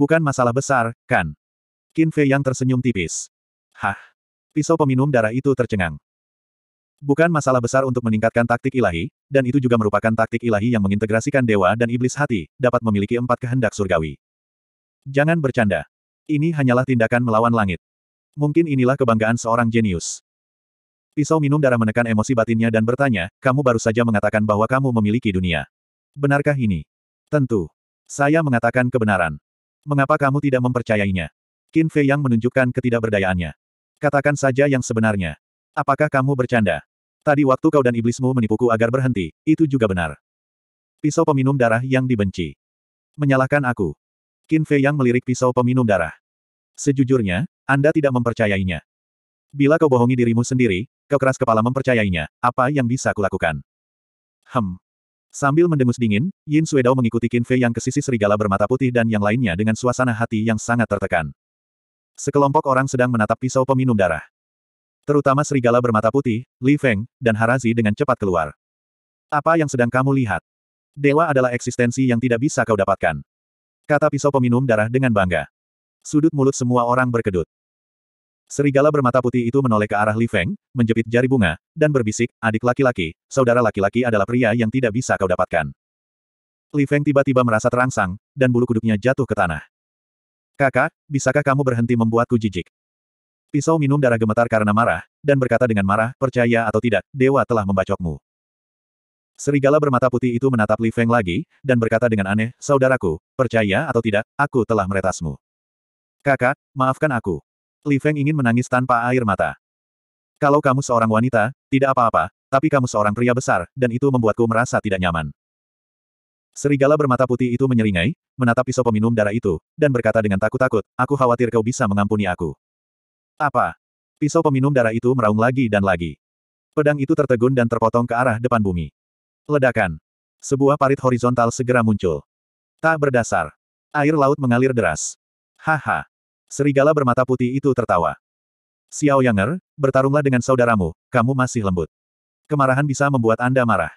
Bukan masalah besar, kan? Qin Fei yang tersenyum tipis. Hah? Pisau peminum darah itu tercengang. Bukan masalah besar untuk meningkatkan taktik ilahi, dan itu juga merupakan taktik ilahi yang mengintegrasikan dewa dan iblis hati, dapat memiliki empat kehendak surgawi. Jangan bercanda. Ini hanyalah tindakan melawan langit. Mungkin inilah kebanggaan seorang jenius. Pisau minum darah menekan emosi batinnya dan bertanya, kamu baru saja mengatakan bahwa kamu memiliki dunia. Benarkah ini? Tentu. Saya mengatakan kebenaran. Mengapa kamu tidak mempercayainya? Qin Fei yang menunjukkan ketidakberdayaannya. Katakan saja yang sebenarnya. Apakah kamu bercanda? Tadi waktu kau dan iblismu menipuku agar berhenti, itu juga benar. Pisau peminum darah yang dibenci. Menyalahkan aku. Qin Fei yang melirik pisau peminum darah. Sejujurnya, Anda tidak mempercayainya. Bila kau bohongi dirimu sendiri, kau keras kepala mempercayainya, apa yang bisa kulakukan? Hem. Sambil mendengus dingin, Yin Suedao mengikuti Qin Fei yang ke sisi serigala bermata putih dan yang lainnya dengan suasana hati yang sangat tertekan. Sekelompok orang sedang menatap pisau peminum darah. Terutama serigala bermata putih, Li Feng, dan Harazi dengan cepat keluar. Apa yang sedang kamu lihat? Dewa adalah eksistensi yang tidak bisa kau dapatkan. Kata pisau peminum darah dengan bangga. Sudut mulut semua orang berkedut. Serigala bermata putih itu menoleh ke arah Li Feng, menjepit jari bunga, dan berbisik, adik laki-laki, saudara laki-laki adalah pria yang tidak bisa kau dapatkan. Li Feng tiba-tiba merasa terangsang, dan bulu kuduknya jatuh ke tanah. Kakak, bisakah kamu berhenti membuatku jijik? Pisau minum darah gemetar karena marah, dan berkata dengan marah, percaya atau tidak, dewa telah membacokmu. Serigala bermata putih itu menatap Li Feng lagi, dan berkata dengan aneh, saudaraku, percaya atau tidak, aku telah meretasmu. Kakak, maafkan aku. Li Feng ingin menangis tanpa air mata. Kalau kamu seorang wanita, tidak apa-apa, tapi kamu seorang pria besar, dan itu membuatku merasa tidak nyaman. Serigala bermata putih itu menyeringai, menatap pisau peminum darah itu, dan berkata dengan takut-takut, aku khawatir kau bisa mengampuni aku. Apa? Pisau peminum darah itu meraung lagi dan lagi. Pedang itu tertegun dan terpotong ke arah depan bumi. Ledakan. Sebuah parit horizontal segera muncul. Tak berdasar. Air laut mengalir deras. Haha. Serigala bermata putih itu tertawa. Xiao Yanger, bertarunglah dengan saudaramu, kamu masih lembut. Kemarahan bisa membuat Anda marah.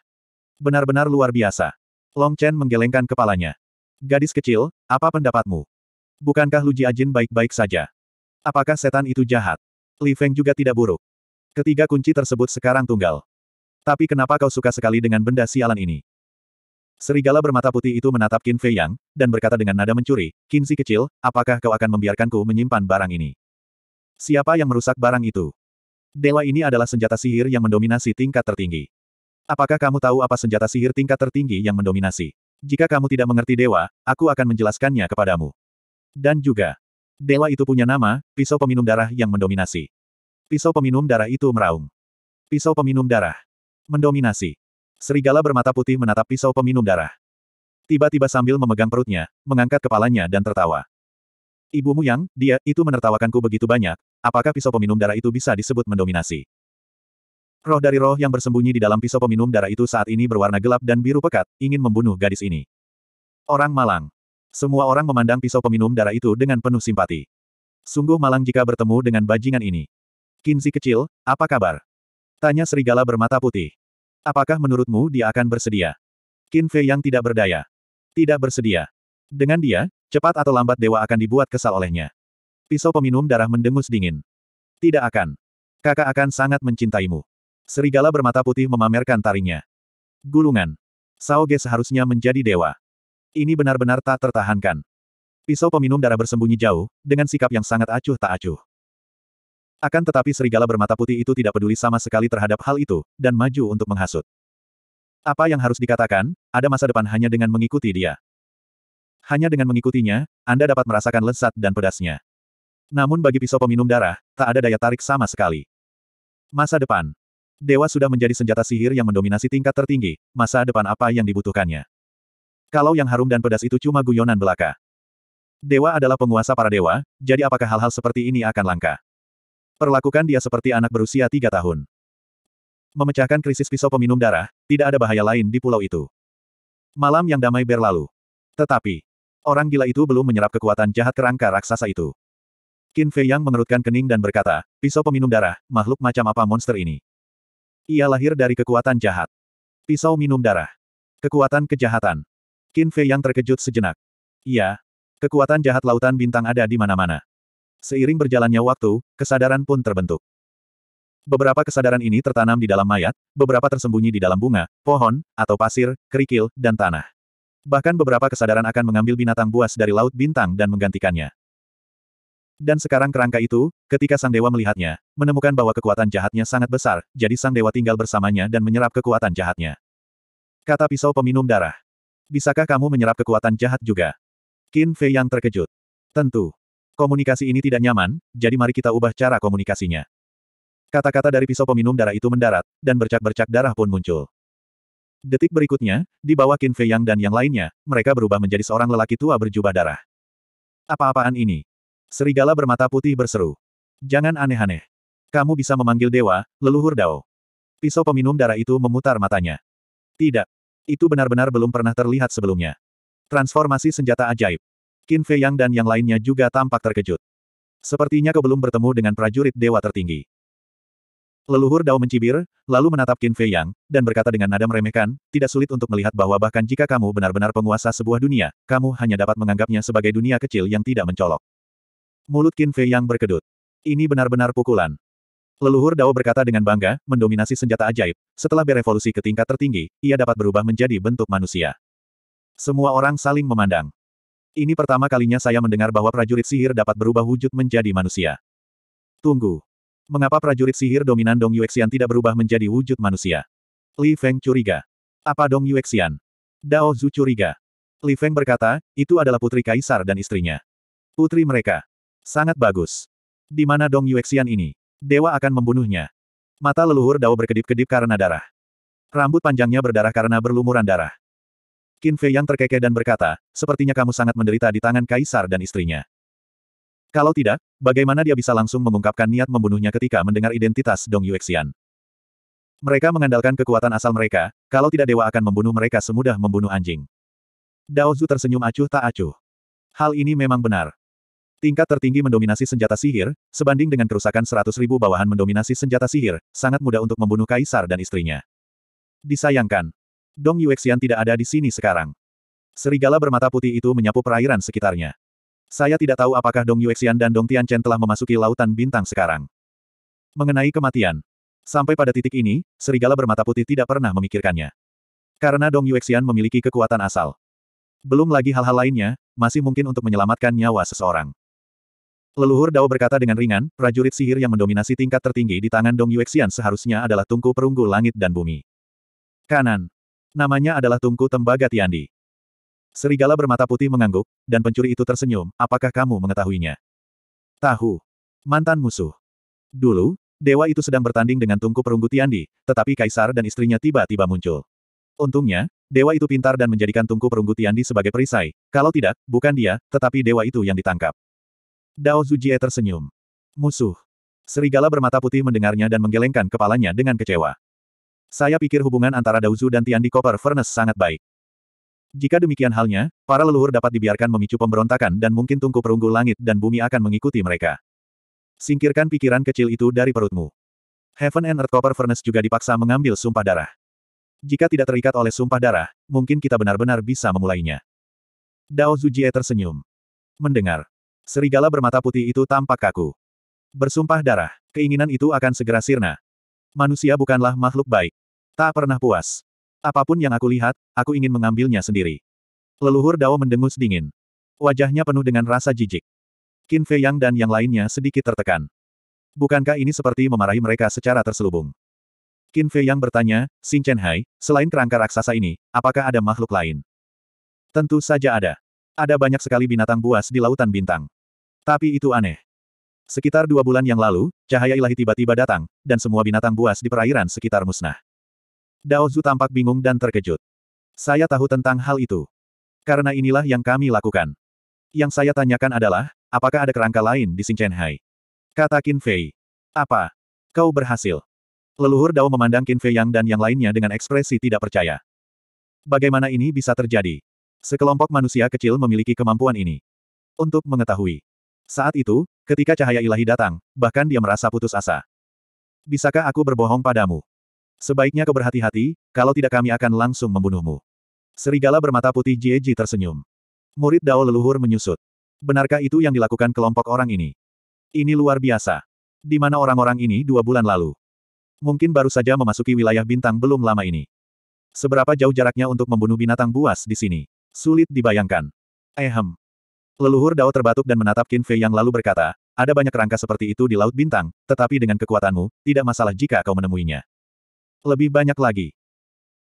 Benar-benar luar biasa. Long Chen menggelengkan kepalanya. Gadis kecil, apa pendapatmu? Bukankah Lu Jiajin baik-baik saja? Apakah setan itu jahat? Li Feng juga tidak buruk. Ketiga kunci tersebut sekarang tunggal. Tapi kenapa kau suka sekali dengan benda sialan ini? Serigala bermata putih itu menatap Qin Fei Yang, dan berkata dengan nada mencuri, Qin si kecil, apakah kau akan membiarkanku menyimpan barang ini? Siapa yang merusak barang itu? Dewa ini adalah senjata sihir yang mendominasi tingkat tertinggi. Apakah kamu tahu apa senjata sihir tingkat tertinggi yang mendominasi? Jika kamu tidak mengerti dewa, aku akan menjelaskannya kepadamu. Dan juga, dewa itu punya nama, pisau peminum darah yang mendominasi. Pisau peminum darah itu meraung. Pisau peminum darah. Mendominasi. Serigala bermata putih menatap pisau peminum darah. Tiba-tiba sambil memegang perutnya, mengangkat kepalanya dan tertawa. Ibumu yang, dia, itu menertawakanku begitu banyak, apakah pisau peminum darah itu bisa disebut mendominasi? Roh dari roh yang bersembunyi di dalam pisau peminum darah itu saat ini berwarna gelap dan biru pekat, ingin membunuh gadis ini. Orang malang. Semua orang memandang pisau peminum darah itu dengan penuh simpati. Sungguh malang jika bertemu dengan bajingan ini. Kinzi kecil, apa kabar? Tanya serigala bermata putih. Apakah menurutmu dia akan bersedia? Qin Fei yang tidak berdaya. Tidak bersedia. Dengan dia, cepat atau lambat dewa akan dibuat kesal olehnya. Pisau peminum darah mendengus dingin. Tidak akan. Kakak akan sangat mencintaimu. Serigala bermata putih memamerkan taringnya. Gulungan. Sao Ge seharusnya menjadi dewa. Ini benar-benar tak tertahankan. Pisau peminum darah bersembunyi jauh, dengan sikap yang sangat acuh tak acuh. Akan tetapi serigala bermata putih itu tidak peduli sama sekali terhadap hal itu, dan maju untuk menghasut. Apa yang harus dikatakan, ada masa depan hanya dengan mengikuti dia. Hanya dengan mengikutinya, Anda dapat merasakan lezat dan pedasnya. Namun bagi pisau peminum darah, tak ada daya tarik sama sekali. Masa depan. Dewa sudah menjadi senjata sihir yang mendominasi tingkat tertinggi, masa depan apa yang dibutuhkannya. Kalau yang harum dan pedas itu cuma guyonan belaka. Dewa adalah penguasa para dewa, jadi apakah hal-hal seperti ini akan langka? Perlakukan dia seperti anak berusia tiga tahun. Memecahkan krisis pisau peminum darah, tidak ada bahaya lain di pulau itu. Malam yang damai berlalu. Tetapi, orang gila itu belum menyerap kekuatan jahat kerangka raksasa itu. Qin Fei Yang mengerutkan kening dan berkata, pisau peminum darah, makhluk macam apa monster ini? Ia lahir dari kekuatan jahat. Pisau minum darah. Kekuatan kejahatan. Qin Fei Yang terkejut sejenak. Iya. Kekuatan jahat lautan bintang ada di mana-mana. Seiring berjalannya waktu, kesadaran pun terbentuk. Beberapa kesadaran ini tertanam di dalam mayat, beberapa tersembunyi di dalam bunga, pohon, atau pasir, kerikil, dan tanah. Bahkan beberapa kesadaran akan mengambil binatang buas dari laut bintang dan menggantikannya. Dan sekarang kerangka itu, ketika sang dewa melihatnya, menemukan bahwa kekuatan jahatnya sangat besar, jadi sang dewa tinggal bersamanya dan menyerap kekuatan jahatnya. Kata pisau peminum darah. Bisakah kamu menyerap kekuatan jahat juga? Qin Fei yang terkejut. Tentu. Komunikasi ini tidak nyaman, jadi mari kita ubah cara komunikasinya. Kata-kata dari pisau peminum darah itu mendarat, dan bercak-bercak darah pun muncul. Detik berikutnya, di bawah Qin Fei Yang dan yang lainnya, mereka berubah menjadi seorang lelaki tua berjubah darah. Apa-apaan ini? Serigala bermata putih berseru. Jangan aneh-aneh. Kamu bisa memanggil dewa, leluhur Dao. Pisau peminum darah itu memutar matanya. Tidak. Itu benar-benar belum pernah terlihat sebelumnya. Transformasi senjata ajaib. Qin Fei Yang dan yang lainnya juga tampak terkejut. Sepertinya kau belum bertemu dengan prajurit dewa tertinggi. Leluhur Dao mencibir, lalu menatap Qin Fei Yang, dan berkata dengan nada meremehkan, tidak sulit untuk melihat bahwa bahkan jika kamu benar-benar penguasa sebuah dunia, kamu hanya dapat menganggapnya sebagai dunia kecil yang tidak mencolok. Mulut Qin Fei Yang berkedut. Ini benar-benar pukulan. Leluhur Dao berkata dengan bangga, mendominasi senjata ajaib, setelah berevolusi ke tingkat tertinggi, ia dapat berubah menjadi bentuk manusia. Semua orang saling memandang. Ini pertama kalinya saya mendengar bahwa prajurit sihir dapat berubah wujud menjadi manusia. Tunggu. Mengapa prajurit sihir dominan Dong Yuexian tidak berubah menjadi wujud manusia? Li Feng curiga. Apa Dong Yuexian? Dao Zhu curiga. Li Feng berkata, itu adalah putri kaisar dan istrinya. Putri mereka. Sangat bagus. Di mana Dong Yuexian ini? Dewa akan membunuhnya. Mata leluhur Dao berkedip-kedip karena darah. Rambut panjangnya berdarah karena berlumuran darah. Qin Fei yang terkekeh dan berkata, sepertinya kamu sangat menderita di tangan kaisar dan istrinya. Kalau tidak, bagaimana dia bisa langsung mengungkapkan niat membunuhnya ketika mendengar identitas Dong Yuexian? Mereka mengandalkan kekuatan asal mereka, kalau tidak dewa akan membunuh mereka semudah membunuh anjing. Dao Zu tersenyum acuh tak acuh. Hal ini memang benar. Tingkat tertinggi mendominasi senjata sihir, sebanding dengan kerusakan seratus ribu bawahan mendominasi senjata sihir, sangat mudah untuk membunuh kaisar dan istrinya. Disayangkan. Dong Yuexian tidak ada di sini sekarang. Serigala bermata putih itu menyapu perairan sekitarnya. Saya tidak tahu apakah Dong Yuexian dan Dong Tianchen telah memasuki lautan bintang sekarang. Mengenai kematian. Sampai pada titik ini, serigala bermata putih tidak pernah memikirkannya. Karena Dong Yuexian memiliki kekuatan asal. Belum lagi hal-hal lainnya, masih mungkin untuk menyelamatkan nyawa seseorang. Leluhur Dao berkata dengan ringan, prajurit sihir yang mendominasi tingkat tertinggi di tangan Dong Yuexian seharusnya adalah Tungku Perunggu Langit dan Bumi. Kanan. Namanya adalah Tungku Tembaga Tiandi. Serigala bermata putih mengangguk, dan pencuri itu tersenyum, apakah kamu mengetahuinya? Tahu. Mantan musuh. Dulu, dewa itu sedang bertanding dengan Tungku Perunggu Tiandi, tetapi kaisar dan istrinya tiba-tiba muncul. Untungnya, dewa itu pintar dan menjadikan Tungku Perunggu Tiandi sebagai perisai, kalau tidak, bukan dia, tetapi dewa itu yang ditangkap. Dao Zujie tersenyum. Musuh. Serigala bermata putih mendengarnya dan menggelengkan kepalanya dengan kecewa. Saya pikir hubungan antara Daozu dan Tiandi Copper Furnace sangat baik. Jika demikian halnya, para leluhur dapat dibiarkan memicu pemberontakan dan mungkin tungku perunggu langit dan bumi akan mengikuti mereka. Singkirkan pikiran kecil itu dari perutmu. Heaven and Earth Copper Furnace juga dipaksa mengambil sumpah darah. Jika tidak terikat oleh sumpah darah, mungkin kita benar-benar bisa memulainya. Dao Zujie tersenyum. Mendengar. Serigala bermata putih itu tampak kaku. Bersumpah darah, keinginan itu akan segera sirna. Manusia bukanlah makhluk baik. Tak pernah puas. Apa pun yang aku lihat, aku ingin mengambilnya sendiri. Leluhur Dao mendengus dingin. Wajahnya penuh dengan rasa jijik. Qin Fei Yang dan yang lainnya sedikit tertekan. Bukankah ini seperti memarahi mereka secara terselubung? Qin Fei Yang bertanya, Xin Chen Hai, selain kerangka raksasa ini, apakah ada makhluk lain? Tentu saja ada. Ada banyak sekali binatang buas di lautan bintang. Tapi itu aneh. Sekitar dua bulan yang lalu, cahaya ilahi tiba-tiba datang, dan semua binatang buas di perairan sekitar musnah. Dao Zu tampak bingung dan terkejut. Saya tahu tentang hal itu. Karena inilah yang kami lakukan. Yang saya tanyakan adalah, apakah ada kerangka lain di Hai? Kata Qin Fei. Apa? Kau berhasil. Leluhur Dao memandang Qin Fei Yang dan yang lainnya dengan ekspresi tidak percaya. Bagaimana ini bisa terjadi? Sekelompok manusia kecil memiliki kemampuan ini. Untuk mengetahui. Saat itu, ketika cahaya ilahi datang, bahkan dia merasa putus asa. Bisakah aku berbohong padamu? Sebaiknya kau berhati-hati, kalau tidak kami akan langsung membunuhmu. Serigala bermata putih Jieji tersenyum. Murid Dao leluhur menyusut. Benarkah itu yang dilakukan kelompok orang ini? Ini luar biasa. Di mana orang-orang ini dua bulan lalu? Mungkin baru saja memasuki wilayah bintang belum lama ini. Seberapa jauh jaraknya untuk membunuh binatang buas di sini? Sulit dibayangkan. Ehem. Leluhur Dao terbatuk dan menatap Qin Fei yang lalu berkata, ada banyak rangka seperti itu di Laut Bintang, tetapi dengan kekuatanmu, tidak masalah jika kau menemuinya. Lebih banyak lagi.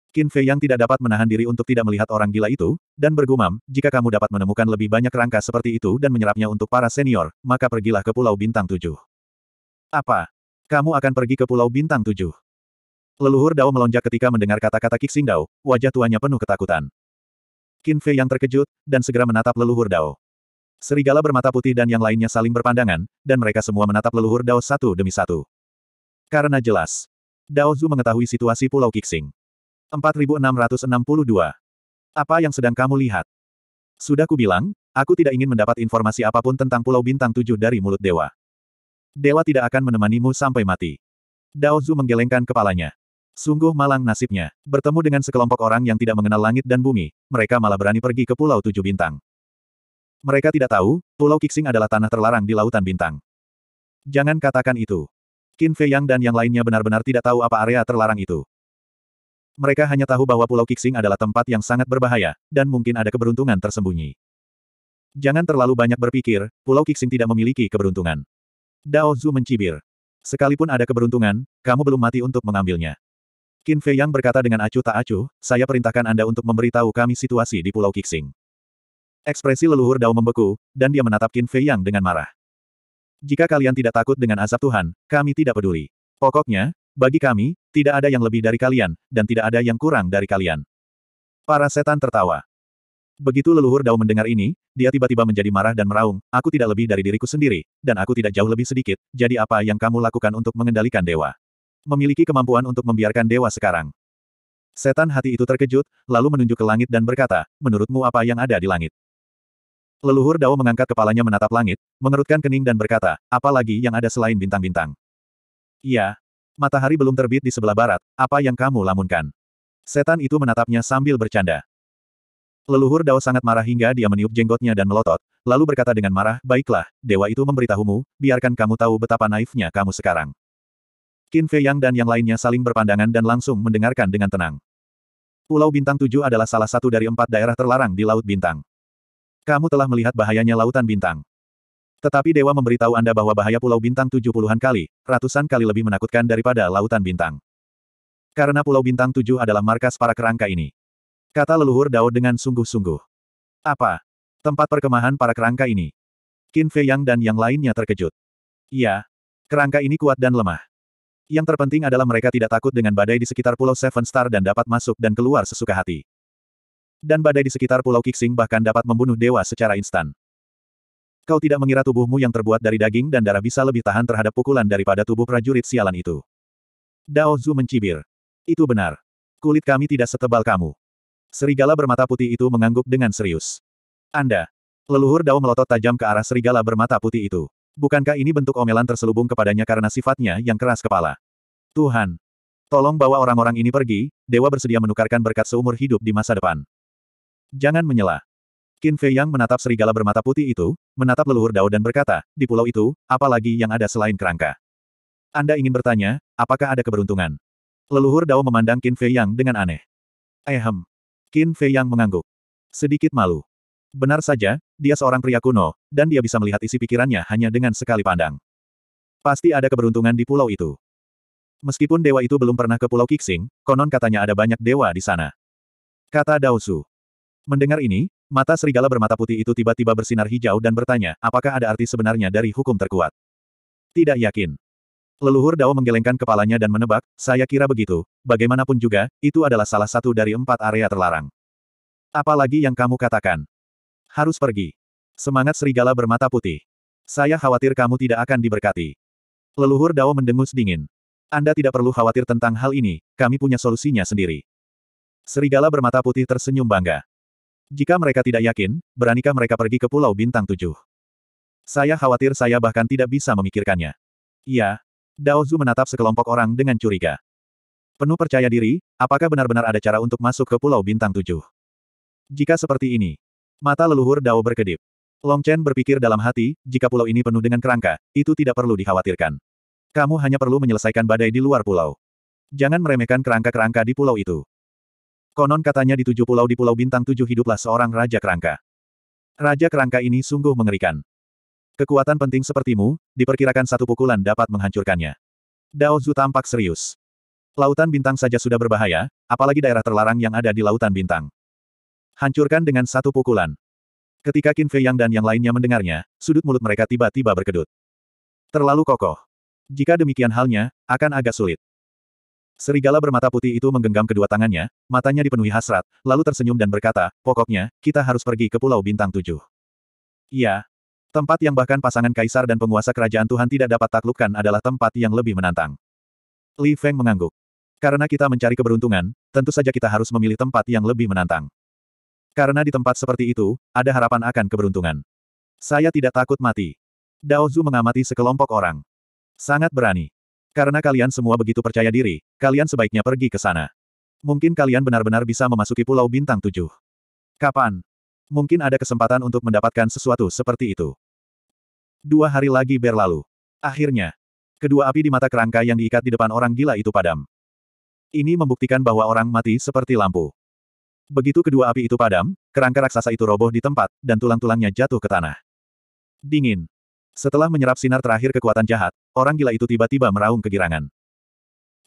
Qin Fei yang tidak dapat menahan diri untuk tidak melihat orang gila itu, dan bergumam, jika kamu dapat menemukan lebih banyak rangka seperti itu dan menyerapnya untuk para senior, maka pergilah ke Pulau Bintang Tujuh. Apa? Kamu akan pergi ke Pulau Bintang Tujuh? Leluhur Dao melonjak ketika mendengar kata-kata Kixing Dao, wajah tuanya penuh ketakutan. Qin Fei yang terkejut, dan segera menatap leluhur Dao. Serigala bermata putih dan yang lainnya saling berpandangan, dan mereka semua menatap leluhur Dao satu demi satu. Karena jelas, Dao Zu mengetahui situasi Pulau Kixing. 4662. Apa yang sedang kamu lihat? Sudah kubilang, aku tidak ingin mendapat informasi apa pun tentang Pulau Bintang Tujuh dari mulut Dewa. Dewa tidak akan menemanimu sampai mati. Dao Zu menggelengkan kepalanya. Sungguh malang nasibnya. Bertemu dengan sekelompok orang yang tidak mengenal langit dan bumi, mereka malah berani pergi ke Pulau Tujuh Bintang. Mereka tidak tahu, Pulau Kixing adalah tanah terlarang di Lautan Bintang. Jangan katakan itu. Qin Fei Yang dan yang lainnya benar-benar tidak tahu apa area terlarang itu. Mereka hanya tahu bahwa Pulau Kixing adalah tempat yang sangat berbahaya, dan mungkin ada keberuntungan tersembunyi. Jangan terlalu banyak berpikir, Pulau Kixing tidak memiliki keberuntungan. Dao Zu mencibir. Sekalipun ada keberuntungan, kamu belum mati untuk mengambilnya. Qin Fei Yang berkata dengan acuh tak acuh, saya perintahkan Anda untuk memberitahu kami situasi di Pulau Kixing. Ekspresi leluhur Dao membeku, dan dia menatap Qin Fei Yang dengan marah. Jika kalian tidak takut dengan azab Tuhan, kami tidak peduli. Pokoknya, bagi kami, tidak ada yang lebih dari kalian, dan tidak ada yang kurang dari kalian. Para setan tertawa. Begitu leluhur Dao mendengar ini, dia tiba-tiba menjadi marah dan meraung, aku tidak lebih dari diriku sendiri, dan aku tidak jauh lebih sedikit, jadi apa yang kamu lakukan untuk mengendalikan dewa? Memiliki kemampuan untuk membiarkan dewa sekarang. Setan hati itu terkejut, lalu menunjuk ke langit dan berkata, menurutmu apa yang ada di langit? Leluhur Dao mengangkat kepalanya menatap langit, mengerutkan kening dan berkata, apalagi yang ada selain bintang-bintang. Iya. Matahari belum terbit di sebelah barat, apa yang kamu lamunkan? Setan itu menatapnya sambil bercanda. Leluhur Dao sangat marah hingga dia meniup jenggotnya dan melotot, lalu berkata dengan marah, baiklah, dewa itu memberitahumu, biarkan kamu tahu betapa naifnya kamu sekarang. Qin Fei Yang dan yang lainnya saling berpandangan dan langsung mendengarkan dengan tenang. Pulau Bintang Tujuh adalah salah satu dari empat daerah terlarang di Laut Bintang. Kamu telah melihat bahayanya lautan bintang. Tetapi Dewa memberitahu Anda bahwa bahaya Pulau Bintang tujuh puluhan kali, ratusan kali lebih menakutkan daripada lautan bintang. Karena Pulau Bintang tujuh adalah markas para kerangka ini. Kata leluhur Dao dengan sungguh-sungguh. Apa? Tempat perkemahan para kerangka ini. Qin Fei Yang dan yang lainnya terkejut. Iya. Kerangka ini kuat dan lemah. Yang terpenting adalah mereka tidak takut dengan badai di sekitar Pulau Seven Star dan dapat masuk dan keluar sesuka hati. Dan badai di sekitar Pulau Kixing bahkan dapat membunuh dewa secara instan. Kau tidak mengira tubuhmu yang terbuat dari daging dan darah bisa lebih tahan terhadap pukulan daripada tubuh prajurit sialan itu. Dao Zu mencibir. Itu benar. Kulit kami tidak setebal kamu. Serigala bermata putih itu mengangguk dengan serius. Anda. Leluhur Dao melotot tajam ke arah serigala bermata putih itu. Bukankah ini bentuk omelan terselubung kepadanya karena sifatnya yang keras kepala? Tuhan. Tolong bawa orang-orang ini pergi, dewa bersedia menukarkan berkat seumur hidup di masa depan. Jangan menyela. Qin Fei Yang menatap serigala bermata putih itu, menatap leluhur Dao dan berkata, di pulau itu, apa lagi yang ada selain kerangka? Anda ingin bertanya, apakah ada keberuntungan? Leluhur Dao memandang Qin Fei Yang dengan aneh. Ehem. Qin Fei Yang mengangguk. Sedikit malu. Benar saja, dia seorang pria kuno, dan dia bisa melihat isi pikirannya hanya dengan sekali pandang. Pasti ada keberuntungan di pulau itu. Meskipun dewa itu belum pernah ke Pulau Kixing, konon katanya ada banyak dewa di sana. Kata Dao Su. Mendengar ini, mata serigala bermata putih itu tiba-tiba bersinar hijau dan bertanya, apakah ada arti sebenarnya dari hukum terkuat? Tidak yakin. Leluhur Dao menggelengkan kepalanya dan menebak, saya kira begitu, bagaimanapun juga, itu adalah salah satu dari empat area terlarang. Apalagi yang kamu katakan? Harus pergi. Semangat serigala bermata putih. Saya khawatir kamu tidak akan diberkati. Leluhur Dao mendengus dingin. Anda tidak perlu khawatir tentang hal ini, kami punya solusinya sendiri. Serigala bermata putih tersenyum bangga. Jika mereka tidak yakin, beranikah mereka pergi ke Pulau Bintang Tujuh? Saya khawatir saya bahkan tidak bisa memikirkannya. Iya. Dao Zu menatap sekelompok orang dengan curiga. Penuh percaya diri, apakah benar-benar ada cara untuk masuk ke Pulau Bintang Tujuh? Jika seperti ini, mata leluhur Dao berkedip. Long Chen berpikir dalam hati, jika pulau ini penuh dengan kerangka, itu tidak perlu dikhawatirkan. Kamu hanya perlu menyelesaikan badai di luar pulau. Jangan meremehkan kerangka-kerangka di pulau itu. Konon katanya di tujuh pulau di Pulau Bintang Tujuh hiduplah seorang Raja Kerangka. Raja Kerangka ini sungguh mengerikan. Kekuatan penting sepertimu, diperkirakan satu pukulan dapat menghancurkannya. Dao Zu tampak serius. Lautan bintang saja sudah berbahaya, apalagi daerah terlarang yang ada di lautan bintang. Hancurkan dengan satu pukulan. Ketika Qin Fei Yang dan yang lainnya mendengarnya, sudut mulut mereka tiba-tiba berkedut. Terlalu kokoh. Jika demikian halnya, akan agak sulit. Serigala bermata putih itu menggenggam kedua tangannya, matanya dipenuhi hasrat, lalu tersenyum dan berkata, pokoknya, kita harus pergi ke Pulau Bintang Tujuh. Iya. Tempat yang bahkan pasangan kaisar dan penguasa kerajaan Tuhan tidak dapat taklukkan adalah tempat yang lebih menantang. Li Feng mengangguk. Karena kita mencari keberuntungan, tentu saja kita harus memilih tempat yang lebih menantang. Karena di tempat seperti itu, ada harapan akan keberuntungan. Saya tidak takut mati. Dao Zu mengamati sekelompok orang. Sangat berani. Karena kalian semua begitu percaya diri, kalian sebaiknya pergi ke sana. Mungkin kalian benar-benar bisa memasuki Pulau Bintang Tujuh. Kapan? Mungkin ada kesempatan untuk mendapatkan sesuatu seperti itu. Dua hari lagi berlalu. Akhirnya, kedua api di mata kerangka yang diikat di depan orang gila itu padam. Ini membuktikan bahwa orang mati seperti lampu. Begitu kedua api itu padam, kerangka raksasa itu roboh di tempat, dan tulang-tulangnya jatuh ke tanah. Dingin. Setelah menyerap sinar terakhir kekuatan jahat, orang gila itu tiba-tiba meraung kegirangan.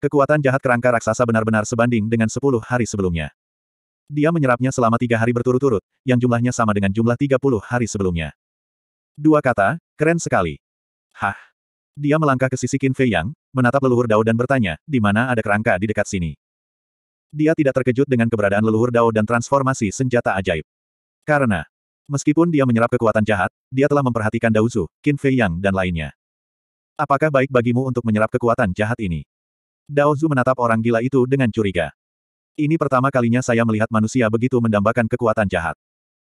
Kekuatan jahat kerangka raksasa benar-benar sebanding dengan sepuluh hari sebelumnya. Dia menyerapnya selama tiga hari berturut-turut, yang jumlahnya sama dengan jumlah tiga puluh hari sebelumnya. Dua kata, keren sekali. Hah? Dia melangkah ke sisi Qin Fei Yang, menatap leluhur Dao dan bertanya, di mana ada kerangka di dekat sini. Dia tidak terkejut dengan keberadaan leluhur Dao dan transformasi senjata ajaib. Karena, Meskipun dia menyerap kekuatan jahat, dia telah memperhatikan Daozu, Qin Fei Yang dan lainnya. Apakah baik bagimu untuk menyerap kekuatan jahat ini? Daozu menatap orang gila itu dengan curiga. Ini pertama kalinya saya melihat manusia begitu mendambakan kekuatan jahat.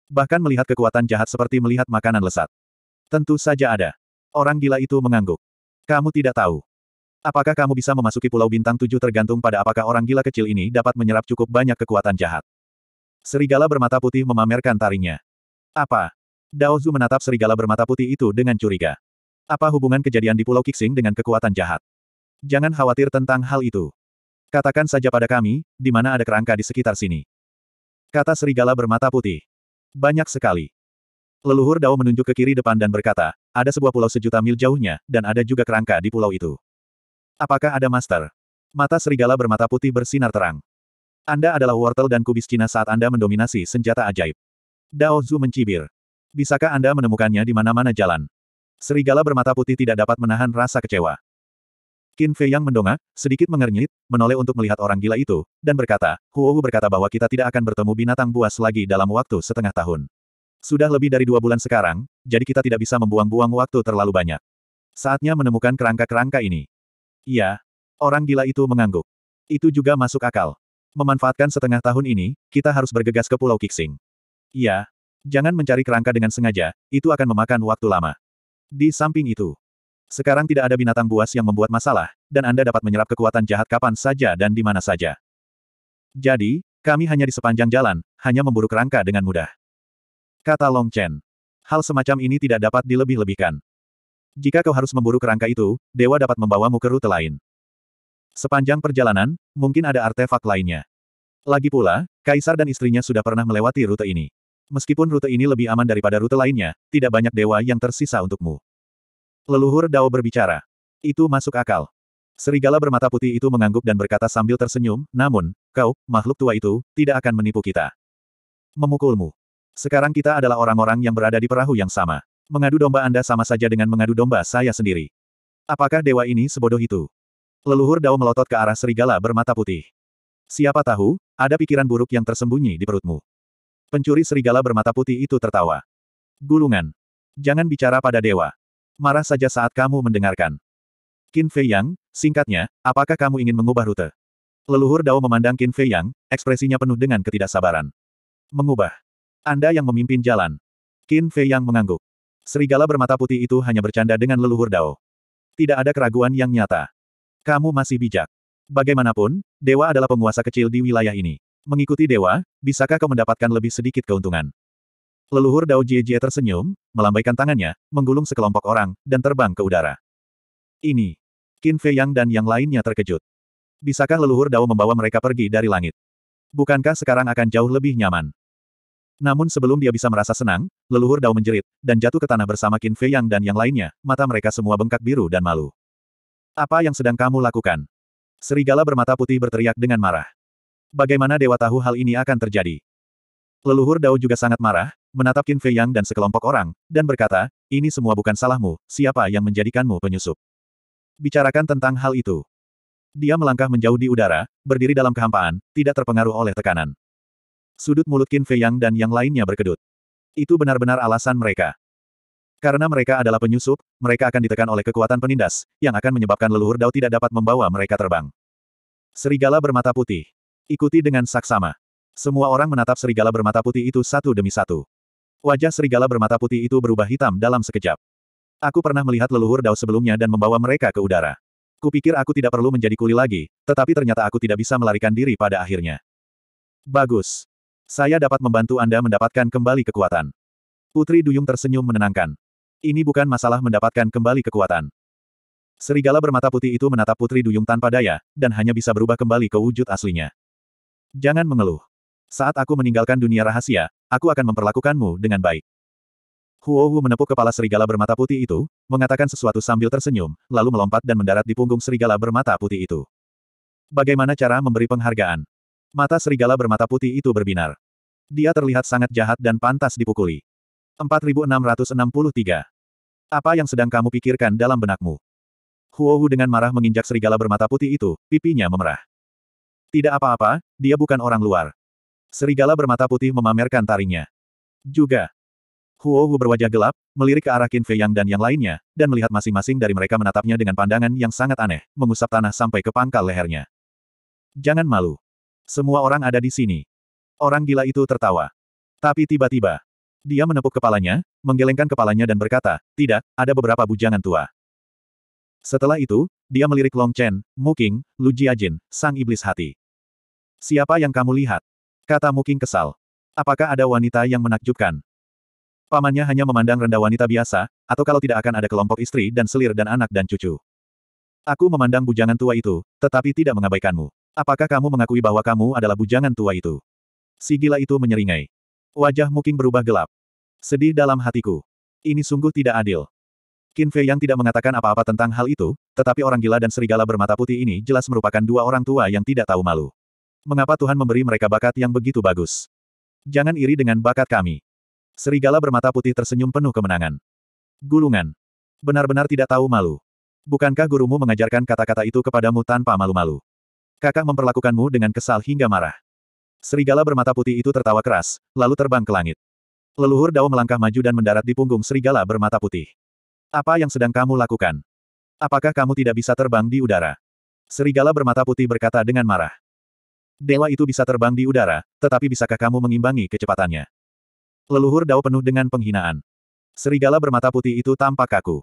Bahkan melihat kekuatan jahat seperti melihat makanan lesat. Tentu saja ada. Orang gila itu mengangguk. Kamu tidak tahu. Apakah kamu bisa memasuki Pulau Bintang Tujuh tergantung pada apakah orang gila kecil ini dapat menyerap cukup banyak kekuatan jahat. Serigala bermata putih memamerkan taringnya. Apa? Dao Zu menatap serigala bermata putih itu dengan curiga. Apa hubungan kejadian di Pulau Kixing dengan kekuatan jahat? Jangan khawatir tentang hal itu. Katakan saja pada kami, di mana ada kerangka di sekitar sini. Kata serigala bermata putih. Banyak sekali. Leluhur Dao menunjuk ke kiri depan dan berkata, ada sebuah pulau sejuta mil jauhnya, dan ada juga kerangka di pulau itu. Apakah ada master? Mata serigala bermata putih bersinar terang. Anda adalah wortel dan kubis Cina saat Anda mendominasi senjata ajaib. Dao Zu mencibir. Bisakah Anda menemukannya di mana-mana jalan? Serigala bermata putih tidak dapat menahan rasa kecewa. Qin Fei yang mendongak, sedikit mengernyit, menoleh untuk melihat orang gila itu, dan berkata, Huo Hu berkata bahwa kita tidak akan bertemu binatang buas lagi dalam waktu setengah tahun. Sudah lebih dari dua bulan sekarang, jadi kita tidak bisa membuang-buang waktu terlalu banyak. Saatnya menemukan kerangka-kerangka ini. Iya. Orang gila itu mengangguk. Itu juga masuk akal. Memanfaatkan setengah tahun ini, kita harus bergegas ke Pulau Kixing. Iya. Jangan mencari kerangka dengan sengaja, itu akan memakan waktu lama. Di samping itu, sekarang tidak ada binatang buas yang membuat masalah, dan Anda dapat menyerap kekuatan jahat kapan saja dan di mana saja. Jadi, kami hanya di sepanjang jalan, hanya memburu kerangka dengan mudah. Kata Long Chen. Hal semacam ini tidak dapat dilebih-lebihkan. Jika kau harus memburu kerangka itu, dewa dapat membawamu ke rute lain. Sepanjang perjalanan, mungkin ada artefak lainnya. Lagi pula, kaisar dan istrinya sudah pernah melewati rute ini. Meskipun rute ini lebih aman daripada rute lainnya, tidak banyak dewa yang tersisa untukmu. Leluhur Dao berbicara. Itu masuk akal. Serigala bermata putih itu mengangguk dan berkata sambil tersenyum, namun, kau, makhluk tua itu, tidak akan menipu kita. Memukulmu. Sekarang kita adalah orang-orang yang berada di perahu yang sama. Mengadu domba Anda sama saja dengan mengadu domba saya sendiri. Apakah dewa ini sebodoh itu? Leluhur Dao melotot ke arah serigala bermata putih. Siapa tahu, ada pikiran buruk yang tersembunyi di perutmu. Pencuri serigala bermata putih itu tertawa. Gulungan. Jangan bicara pada dewa. Marah saja saat kamu mendengarkan. Qin Fei Yang, singkatnya, apakah kamu ingin mengubah rute? Leluhur Dao memandang Qin Fei Yang, ekspresinya penuh dengan ketidaksabaran. Mengubah. Anda yang memimpin jalan. Qin Fei Yang mengangguk. Serigala bermata putih itu hanya bercanda dengan leluhur Dao. Tidak ada keraguan yang nyata. Kamu masih bijak. Bagaimanapun, dewa adalah penguasa kecil di wilayah ini. Mengikuti dewa, bisakah kau mendapatkan lebih sedikit keuntungan? Leluhur Dao Jie Jie tersenyum, melambaikan tangannya, menggulung sekelompok orang, dan terbang ke udara. Ini. Qin Fei Yang dan yang lainnya terkejut. Bisakah leluhur Dao membawa mereka pergi dari langit? Bukankah sekarang akan jauh lebih nyaman? Namun sebelum dia bisa merasa senang, leluhur Dao menjerit, dan jatuh ke tanah bersama Qin Fei Yang dan yang lainnya, mata mereka semua bengkak biru dan malu. Apa yang sedang kamu lakukan? Serigala bermata putih berteriak dengan marah. Bagaimana Dewa tahu hal ini akan terjadi? Leluhur Dao juga sangat marah, menatap Qin Fei Yang dan sekelompok orang, dan berkata, ini semua bukan salahmu, siapa yang menjadikanmu penyusup? Bicarakan tentang hal itu. Dia melangkah menjauh di udara, berdiri dalam kehampaan, tidak terpengaruh oleh tekanan. Sudut mulut Qin Fei Yang dan yang lainnya berkedut. Itu benar-benar alasan mereka. Karena mereka adalah penyusup, mereka akan ditekan oleh kekuatan penindas, yang akan menyebabkan leluhur Dao tidak dapat membawa mereka terbang. Serigala bermata putih. Ikuti dengan saksama. Semua orang menatap serigala bermata putih itu satu demi satu. Wajah serigala bermata putih itu berubah hitam dalam sekejap. Aku pernah melihat leluhur Dao sebelumnya dan membawa mereka ke udara. Kupikir aku tidak perlu menjadi kuli lagi, tetapi ternyata aku tidak bisa melarikan diri pada akhirnya. Bagus. Saya dapat membantu Anda mendapatkan kembali kekuatan. Putri Duyung tersenyum menenangkan. Ini bukan masalah mendapatkan kembali kekuatan. Serigala bermata putih itu menatap Putri Duyung tanpa daya, dan hanya bisa berubah kembali ke wujud aslinya. Jangan mengeluh. Saat aku meninggalkan dunia rahasia, aku akan memperlakukanmu dengan baik. Huo Hu menepuk kepala serigala bermata putih itu, mengatakan sesuatu sambil tersenyum, lalu melompat dan mendarat di punggung serigala bermata putih itu. Bagaimana cara memberi penghargaan? Mata serigala bermata putih itu berbinar. Dia terlihat sangat jahat dan pantas dipukuli. 4663. Apa yang sedang kamu pikirkan dalam benakmu? Huo Hu dengan marah menginjak serigala bermata putih itu, pipinya memerah. Tidak apa-apa, dia bukan orang luar. Serigala bermata putih memamerkan taringnya. Juga. Huo Hu berwajah gelap, melirik ke arah Qin Fei Yang dan yang lainnya, dan melihat masing-masing dari mereka menatapnya dengan pandangan yang sangat aneh, mengusap tanah sampai ke pangkal lehernya. Jangan malu. Semua orang ada di sini. Orang gila itu tertawa. Tapi tiba-tiba, dia menepuk kepalanya, menggelengkan kepalanya dan berkata, tidak, ada beberapa bujangan tua. Setelah itu, dia melirik Long Chen, Mu Qing, Lu Jiajin, sang iblis hati. Siapa yang kamu lihat? Kata Muking kesal. Apakah ada wanita yang menakjubkan? Pamannya hanya memandang rendah wanita biasa, atau kalau tidak akan ada kelompok istri dan selir dan anak dan cucu. Aku memandang bujangan tua itu, tetapi tidak mengabaikanmu. Apakah kamu mengakui bahwa kamu adalah bujangan tua itu? Si gila itu menyeringai. Wajah Muking berubah gelap. Sedih dalam hatiku. Ini sungguh tidak adil. Qin Fei yang tidak mengatakan apa-apa tentang hal itu, tetapi orang gila dan serigala bermata putih ini jelas merupakan dua orang tua yang tidak tahu malu. Mengapa Tuhan memberi mereka bakat yang begitu bagus? Jangan iri dengan bakat kami. Serigala bermata putih tersenyum penuh kemenangan. Gulungan. Benar-benar tidak tahu malu. Bukankah gurumu mengajarkan kata-kata itu kepadamu tanpa malu-malu? Kakak memperlakukanmu dengan kesal hingga marah. Serigala bermata putih itu tertawa keras, lalu terbang ke langit. Leluhur Dao melangkah maju dan mendarat di punggung serigala bermata putih. Apa yang sedang kamu lakukan? Apakah kamu tidak bisa terbang di udara? Serigala bermata putih berkata dengan marah. Dewa itu bisa terbang di udara, tetapi bisakah kamu mengimbangi kecepatannya? Leluhur Dao penuh dengan penghinaan. Serigala bermata putih itu tampak kaku.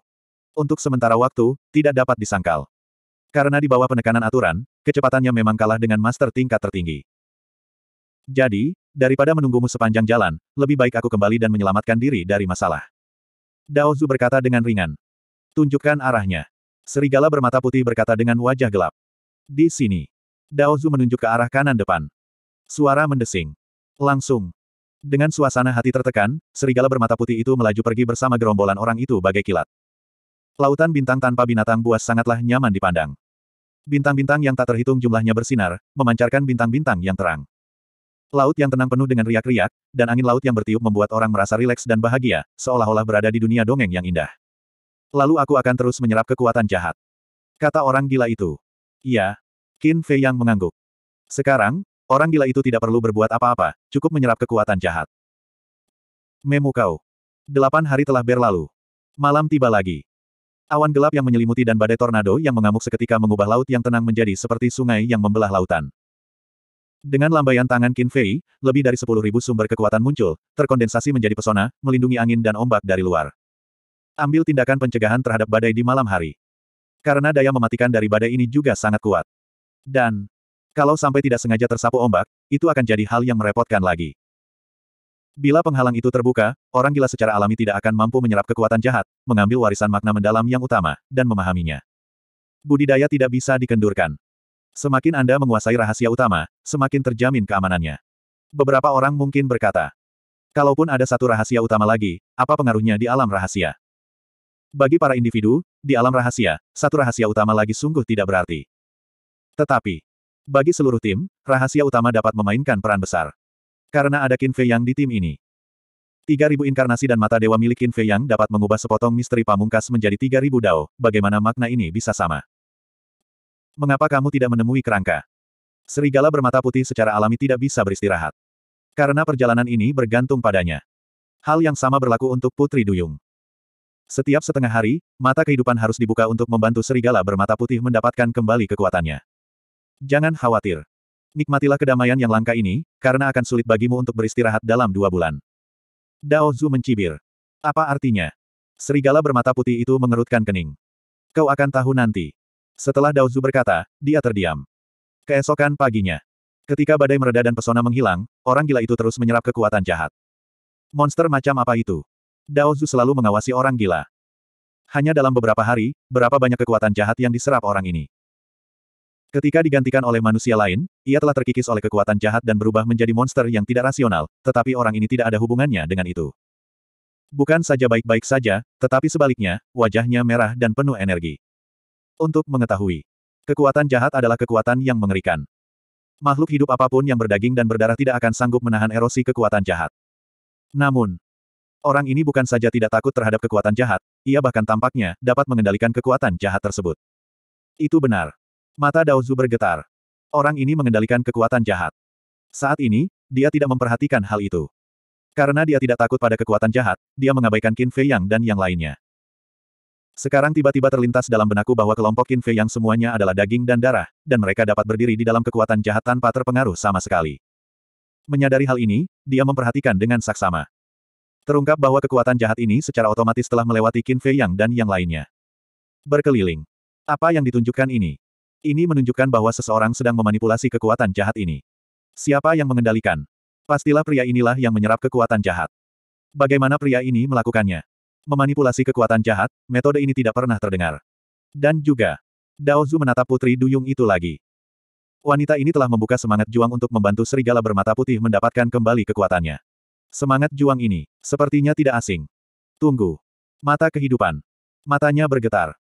Untuk sementara waktu, tidak dapat disangkal. Karena di bawah penekanan aturan, kecepatannya memang kalah dengan master tingkat tertinggi. Jadi, daripada menunggumu sepanjang jalan, lebih baik aku kembali dan menyelamatkan diri dari masalah. Dao Zu berkata dengan ringan. Tunjukkan arahnya. Serigala bermata putih berkata dengan wajah gelap. Di sini. Dao Zu menunjuk ke arah kanan depan. Suara mendesing. Langsung. Dengan suasana hati tertekan, serigala bermata putih itu melaju pergi bersama gerombolan orang itu bagai kilat. Lautan bintang tanpa binatang buas sangatlah nyaman dipandang. Bintang-bintang yang tak terhitung jumlahnya bersinar, memancarkan bintang-bintang yang terang. Laut yang tenang penuh dengan riak-riak, dan angin laut yang bertiup membuat orang merasa rileks dan bahagia, seolah-olah berada di dunia dongeng yang indah. Lalu aku akan terus menyerap kekuatan jahat. Kata orang gila itu. Iya, Qin Fei yang mengangguk. Sekarang, orang gila itu tidak perlu berbuat apa-apa, cukup menyerap kekuatan jahat. Memukau. Delapan hari telah berlalu. Malam tiba lagi. Awan gelap yang menyelimuti dan badai tornado yang mengamuk seketika mengubah laut yang tenang menjadi seperti sungai yang membelah lautan. Dengan lambaian tangan Qin Fei, lebih dari sepuluh ribu sumber kekuatan muncul, terkondensasi menjadi pesona, melindungi angin dan ombak dari luar. Ambil tindakan pencegahan terhadap badai di malam hari. Karena daya mematikan dari badai ini juga sangat kuat. Dan, kalau sampai tidak sengaja tersapu ombak, itu akan jadi hal yang merepotkan lagi. Bila penghalang itu terbuka, orang gila secara alami tidak akan mampu menyerap kekuatan jahat, mengambil warisan makna mendalam yang utama, dan memahaminya. Budidaya tidak bisa dikendurkan. Semakin Anda menguasai rahasia utama, semakin terjamin keamanannya. Beberapa orang mungkin berkata, kalaupun ada satu rahasia utama lagi, apa pengaruhnya di alam rahasia? Bagi para individu, di alam rahasia, satu rahasia utama lagi sungguh tidak berarti. Tetapi, bagi seluruh tim, rahasia utama dapat memainkan peran besar. Karena ada Qin Fei Yang di tim ini. 3000 inkarnasi dan mata dewa milik Qin Fei Yang dapat mengubah sepotong misteri pamungkas menjadi 3000 dao, bagaimana makna ini bisa sama? Mengapa kamu tidak menemui kerangka? Serigala bermata putih secara alami tidak bisa beristirahat. Karena perjalanan ini bergantung padanya. Hal yang sama berlaku untuk Putri Duyung. Setiap setengah hari, mata kehidupan harus dibuka untuk membantu serigala bermata putih mendapatkan kembali kekuatannya. Jangan khawatir. Nikmatilah kedamaian yang langka ini, karena akan sulit bagimu untuk beristirahat dalam dua bulan. Dao Zu mencibir. Apa artinya? Serigala bermata putih itu mengerutkan kening. Kau akan tahu nanti. Setelah Dao Zu berkata, dia terdiam. Keesokan paginya. Ketika badai mereda dan pesona menghilang, orang gila itu terus menyerap kekuatan jahat. Monster macam apa itu? Dao Zu selalu mengawasi orang gila. Hanya dalam beberapa hari, berapa banyak kekuatan jahat yang diserap orang ini. Ketika digantikan oleh manusia lain, ia telah terkikis oleh kekuatan jahat dan berubah menjadi monster yang tidak rasional, tetapi orang ini tidak ada hubungannya dengan itu. Bukan saja baik-baik saja, tetapi sebaliknya, wajahnya merah dan penuh energi. Untuk mengetahui, kekuatan jahat adalah kekuatan yang mengerikan. Makhluk hidup apa pun yang berdaging dan berdarah tidak akan sanggup menahan erosi kekuatan jahat. Namun, orang ini bukan saja tidak takut terhadap kekuatan jahat, ia bahkan tampaknya dapat mengendalikan kekuatan jahat tersebut. Itu benar. Mata Dao Zu bergetar. Orang ini mengendalikan kekuatan jahat. Saat ini, dia tidak memperhatikan hal itu. Karena dia tidak takut pada kekuatan jahat, dia mengabaikan Qin Fei Yang dan yang lainnya. Sekarang tiba-tiba terlintas dalam benakku bahwa kelompok Qin Fei Yang semuanya adalah daging dan darah, dan mereka dapat berdiri di dalam kekuatan jahat tanpa terpengaruh sama sekali. Menyadari hal ini, dia memperhatikan dengan saksama. Terungkap bahwa kekuatan jahat ini secara otomatis telah melewati Qin Fei Yang dan yang lainnya. Berkeliling. Apa yang ditunjukkan ini? Ini menunjukkan bahwa seseorang sedang memanipulasi kekuatan jahat ini. Siapa yang mengendalikan? Pastilah pria inilah yang menyerap kekuatan jahat. Bagaimana pria ini melakukannya? Memanipulasi kekuatan jahat, metode ini tidak pernah terdengar. Dan juga, Dao Zu menatap putri duyung itu lagi. Wanita ini telah membuka semangat juang untuk membantu serigala bermata putih mendapatkan kembali kekuatannya. Semangat juang ini, sepertinya tidak asing. Tunggu. Mata kehidupan. Matanya bergetar.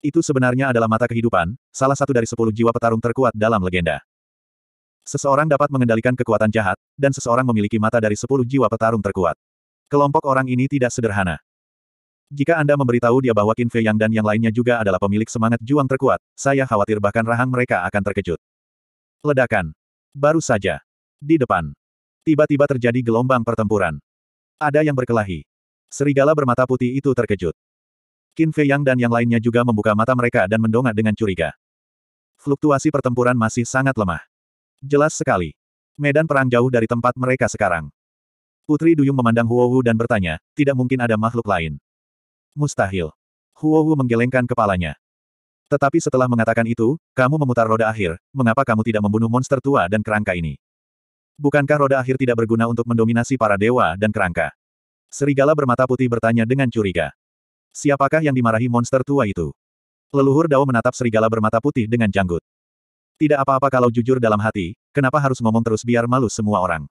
Itu sebenarnya adalah mata kehidupan, salah satu dari sepuluh jiwa petarung terkuat dalam legenda. Seseorang dapat mengendalikan kekuatan jahat, dan seseorang memiliki mata dari sepuluh jiwa petarung terkuat. Kelompok orang ini tidak sederhana. Jika Anda memberitahu dia bahwa Qin Fei Yang dan yang lainnya juga adalah pemilik semangat juang terkuat, saya khawatir bahkan rahang mereka akan terkejut. Ledakan. Baru saja. Di depan. Tiba-tiba terjadi gelombang pertempuran. Ada yang berkelahi. Serigala bermata putih itu terkejut. Qin Fei Yang dan yang lainnya juga membuka mata mereka dan mendongak dengan curiga. Fluktuasi pertempuran masih sangat lemah. Jelas sekali. Medan perang jauh dari tempat mereka sekarang. Putri Duyung memandang Huo Wu dan bertanya, tidak mungkin ada makhluk lain. Mustahil. Huo Wu menggelengkan kepalanya. Tetapi setelah mengatakan itu, kamu memutar roda akhir, mengapa kamu tidak membunuh monster tua dan kerangka ini? Bukankah roda akhir tidak berguna untuk mendominasi para dewa dan kerangka? Serigala bermata putih bertanya dengan curiga. Siapakah yang dimarahi monster tua itu? Leluhur Dao menatap serigala bermata putih dengan janggut. Tidak apa-apa kalau jujur dalam hati, kenapa harus ngomong terus biar malu semua orang?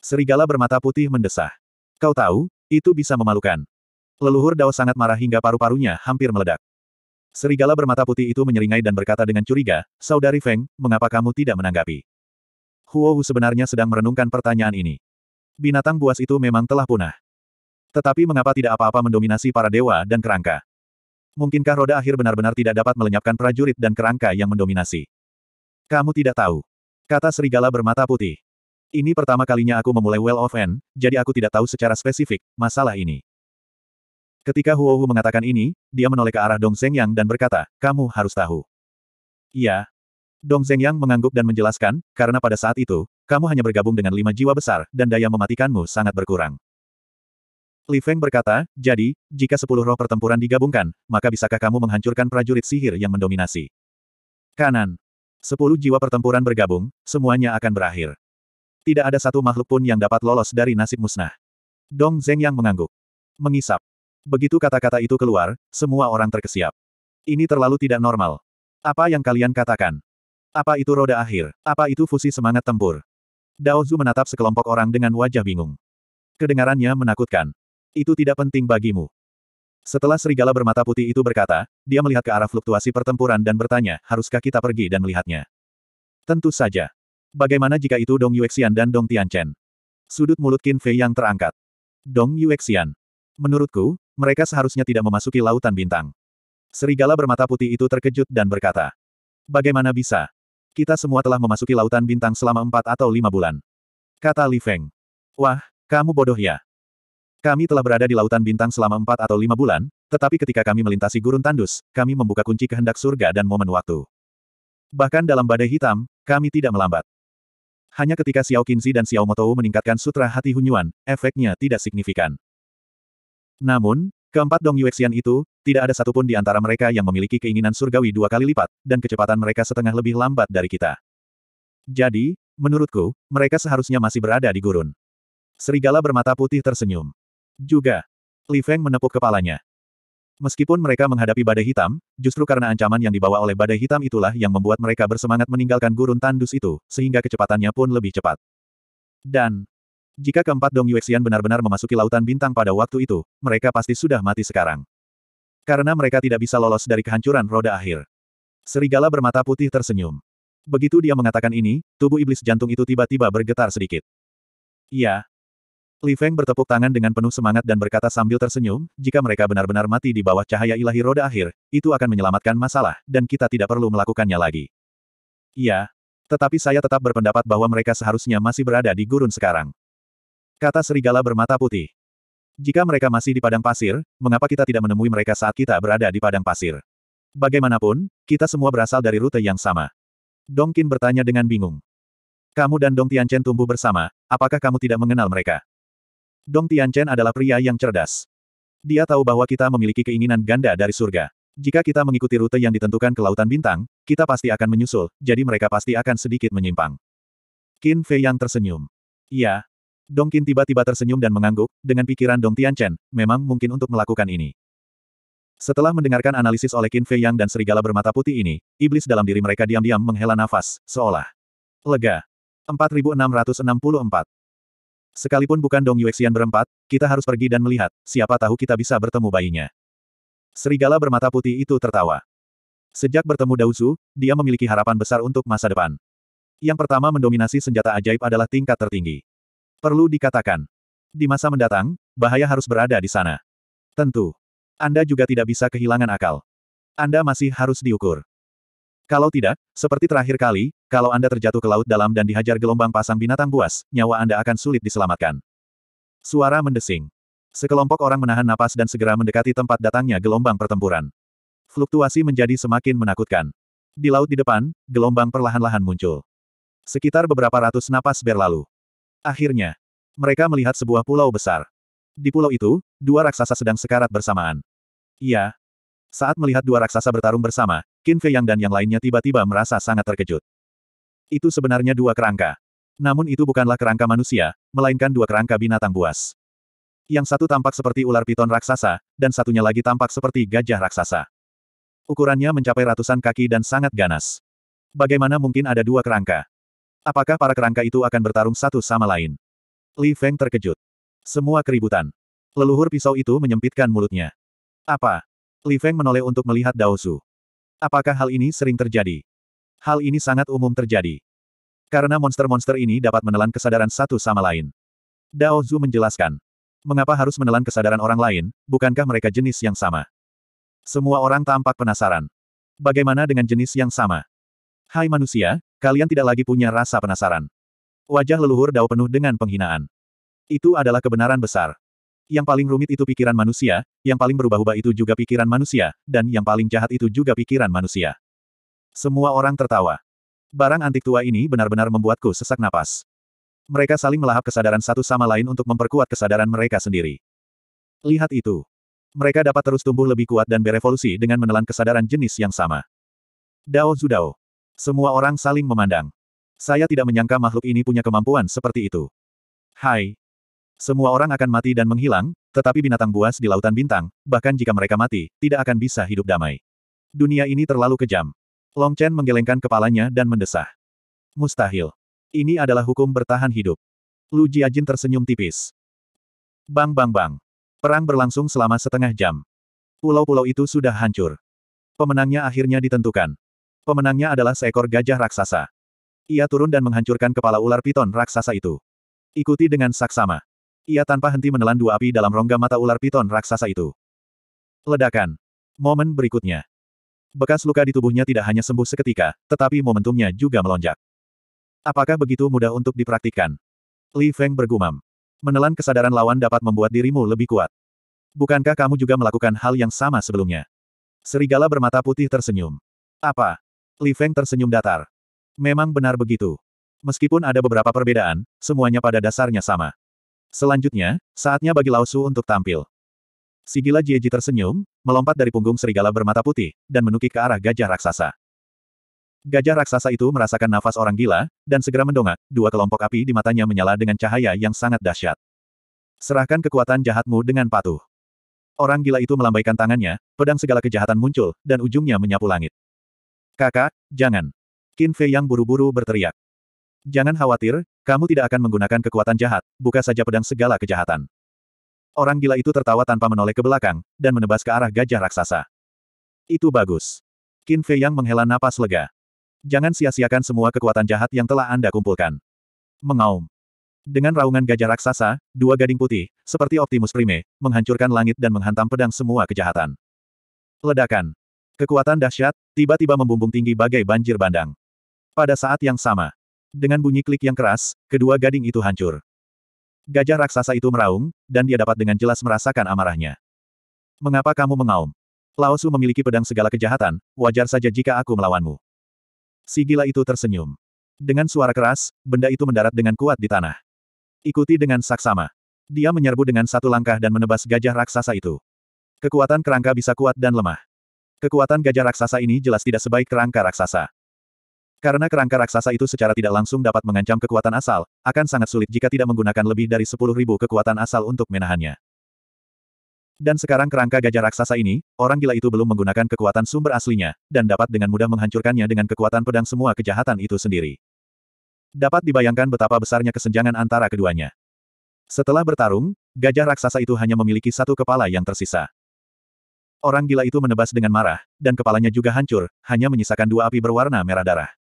Serigala bermata putih mendesah. Kau tahu, itu bisa memalukan. Leluhur Dao sangat marah hingga paru-parunya hampir meledak. Serigala bermata putih itu menyeringai dan berkata dengan curiga, Saudari Feng, mengapa kamu tidak menanggapi? Huo Wu sebenarnya sedang merenungkan pertanyaan ini. Binatang buas itu memang telah punah. Tetapi mengapa tidak apa-apa mendominasi para dewa dan kerangka? Mungkinkah roda akhir benar-benar tidak dapat melenyapkan prajurit dan kerangka yang mendominasi? Kamu tidak tahu. Kata serigala bermata putih. Ini pertama kalinya aku memulai Well of N, jadi aku tidak tahu secara spesifik, masalah ini. Ketika Huo Hu mengatakan ini, dia menoleh ke arah Dong Zeng Yang dan berkata, kamu harus tahu. Iya. Dong Zeng Yang mengangguk dan menjelaskan, karena pada saat itu, kamu hanya bergabung dengan lima jiwa besar, dan daya mematikanmu sangat berkurang. Li Feng berkata, jadi, jika sepuluh roh pertempuran digabungkan, maka bisakah kamu menghancurkan prajurit sihir yang mendominasi? Kanan. Sepuluh jiwa pertempuran bergabung, semuanya akan berakhir. Tidak ada satu makhluk pun yang dapat lolos dari nasib musnah. Dong Zeng yang mengangguk. Mengisap. Begitu kata-kata itu keluar, semua orang terkesiap. Ini terlalu tidak normal. Apa yang kalian katakan? Apa itu roda akhir? Apa itu fusi semangat tempur? Dao Zu menatap sekelompok orang dengan wajah bingung. Kedengarannya menakutkan. Itu tidak penting bagimu. Setelah serigala bermata putih itu berkata, dia melihat ke arah fluktuasi pertempuran dan bertanya, haruskah kita pergi dan melihatnya? Tentu saja. Bagaimana jika itu Dong Yuexian dan Dong Tianchen? Sudut mulut Qin Fei yang terangkat. Dong Yuexian. Menurutku, mereka seharusnya tidak memasuki lautan bintang. Serigala bermata putih itu terkejut dan berkata, Bagaimana bisa? Kita semua telah memasuki lautan bintang selama empat atau lima bulan. Kata Li Feng. Wah, kamu bodoh ya. Kami telah berada di lautan bintang selama empat atau lima bulan, tetapi ketika kami melintasi gurun tandus, kami membuka kunci kehendak surga dan momen waktu. Bahkan dalam badai hitam, kami tidak melambat. Hanya ketika Xiao Qinzi dan Xiao Motou meningkatkan sutra hati Hunyuan, efeknya tidak signifikan. Namun, keempat Dong Yuexian itu, tidak ada satupun di antara mereka yang memiliki keinginan surgawi dua kali lipat, dan kecepatan mereka setengah lebih lambat dari kita. Jadi, menurutku, mereka seharusnya masih berada di gurun. Serigala bermata putih tersenyum. Juga. Li Feng menepuk kepalanya. Meskipun mereka menghadapi badai hitam, justru karena ancaman yang dibawa oleh badai hitam itulah yang membuat mereka bersemangat meninggalkan gurun tandus itu, sehingga kecepatannya pun lebih cepat. Dan, jika keempat Dong Yuexian benar-benar memasuki lautan bintang pada waktu itu, mereka pasti sudah mati sekarang. Karena mereka tidak bisa lolos dari kehancuran roda akhir. Serigala bermata putih tersenyum. Begitu dia mengatakan ini, tubuh iblis jantung itu tiba-tiba bergetar sedikit. Iya, Li Feng bertepuk tangan dengan penuh semangat dan berkata sambil tersenyum, jika mereka benar-benar mati di bawah cahaya ilahi roda akhir, itu akan menyelamatkan masalah, dan kita tidak perlu melakukannya lagi. Iya. Tetapi saya tetap berpendapat bahwa mereka seharusnya masih berada di gurun sekarang. Kata serigala bermata putih. Jika mereka masih di padang pasir, mengapa kita tidak menemui mereka saat kita berada di padang pasir? Bagaimanapun, kita semua berasal dari rute yang sama. Dong Qin bertanya dengan bingung. Kamu dan Dong Tianchen tumbuh bersama, apakah kamu tidak mengenal mereka? Dong Tianchen adalah pria yang cerdas. Dia tahu bahwa kita memiliki keinginan ganda dari surga. Jika kita mengikuti rute yang ditentukan ke Lautan Bintang, kita pasti akan menyusul, jadi mereka pasti akan sedikit menyimpang. Qin Fei yang tersenyum. Iya. Dong Qin tiba-tiba tersenyum dan mengangguk, dengan pikiran Dong Tianchen, memang mungkin untuk melakukan ini. Setelah mendengarkan analisis oleh Qin Fei Yang dan serigala bermata putih ini, iblis dalam diri mereka diam-diam menghela nafas, seolah lega. 4664 Sekalipun bukan Dong Yuexian berempat, kita harus pergi dan melihat, siapa tahu kita bisa bertemu bayinya. Serigala bermata putih itu tertawa. Sejak bertemu Dausu, dia memiliki harapan besar untuk masa depan. Yang pertama mendominasi senjata ajaib adalah tingkat tertinggi. Perlu dikatakan. Di masa mendatang, bahaya harus berada di sana. Tentu. Anda juga tidak bisa kehilangan akal. Anda masih harus diukur. Kalau tidak, seperti terakhir kali, kalau Anda terjatuh ke laut dalam dan dihajar gelombang pasang binatang buas, nyawa Anda akan sulit diselamatkan. Suara mendesing. Sekelompok orang menahan napas dan segera mendekati tempat datangnya gelombang pertempuran. Fluktuasi menjadi semakin menakutkan. Di laut di depan, gelombang perlahan-lahan muncul. Sekitar beberapa ratus napas berlalu. Akhirnya, mereka melihat sebuah pulau besar. Di pulau itu, dua raksasa sedang sekarat bersamaan. Iya. Saat melihat dua raksasa bertarung bersama, Qin Fei Yang dan yang lainnya tiba-tiba merasa sangat terkejut. Itu sebenarnya dua kerangka. Namun itu bukanlah kerangka manusia, melainkan dua kerangka binatang buas. Yang satu tampak seperti ular piton raksasa, dan satunya lagi tampak seperti gajah raksasa. Ukurannya mencapai ratusan kaki dan sangat ganas. Bagaimana mungkin ada dua kerangka? Apakah para kerangka itu akan bertarung satu sama lain? Li Feng terkejut. Semua keributan. Leluhur pisau itu menyempitkan mulutnya. Apa? Li Feng menoleh untuk melihat Dao Su. Apakah hal ini sering terjadi? Hal ini sangat umum terjadi. Karena monster-monster ini dapat menelan kesadaran satu sama lain. Dao Zhu menjelaskan. Mengapa harus menelan kesadaran orang lain, bukankah mereka jenis yang sama? Semua orang tampak penasaran. Bagaimana dengan jenis yang sama? Hai manusia, kalian tidak lagi punya rasa penasaran. Wajah leluhur Dao penuh dengan penghinaan. Itu adalah kebenaran besar. Yang paling rumit itu pikiran manusia, yang paling berubah-ubah itu juga pikiran manusia, dan yang paling jahat itu juga pikiran manusia. Semua orang tertawa. Barang antik tua ini benar-benar membuatku sesak napas. Mereka saling melahap kesadaran satu sama lain untuk memperkuat kesadaran mereka sendiri. Lihat itu. Mereka dapat terus tumbuh lebih kuat dan berevolusi dengan menelan kesadaran jenis yang sama. Dao Zudao. Semua orang saling memandang. Saya tidak menyangka makhluk ini punya kemampuan seperti itu. Hai. Semua orang akan mati dan menghilang, tetapi binatang buas di lautan bintang, bahkan jika mereka mati, tidak akan bisa hidup damai. Dunia ini terlalu kejam. Long Chen menggelengkan kepalanya dan mendesah. Mustahil. Ini adalah hukum bertahan hidup. Lu Jiajin tersenyum tipis. Bang bang bang. Perang berlangsung selama setengah jam. Pulau-pulau itu sudah hancur. Pemenangnya akhirnya ditentukan. Pemenangnya adalah seekor gajah raksasa. Ia turun dan menghancurkan kepala ular piton raksasa itu. Ikuti dengan saksama. Ia tanpa henti menelan dua api dalam rongga mata ular piton raksasa itu. Ledakan. Momen berikutnya. Bekas luka di tubuhnya tidak hanya sembuh seketika, tetapi momentumnya juga melonjak. Apakah begitu mudah untuk dipraktikkan? Li Feng bergumam. Menelan kesadaran lawan dapat membuat dirimu lebih kuat. Bukankah kamu juga melakukan hal yang sama sebelumnya? Serigala bermata putih tersenyum. Apa? Li Feng tersenyum datar. Memang benar begitu. Meskipun ada beberapa perbedaan, semuanya pada dasarnya sama. Selanjutnya, saatnya bagi Lao Su untuk tampil. Si gila Jieji tersenyum, melompat dari punggung serigala bermata putih, dan menukik ke arah gajah raksasa. Gajah raksasa itu merasakan nafas orang gila, dan segera mendongak, dua kelompok api di matanya menyala dengan cahaya yang sangat dahsyat. Serahkan kekuatan jahatmu dengan patuh. Orang gila itu melambaikan tangannya, pedang segala kejahatan muncul, dan ujungnya menyapu langit. Kakak, jangan. Qin Fei yang buru-buru berteriak. Jangan khawatir, kamu tidak akan menggunakan kekuatan jahat, buka saja pedang segala kejahatan. Orang gila itu tertawa tanpa menoleh ke belakang, dan menebas ke arah gajah raksasa. Itu bagus. Qin Fei yang menghela napas lega. Jangan sia-siakan semua kekuatan jahat yang telah Anda kumpulkan. Mengaum. Dengan raungan gajah raksasa, dua gading putih, seperti Optimus Prime, menghancurkan langit dan menghantam pedang semua kejahatan. Ledakan. Kekuatan dahsyat, tiba-tiba membumbung tinggi bagai banjir bandang. Pada saat yang sama, dengan bunyi klik yang keras, kedua gading itu hancur. Gajah raksasa itu meraung, dan dia dapat dengan jelas merasakan amarahnya. Mengapa kamu mengaum? Laosu memiliki pedang segala kejahatan, wajar saja jika aku melawanmu. Si gila itu tersenyum. Dengan suara keras, benda itu mendarat dengan kuat di tanah. Ikuti dengan saksama. Dia menyerbu dengan satu langkah dan menebas gajah raksasa itu. Kekuatan kerangka bisa kuat dan lemah. Kekuatan gajah raksasa ini jelas tidak sebaik kerangka raksasa. Karena kerangka raksasa itu secara tidak langsung dapat mengancam kekuatan asal, akan sangat sulit jika tidak menggunakan lebih dari 10.000 kekuatan asal untuk menahannya. Dan sekarang kerangka gajah raksasa ini, orang gila itu belum menggunakan kekuatan sumber aslinya, dan dapat dengan mudah menghancurkannya dengan kekuatan pedang semua kejahatan itu sendiri. Dapat dibayangkan betapa besarnya kesenjangan antara keduanya. Setelah bertarung, gajah raksasa itu hanya memiliki satu kepala yang tersisa. Orang gila itu menebas dengan marah, dan kepalanya juga hancur, hanya menyisakan dua api berwarna merah darah.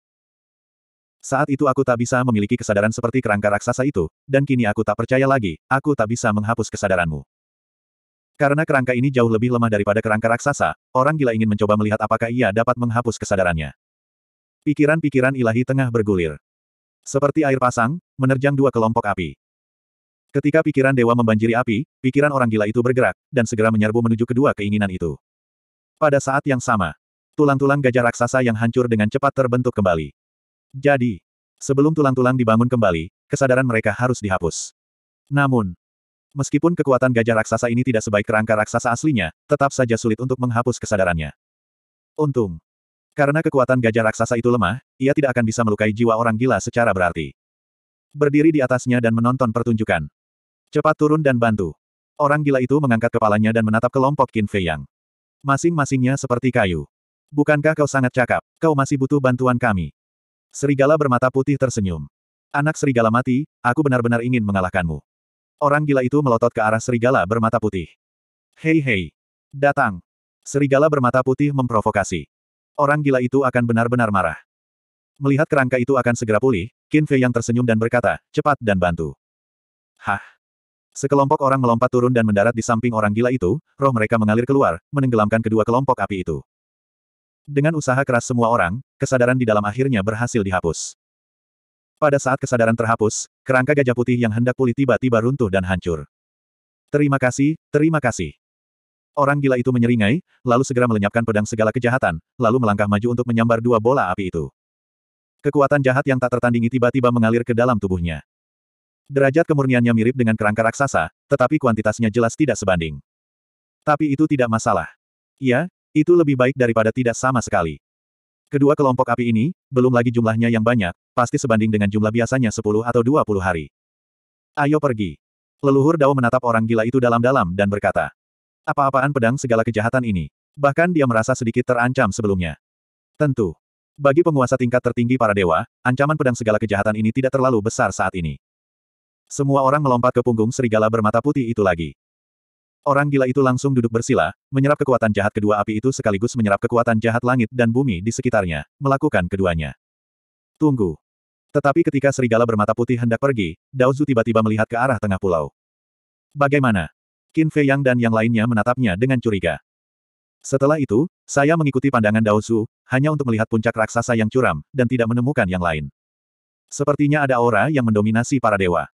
Saat itu aku tak bisa memiliki kesadaran seperti kerangka raksasa itu, dan kini aku tak percaya lagi, aku tak bisa menghapus kesadaranmu. Karena kerangka ini jauh lebih lemah daripada kerangka raksasa, orang gila ingin mencoba melihat apakah ia dapat menghapus kesadarannya. Pikiran-pikiran ilahi tengah bergulir. Seperti air pasang, menerjang dua kelompok api. Ketika pikiran dewa membanjiri api, pikiran orang gila itu bergerak, dan segera menyerbu menuju kedua keinginan itu. Pada saat yang sama, tulang-tulang gajah raksasa yang hancur dengan cepat terbentuk kembali. Jadi, sebelum tulang-tulang dibangun kembali, kesadaran mereka harus dihapus. Namun, meskipun kekuatan gajah raksasa ini tidak sebaik kerangka raksasa aslinya, tetap saja sulit untuk menghapus kesadarannya. Untung, karena kekuatan gajah raksasa itu lemah, ia tidak akan bisa melukai jiwa orang gila secara berarti. Berdiri di atasnya dan menonton pertunjukan. Cepat turun dan bantu. Orang gila itu mengangkat kepalanya dan menatap kelompok Qin Fei Yang. Masing-masingnya seperti kayu. Bukankah kau sangat cakap, kau masih butuh bantuan kami? Serigala bermata putih tersenyum. Anak serigala mati, aku benar-benar ingin mengalahkanmu. Orang gila itu melotot ke arah serigala bermata putih. Hei hei. Datang. Serigala bermata putih memprovokasi orang gila itu akan benar-benar marah. Melihat kerangka itu akan segera pulih, Qin Fei yang tersenyum dan berkata, cepat dan bantu. Hah? Sekelompok orang melompat turun dan mendarat di samping orang gila itu, roh mereka mengalir keluar, menenggelamkan kedua kelompok api itu. Dengan usaha keras semua orang, kesadaran di dalam akhirnya berhasil dihapus. Pada saat kesadaran terhapus, kerangka gajah putih yang hendak pulih tiba-tiba runtuh dan hancur. Terima kasih, terima kasih. Orang gila itu menyeringai, lalu segera melenyapkan pedang segala kejahatan, lalu melangkah maju untuk menyambar dua bola api itu. Kekuatan jahat yang tak tertandingi tiba-tiba mengalir ke dalam tubuhnya. Derajat kemurniannya mirip dengan kerangka raksasa, tetapi kuantitasnya jelas tidak sebanding. Tapi itu tidak masalah. Ya, itu lebih baik daripada tidak sama sekali. Kedua kelompok api ini, belum lagi jumlahnya yang banyak, pasti sebanding dengan jumlah biasanya 10 atau 20 hari. Ayo pergi. Leluhur Dao menatap orang gila itu dalam-dalam dan berkata. Apa-apaan pedang segala kejahatan ini? Bahkan dia merasa sedikit terancam sebelumnya. Tentu. Bagi penguasa tingkat tertinggi para dewa, ancaman pedang segala kejahatan ini tidak terlalu besar saat ini. Semua orang melompat ke punggung serigala bermata putih itu lagi. Orang gila itu langsung duduk bersila, menyerap kekuatan jahat kedua api itu sekaligus menyerap kekuatan jahat langit dan bumi di sekitarnya, melakukan keduanya. Tunggu. Tetapi ketika serigala bermata putih hendak pergi, Daozu tiba-tiba melihat ke arah tengah pulau. Bagaimana? Qin Fei Yang dan yang lainnya menatapnya dengan curiga. Setelah itu, saya mengikuti pandangan Daozu, hanya untuk melihat puncak raksasa yang curam, dan tidak menemukan yang lain. Sepertinya ada aura yang mendominasi para dewa.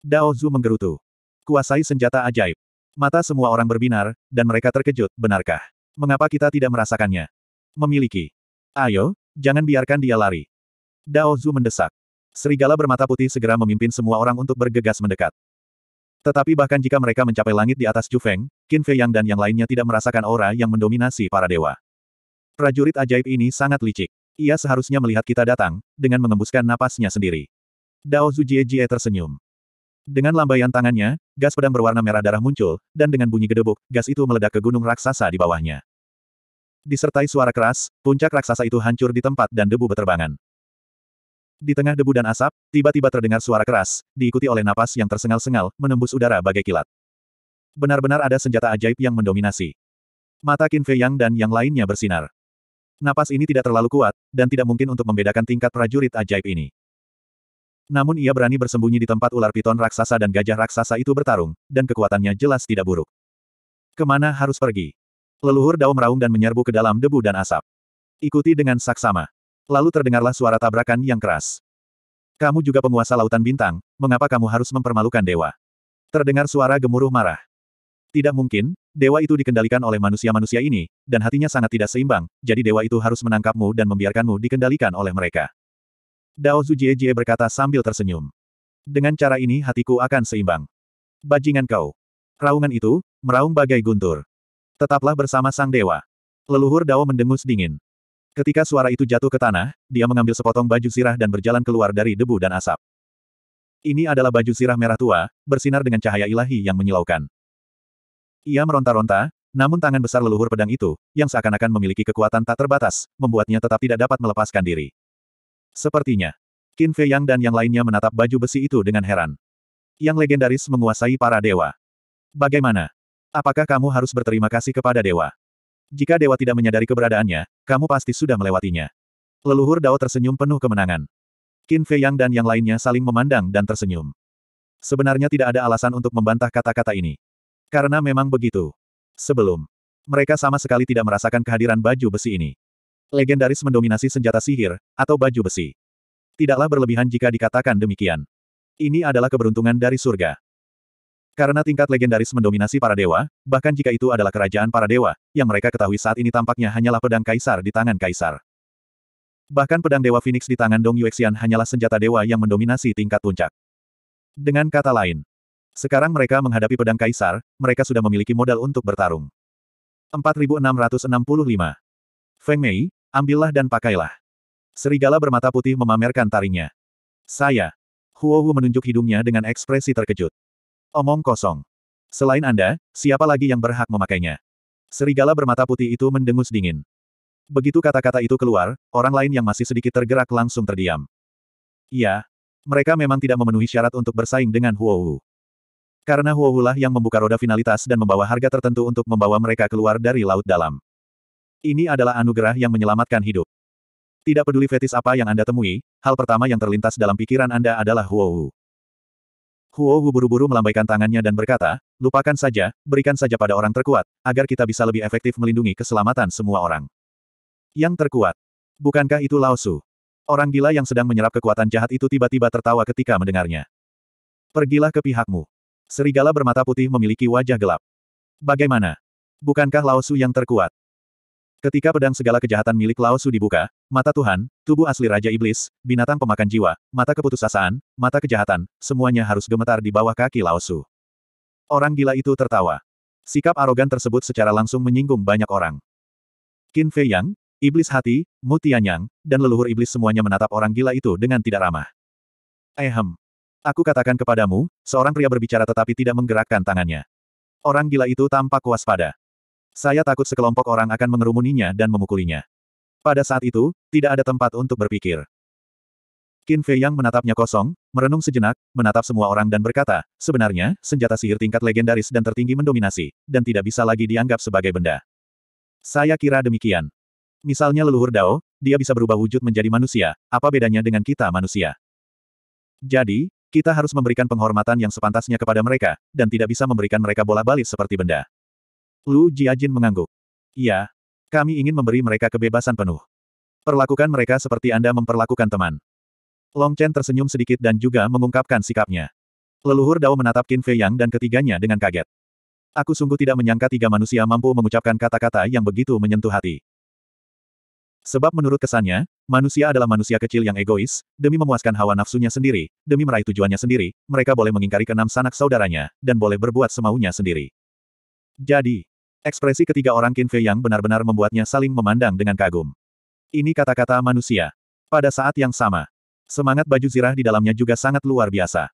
Dao Zu menggerutu. Kuasai senjata ajaib. Mata semua orang berbinar, dan mereka terkejut, benarkah? Mengapa kita tidak merasakannya? Memiliki. Ayo, jangan biarkan dia lari. Dao Zu mendesak. Serigala bermata putih segera memimpin semua orang untuk bergegas mendekat. Tetapi bahkan jika mereka mencapai langit di atas Jufeng, Qin Fei Yang dan yang lainnya tidak merasakan aura yang mendominasi para dewa. Prajurit ajaib ini sangat licik. Ia seharusnya melihat kita datang, dengan mengembuskan napasnya sendiri. Dao Zu Jie Jie tersenyum. Dengan lambaian tangannya, gas pedang berwarna merah darah muncul, dan dengan bunyi gedebuk, gas itu meledak ke gunung raksasa di bawahnya. Disertai suara keras, puncak raksasa itu hancur di tempat dan debu beterbangan. Di tengah debu dan asap, tiba-tiba terdengar suara keras, diikuti oleh napas yang tersengal-sengal, menembus udara bagai kilat. Benar-benar ada senjata ajaib yang mendominasi. Mata Qin Fei Yang dan yang lainnya bersinar. Napas ini tidak terlalu kuat, dan tidak mungkin untuk membedakan tingkat prajurit ajaib ini. Namun ia berani bersembunyi di tempat ular piton raksasa dan gajah raksasa itu bertarung, dan kekuatannya jelas tidak buruk. Ke mana harus pergi? Leluhur Dao meraung dan menyerbu ke dalam debu dan asap. Ikuti dengan saksama. Lalu terdengarlah suara tabrakan yang keras. Kamu juga penguasa lautan bintang, mengapa kamu harus mempermalukan dewa? Terdengar suara gemuruh marah. Tidak mungkin, dewa itu dikendalikan oleh manusia-manusia ini, dan hatinya sangat tidak seimbang, jadi dewa itu harus menangkapmu dan membiarkanmu dikendalikan oleh mereka. Dao Zujie berkata sambil tersenyum. Dengan cara ini hatiku akan seimbang. Bajingan kau. Raungan itu, meraung bagai guntur. Tetaplah bersama sang dewa. Leluhur Dao mendengus dingin. Ketika suara itu jatuh ke tanah, dia mengambil sepotong baju sirah dan berjalan keluar dari debu dan asap. Ini adalah baju sirah merah tua, bersinar dengan cahaya ilahi yang menyilaukan. Ia meronta-ronta, namun tangan besar leluhur pedang itu, yang seakan-akan memiliki kekuatan tak terbatas, membuatnya tetap tidak dapat melepaskan diri. Sepertinya. Qin Fei Yang dan yang lainnya menatap baju besi itu dengan heran. Yang legendaris menguasai para dewa. Bagaimana? Apakah kamu harus berterima kasih kepada dewa? Jika dewa tidak menyadari keberadaannya, kamu pasti sudah melewatinya. Leluhur Dao tersenyum penuh kemenangan. Qin Fei Yang dan yang lainnya saling memandang dan tersenyum. Sebenarnya tidak ada alasan untuk membantah kata-kata ini. Karena memang begitu. Sebelum, mereka sama sekali tidak merasakan kehadiran baju besi ini legendaris mendominasi senjata sihir, atau baju besi. Tidaklah berlebihan jika dikatakan demikian. Ini adalah keberuntungan dari surga. Karena tingkat legendaris mendominasi para dewa, bahkan jika itu adalah kerajaan para dewa, yang mereka ketahui saat ini tampaknya hanyalah pedang kaisar di tangan kaisar. Bahkan pedang Dewa Phoenix di tangan Dong Yuexian hanyalah senjata dewa yang mendominasi tingkat puncak. Dengan kata lain, sekarang mereka menghadapi pedang kaisar, mereka sudah memiliki modal untuk bertarung. 4665 Feng Mei, Ambillah dan pakailah. Serigala bermata putih memamerkan taringnya. Saya. Huo Hu menunjuk hidungnya dengan ekspresi terkejut. Omong kosong. Selain Anda, siapa lagi yang berhak memakainya? Serigala bermata putih itu mendengus dingin. Begitu kata-kata itu keluar, orang lain yang masih sedikit tergerak langsung terdiam. Iya, mereka memang tidak memenuhi syarat untuk bersaing dengan Huo Hu. Karena Huo Hu lah yang membuka roda finalitas dan membawa harga tertentu untuk membawa mereka keluar dari laut dalam. Ini adalah anugerah yang menyelamatkan hidup. Tidak peduli fetis apa yang Anda temui, hal pertama yang terlintas dalam pikiran Anda adalah Huo Hu. Huo Hu buru-buru melambaikan tangannya dan berkata, lupakan saja, berikan saja pada orang terkuat, agar kita bisa lebih efektif melindungi keselamatan semua orang. Yang terkuat. Bukankah itu Lao Su? Orang gila yang sedang menyerap kekuatan jahat itu tiba-tiba tertawa ketika mendengarnya. Pergilah ke pihakmu. Serigala bermata putih memiliki wajah gelap. Bagaimana? Bukankah Lao Su yang terkuat? Ketika pedang segala kejahatan milik Lao Su dibuka, mata Tuhan, tubuh asli Raja Iblis, binatang pemakan jiwa, mata keputusasaan, mata kejahatan, semuanya harus gemetar di bawah kaki Lao Su. Orang gila itu tertawa. Sikap arogan tersebut secara langsung menyinggung banyak orang. Qin Fei Yang, iblis hati, Mutianyang, dan leluhur iblis semuanya menatap orang gila itu dengan tidak ramah. Ehem. Aku katakan kepadamu, seorang pria berbicara tetapi tidak menggerakkan tangannya. Orang gila itu tampak waspada. Saya takut sekelompok orang akan mengerumuninya dan memukulinya. Pada saat itu, tidak ada tempat untuk berpikir. Qin Fei yang menatapnya kosong, merenung sejenak, menatap semua orang dan berkata, sebenarnya, senjata sihir tingkat legendaris dan tertinggi mendominasi, dan tidak bisa lagi dianggap sebagai benda. Saya kira demikian. Misalnya leluhur Dao, dia bisa berubah wujud menjadi manusia, apa bedanya dengan kita manusia? Jadi, kita harus memberikan penghormatan yang sepantasnya kepada mereka, dan tidak bisa memberikan mereka bola balik seperti benda. Lu Jiajin mengangguk. Iya. Kami ingin memberi mereka kebebasan penuh. Perlakukan mereka seperti Anda memperlakukan teman. Long Chen tersenyum sedikit dan juga mengungkapkan sikapnya. Leluhur Dao menatap Qin Fei Yang dan ketiganya dengan kaget. Aku sungguh tidak menyangka tiga manusia mampu mengucapkan kata-kata yang begitu menyentuh hati. Sebab menurut kesannya, manusia adalah manusia kecil yang egois, demi memuaskan hawa nafsunya sendiri, demi meraih tujuannya sendiri, mereka boleh mengingkari keenam sanak saudaranya, dan boleh berbuat semaunya sendiri. Jadi, ekspresi ketiga orang Qin Fei yang benar-benar membuatnya saling memandang dengan kagum. Ini kata-kata manusia. Pada saat yang sama, semangat baju zirah di dalamnya juga sangat luar biasa.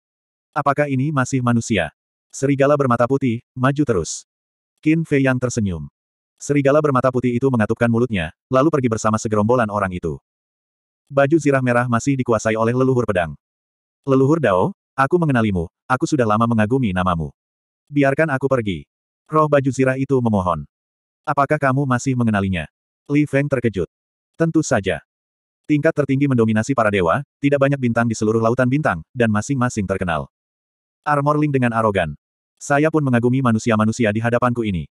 Apakah ini masih manusia? Serigala bermata putih, maju terus. Qin Fei yang tersenyum. Serigala bermata putih itu mengatupkan mulutnya, lalu pergi bersama segerombolan orang itu. Baju zirah merah masih dikuasai oleh leluhur pedang. Leluhur Dao, aku mengenalimu, aku sudah lama mengagumi namamu. Biarkan aku pergi. Roh baju zirah itu memohon. Apakah kamu masih mengenalinya? Li Feng terkejut. Tentu saja. Tingkat tertinggi mendominasi para dewa, tidak banyak bintang di seluruh lautan bintang, dan masing-masing terkenal. Armor Ling dengan arogan. Saya pun mengagumi manusia-manusia di hadapanku ini.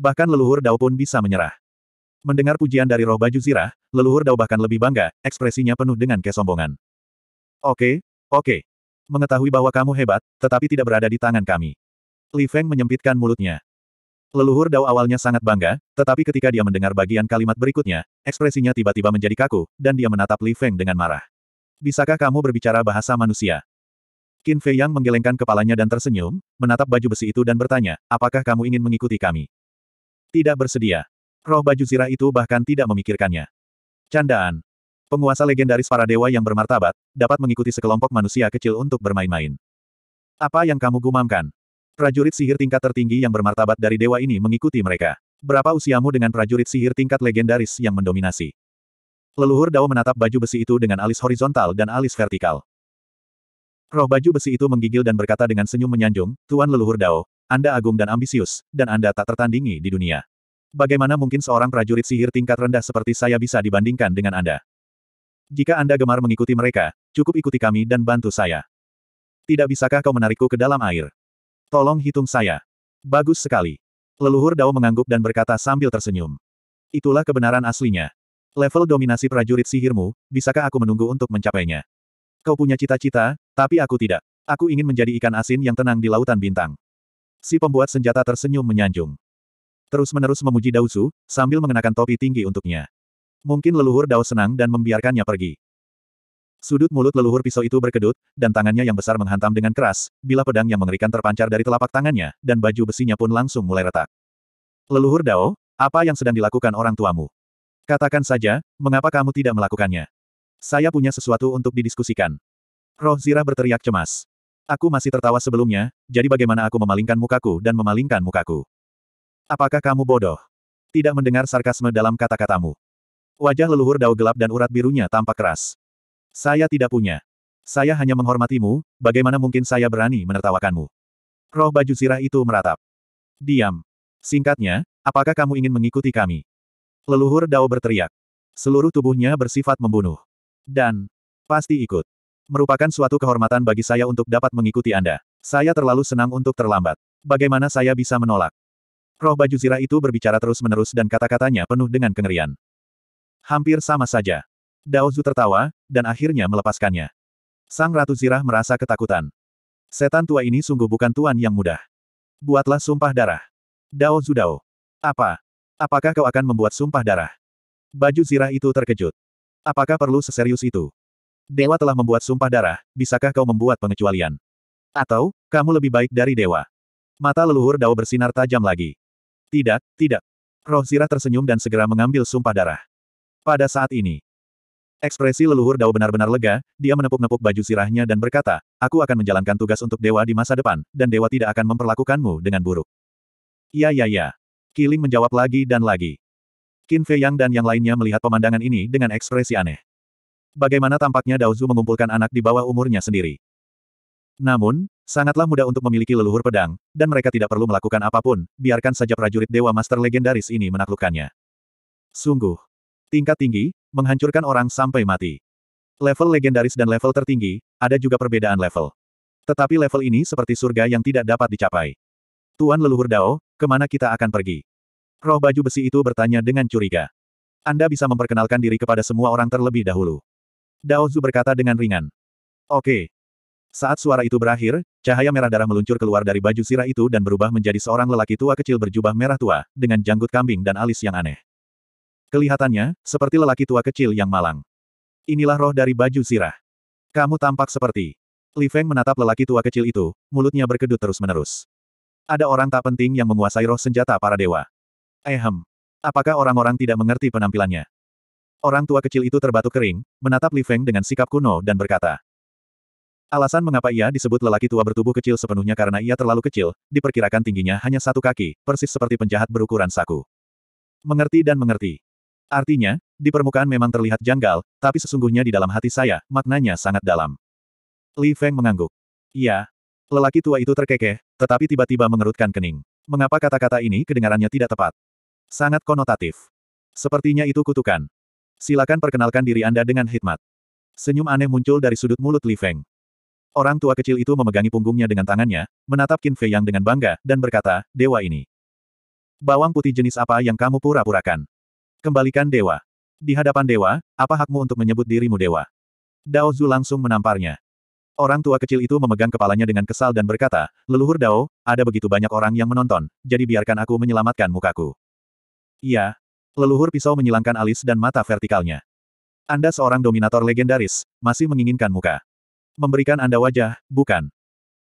Bahkan leluhur Dao pun bisa menyerah. Mendengar pujian dari roh baju zirah, leluhur Dao bahkan lebih bangga, ekspresinya penuh dengan kesombongan. Oke, oke. Mengetahui bahwa kamu hebat, tetapi tidak berada di tangan kami. Li Feng menyempitkan mulutnya. Leluhur Dao awalnya sangat bangga, tetapi ketika dia mendengar bagian kalimat berikutnya, ekspresinya tiba-tiba menjadi kaku, dan dia menatap Li Feng dengan marah. Bisakah kamu berbicara bahasa manusia? Qin Fei Yang menggelengkan kepalanya dan tersenyum, menatap baju besi itu dan bertanya, apakah kamu ingin mengikuti kami? Tidak bersedia. Roh baju zirah itu bahkan tidak memikirkannya. Candaan. Penguasa legendaris para dewa yang bermartabat, dapat mengikuti sekelompok manusia kecil untuk bermain-main. Apa yang kamu gumamkan? Prajurit sihir tingkat tertinggi yang bermartabat dari dewa ini mengikuti mereka. Berapa usiamu dengan prajurit sihir tingkat legendaris yang mendominasi? Leluhur Dao menatap baju besi itu dengan alis horizontal dan alis vertikal. Roh baju besi itu menggigil dan berkata dengan senyum menyanjung, Tuan Leluhur Dao, anda agung dan ambisius, dan Anda tak tertandingi di dunia. Bagaimana mungkin seorang prajurit sihir tingkat rendah seperti saya bisa dibandingkan dengan Anda? Jika Anda gemar mengikuti mereka, cukup ikuti kami dan bantu saya. Tidak bisakah kau menarikku ke dalam air? Tolong hitung saya. Bagus sekali. Leluhur Dao mengangguk dan berkata sambil tersenyum. Itulah kebenaran aslinya. Level dominasi prajurit sihirmu, bisakah aku menunggu untuk mencapainya? Kau punya cita-cita, tapi aku tidak. Aku ingin menjadi ikan asin yang tenang di lautan bintang. Si pembuat senjata tersenyum menyanjung. Terus-menerus memuji Dausu, sambil mengenakan topi tinggi untuknya. Mungkin leluhur Dao senang dan membiarkannya pergi. Sudut mulut leluhur pisau itu berkedut, dan tangannya yang besar menghantam dengan keras, bila pedang yang mengerikan terpancar dari telapak tangannya, dan baju besinya pun langsung mulai retak. Leluhur Dao, apa yang sedang dilakukan orang tuamu? Katakan saja, mengapa kamu tidak melakukannya? Saya punya sesuatu untuk didiskusikan. Roh Zirah berteriak cemas. Aku masih tertawa sebelumnya, jadi bagaimana aku memalingkan mukaku dan memalingkan mukaku? Apakah kamu bodoh? Tidak mendengar sarkasme dalam kata-katamu. Wajah leluhur dao gelap dan urat birunya tampak keras. Saya tidak punya. Saya hanya menghormatimu, bagaimana mungkin saya berani menertawakanmu? Roh baju zirah itu meratap. Diam. Singkatnya, apakah kamu ingin mengikuti kami? Leluhur Dao berteriak. Seluruh tubuhnya bersifat membunuh. Dan, pasti ikut. Merupakan suatu kehormatan bagi saya untuk dapat mengikuti Anda. Saya terlalu senang untuk terlambat. Bagaimana saya bisa menolak? Roh baju zirah itu berbicara terus-menerus dan kata-katanya penuh dengan kengerian. Hampir sama saja. Dao Zu tertawa, dan akhirnya melepaskannya. Sang Ratu Zirah merasa ketakutan. Setan tua ini sungguh bukan tuan yang mudah. Buatlah sumpah darah. Dao Zu Dao. Apa? Apakah kau akan membuat sumpah darah? Baju zirah itu terkejut. Apakah perlu seserius itu? Dewa telah membuat sumpah darah, bisakah kau membuat pengecualian? Atau, kamu lebih baik dari dewa? Mata leluhur Dao bersinar tajam lagi. Tidak, tidak. Roh Zirah tersenyum dan segera mengambil sumpah darah. Pada saat ini, ekspresi leluhur Dao benar-benar lega, dia menepuk-nepuk baju sirahnya dan berkata, aku akan menjalankan tugas untuk dewa di masa depan, dan dewa tidak akan memperlakukanmu dengan buruk. Ya ya ya. Kiling menjawab lagi dan lagi. Qin Fei Yang dan yang lainnya melihat pemandangan ini dengan ekspresi aneh. Bagaimana tampaknya Dao Zu mengumpulkan anak di bawah umurnya sendiri. Namun, sangatlah mudah untuk memiliki leluhur pedang, dan mereka tidak perlu melakukan apa pun, biarkan saja prajurit Dewa Master Legendaris ini menaklukkannya. Sungguh. Tingkat tinggi, menghancurkan orang sampai mati. Level legendaris dan level tertinggi, ada juga perbedaan level. Tetapi level ini seperti surga yang tidak dapat dicapai. Tuan leluhur Dao, ke mana kita akan pergi? Roh baju besi itu bertanya dengan curiga. Anda bisa memperkenalkan diri kepada semua orang terlebih dahulu. Dao Zu berkata dengan ringan. Oke. Saat suara itu berakhir, cahaya merah darah meluncur keluar dari baju sirah itu dan berubah menjadi seorang lelaki tua kecil berjubah merah tua, dengan janggut kambing dan alis yang aneh. Kelihatannya, seperti lelaki tua kecil yang malang. Inilah roh dari baju sirah. Kamu tampak seperti. Li Feng menatap lelaki tua kecil itu, mulutnya berkedut terus-menerus. Ada orang tak penting yang menguasai roh senjata para dewa. Ehem. Apakah orang-orang tidak mengerti penampilannya? Orang tua kecil itu terbatuk kering, menatap Li Feng dengan sikap kuno dan berkata. Alasan mengapa ia disebut lelaki tua bertubuh kecil sepenuhnya karena ia terlalu kecil, diperkirakan tingginya hanya satu kaki, persis seperti penjahat berukuran saku. Mengerti dan mengerti. Artinya, di permukaan memang terlihat janggal, tapi sesungguhnya di dalam hati saya, maknanya sangat dalam. Li Feng mengangguk. Iya. Lelaki tua itu terkekeh, tetapi tiba-tiba mengerutkan kening. Mengapa kata-kata ini kedengarannya tidak tepat? Sangat konotatif. Sepertinya itu kutukan. Silakan perkenalkan diri Anda dengan hikmat. Senyum aneh muncul dari sudut mulut Li Feng. Orang tua kecil itu memegangi punggungnya dengan tangannya, menatap Qin Fei Yang dengan bangga, dan berkata, Dewa ini. Bawang putih jenis apa yang kamu pura-purakan? Kembalikan Dewa. Di hadapan Dewa, apa hakmu untuk menyebut dirimu Dewa? Dao Zu langsung menamparnya. Orang tua kecil itu memegang kepalanya dengan kesal dan berkata, Leluhur Dao, ada begitu banyak orang yang menonton, jadi biarkan aku menyelamatkan mukaku. Iya, Leluhur pisau menyilangkan alis dan mata vertikalnya. Anda seorang dominator legendaris, masih menginginkan muka. Memberikan Anda wajah, bukan?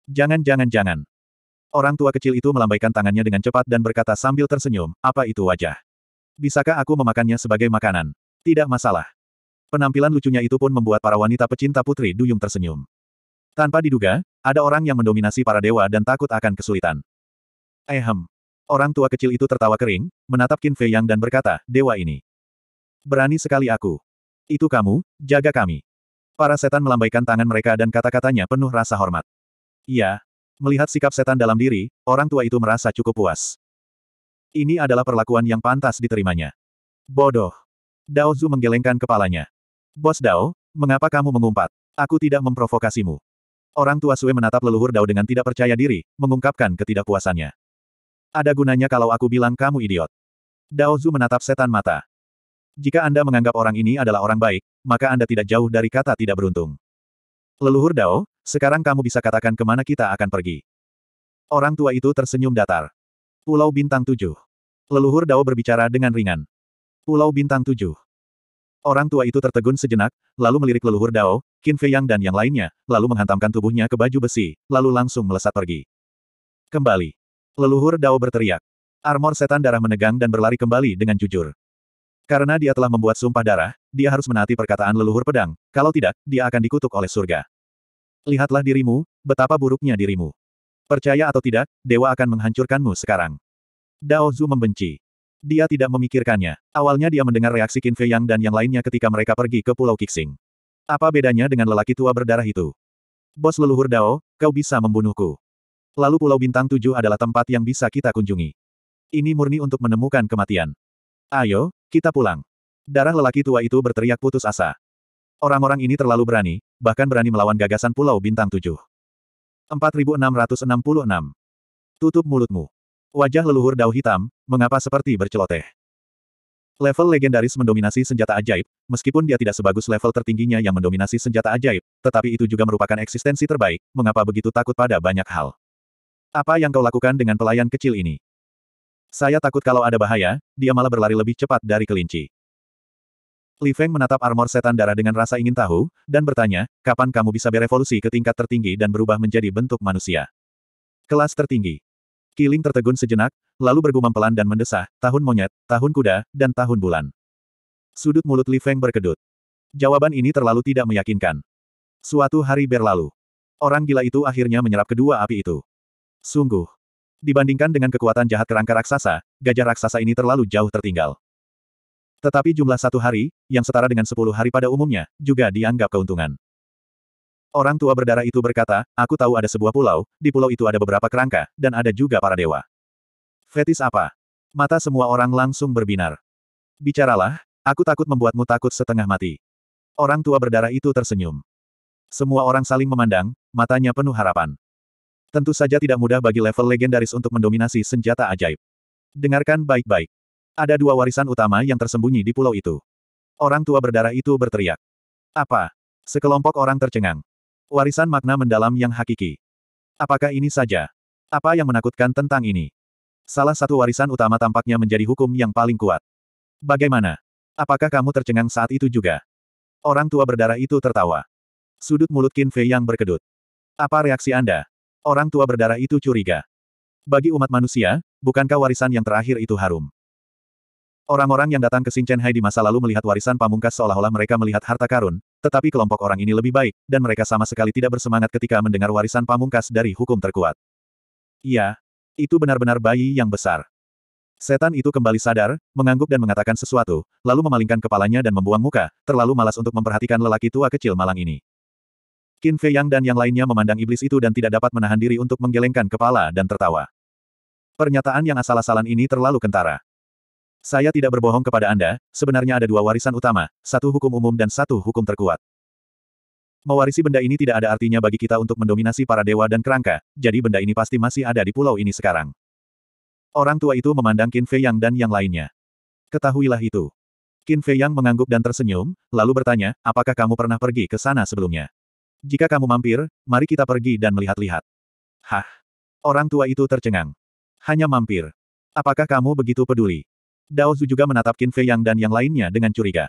Jangan-jangan-jangan. Orang tua kecil itu melambaikan tangannya dengan cepat dan berkata sambil tersenyum, apa itu wajah? Bisakah aku memakannya sebagai makanan? Tidak masalah. Penampilan lucunya itu pun membuat para wanita pecinta putri duyung tersenyum. Tanpa diduga, ada orang yang mendominasi para dewa dan takut akan kesulitan. Ehem. Orang tua kecil itu tertawa kering, menatap Qin Fei Yang dan berkata, Dewa ini. Berani sekali aku. Itu kamu, jaga kami. Para setan melambaikan tangan mereka dan kata-katanya penuh rasa hormat. Iya. Melihat sikap setan dalam diri, orang tua itu merasa cukup puas. Ini adalah perlakuan yang pantas diterimanya. Bodoh. Dao Zu menggelengkan kepalanya. Bos Dao, mengapa kamu mengumpat? Aku tidak memprovokasimu. Orang tua Sue menatap leluhur Dao dengan tidak percaya diri, mengungkapkan ketidakpuasannya. Ada gunanya kalau aku bilang kamu idiot. Dao Zu menatap setan mata. Jika Anda menganggap orang ini adalah orang baik, maka Anda tidak jauh dari kata tidak beruntung. Leluhur Dao, sekarang kamu bisa katakan ke mana kita akan pergi. Orang tua itu tersenyum datar. Pulau Bintang Tujuh. Leluhur Dao berbicara dengan ringan. Pulau Bintang Tujuh. Orang tua itu tertegun sejenak, lalu melirik leluhur Dao, Qin Fei Yang dan yang lainnya, lalu menghantamkan tubuhnya ke baju besi, lalu langsung melesat pergi. Kembali. Leluhur Dao berteriak. Armor setan darah menegang dan berlari kembali dengan jujur. Karena dia telah membuat sumpah darah, dia harus menaati perkataan leluhur pedang, kalau tidak, dia akan dikutuk oleh surga. Lihatlah dirimu, betapa buruknya dirimu. Percaya atau tidak, dewa akan menghancurkanmu sekarang. Dao Zu membenci. Dia tidak memikirkannya. Awalnya dia mendengar reaksi Qin Fei Yang dan yang lainnya ketika mereka pergi ke Pulau Kixing. Apa bedanya dengan lelaki tua berdarah itu? Bos leluhur Dao, kau bisa membunuhku. Lalu Pulau Bintang Tujuh adalah tempat yang bisa kita kunjungi. Ini murni untuk menemukan kematian. Ayo, kita pulang. Darah lelaki tua itu berteriak putus asa. Orang-orang ini terlalu berani, bahkan berani melawan gagasan Pulau Bintang Tujuh. 4666. Tutup mulutmu. Wajah leluhur dao hitam, mengapa seperti berceloteh. Level legendaris mendominasi senjata ajaib, meskipun dia tidak sebagus level tertingginya yang mendominasi senjata ajaib, tetapi itu juga merupakan eksistensi terbaik, mengapa begitu takut pada banyak hal. Apa yang kau lakukan dengan pelayan kecil ini? Saya takut kalau ada bahaya, dia malah berlari lebih cepat dari kelinci. Li Feng menatap armor setan darah dengan rasa ingin tahu, dan bertanya, kapan kamu bisa berevolusi ke tingkat tertinggi dan berubah menjadi bentuk manusia? Kelas tertinggi. Kiling tertegun sejenak, lalu bergumam pelan dan mendesah, tahun monyet, tahun kuda, dan tahun bulan. Sudut mulut Li Feng berkedut. Jawaban ini terlalu tidak meyakinkan. Suatu hari berlalu. Orang gila itu akhirnya menyerap kedua api itu. Sungguh. Dibandingkan dengan kekuatan jahat kerangka raksasa, gajah raksasa ini terlalu jauh tertinggal. Tetapi jumlah satu hari, yang setara dengan sepuluh hari pada umumnya, juga dianggap keuntungan. Orang tua berdarah itu berkata, aku tahu ada sebuah pulau, di pulau itu ada beberapa kerangka, dan ada juga para dewa. Fetis apa? Mata semua orang langsung berbinar. Bicaralah, aku takut membuatmu takut setengah mati. Orang tua berdarah itu tersenyum. Semua orang saling memandang, matanya penuh harapan. Tentu saja tidak mudah bagi level legendaris untuk mendominasi senjata ajaib. Dengarkan baik-baik. Ada dua warisan utama yang tersembunyi di pulau itu. Orang tua berdarah itu berteriak. Apa? Sekelompok orang tercengang. Warisan makna mendalam yang hakiki. Apakah ini saja? Apa yang menakutkan tentang ini? Salah satu warisan utama tampaknya menjadi hukum yang paling kuat. Bagaimana? Apakah kamu tercengang saat itu juga? Orang tua berdarah itu tertawa. Sudut mulut Qin Fei yang berkedut. Apa reaksi Anda? Orang tua berdarah itu curiga. Bagi umat manusia, bukankah warisan yang terakhir itu harum? Orang-orang yang datang ke Xingchen Hai di masa lalu melihat warisan pamungkas seolah-olah mereka melihat harta karun, tetapi kelompok orang ini lebih baik, dan mereka sama sekali tidak bersemangat ketika mendengar warisan pamungkas dari hukum terkuat. Iya, itu benar-benar bayi yang besar. Setan itu kembali sadar, mengangguk dan mengatakan sesuatu, lalu memalingkan kepalanya dan membuang muka, terlalu malas untuk memperhatikan lelaki tua kecil malang ini. Qin Fei Yang dan yang lainnya memandang iblis itu dan tidak dapat menahan diri untuk menggelengkan kepala dan tertawa. Pernyataan yang asal-asalan ini terlalu kentara. Saya tidak berbohong kepada Anda, sebenarnya ada dua warisan utama, satu hukum umum dan satu hukum terkuat. Mewarisi benda ini tidak ada artinya bagi kita untuk mendominasi para dewa dan kerangka, jadi benda ini pasti masih ada di pulau ini sekarang. Orang tua itu memandang Qin Fei Yang dan yang lainnya. Ketahuilah itu. Qin Fei Yang mengangguk dan tersenyum, lalu bertanya, apakah kamu pernah pergi ke sana sebelumnya? Jika kamu mampir, mari kita pergi dan melihat-lihat. Hah? Orang tua itu tercengang. Hanya mampir. Apakah kamu begitu peduli? Dao Zu juga menatap Qin Fei Yang dan yang lainnya dengan curiga.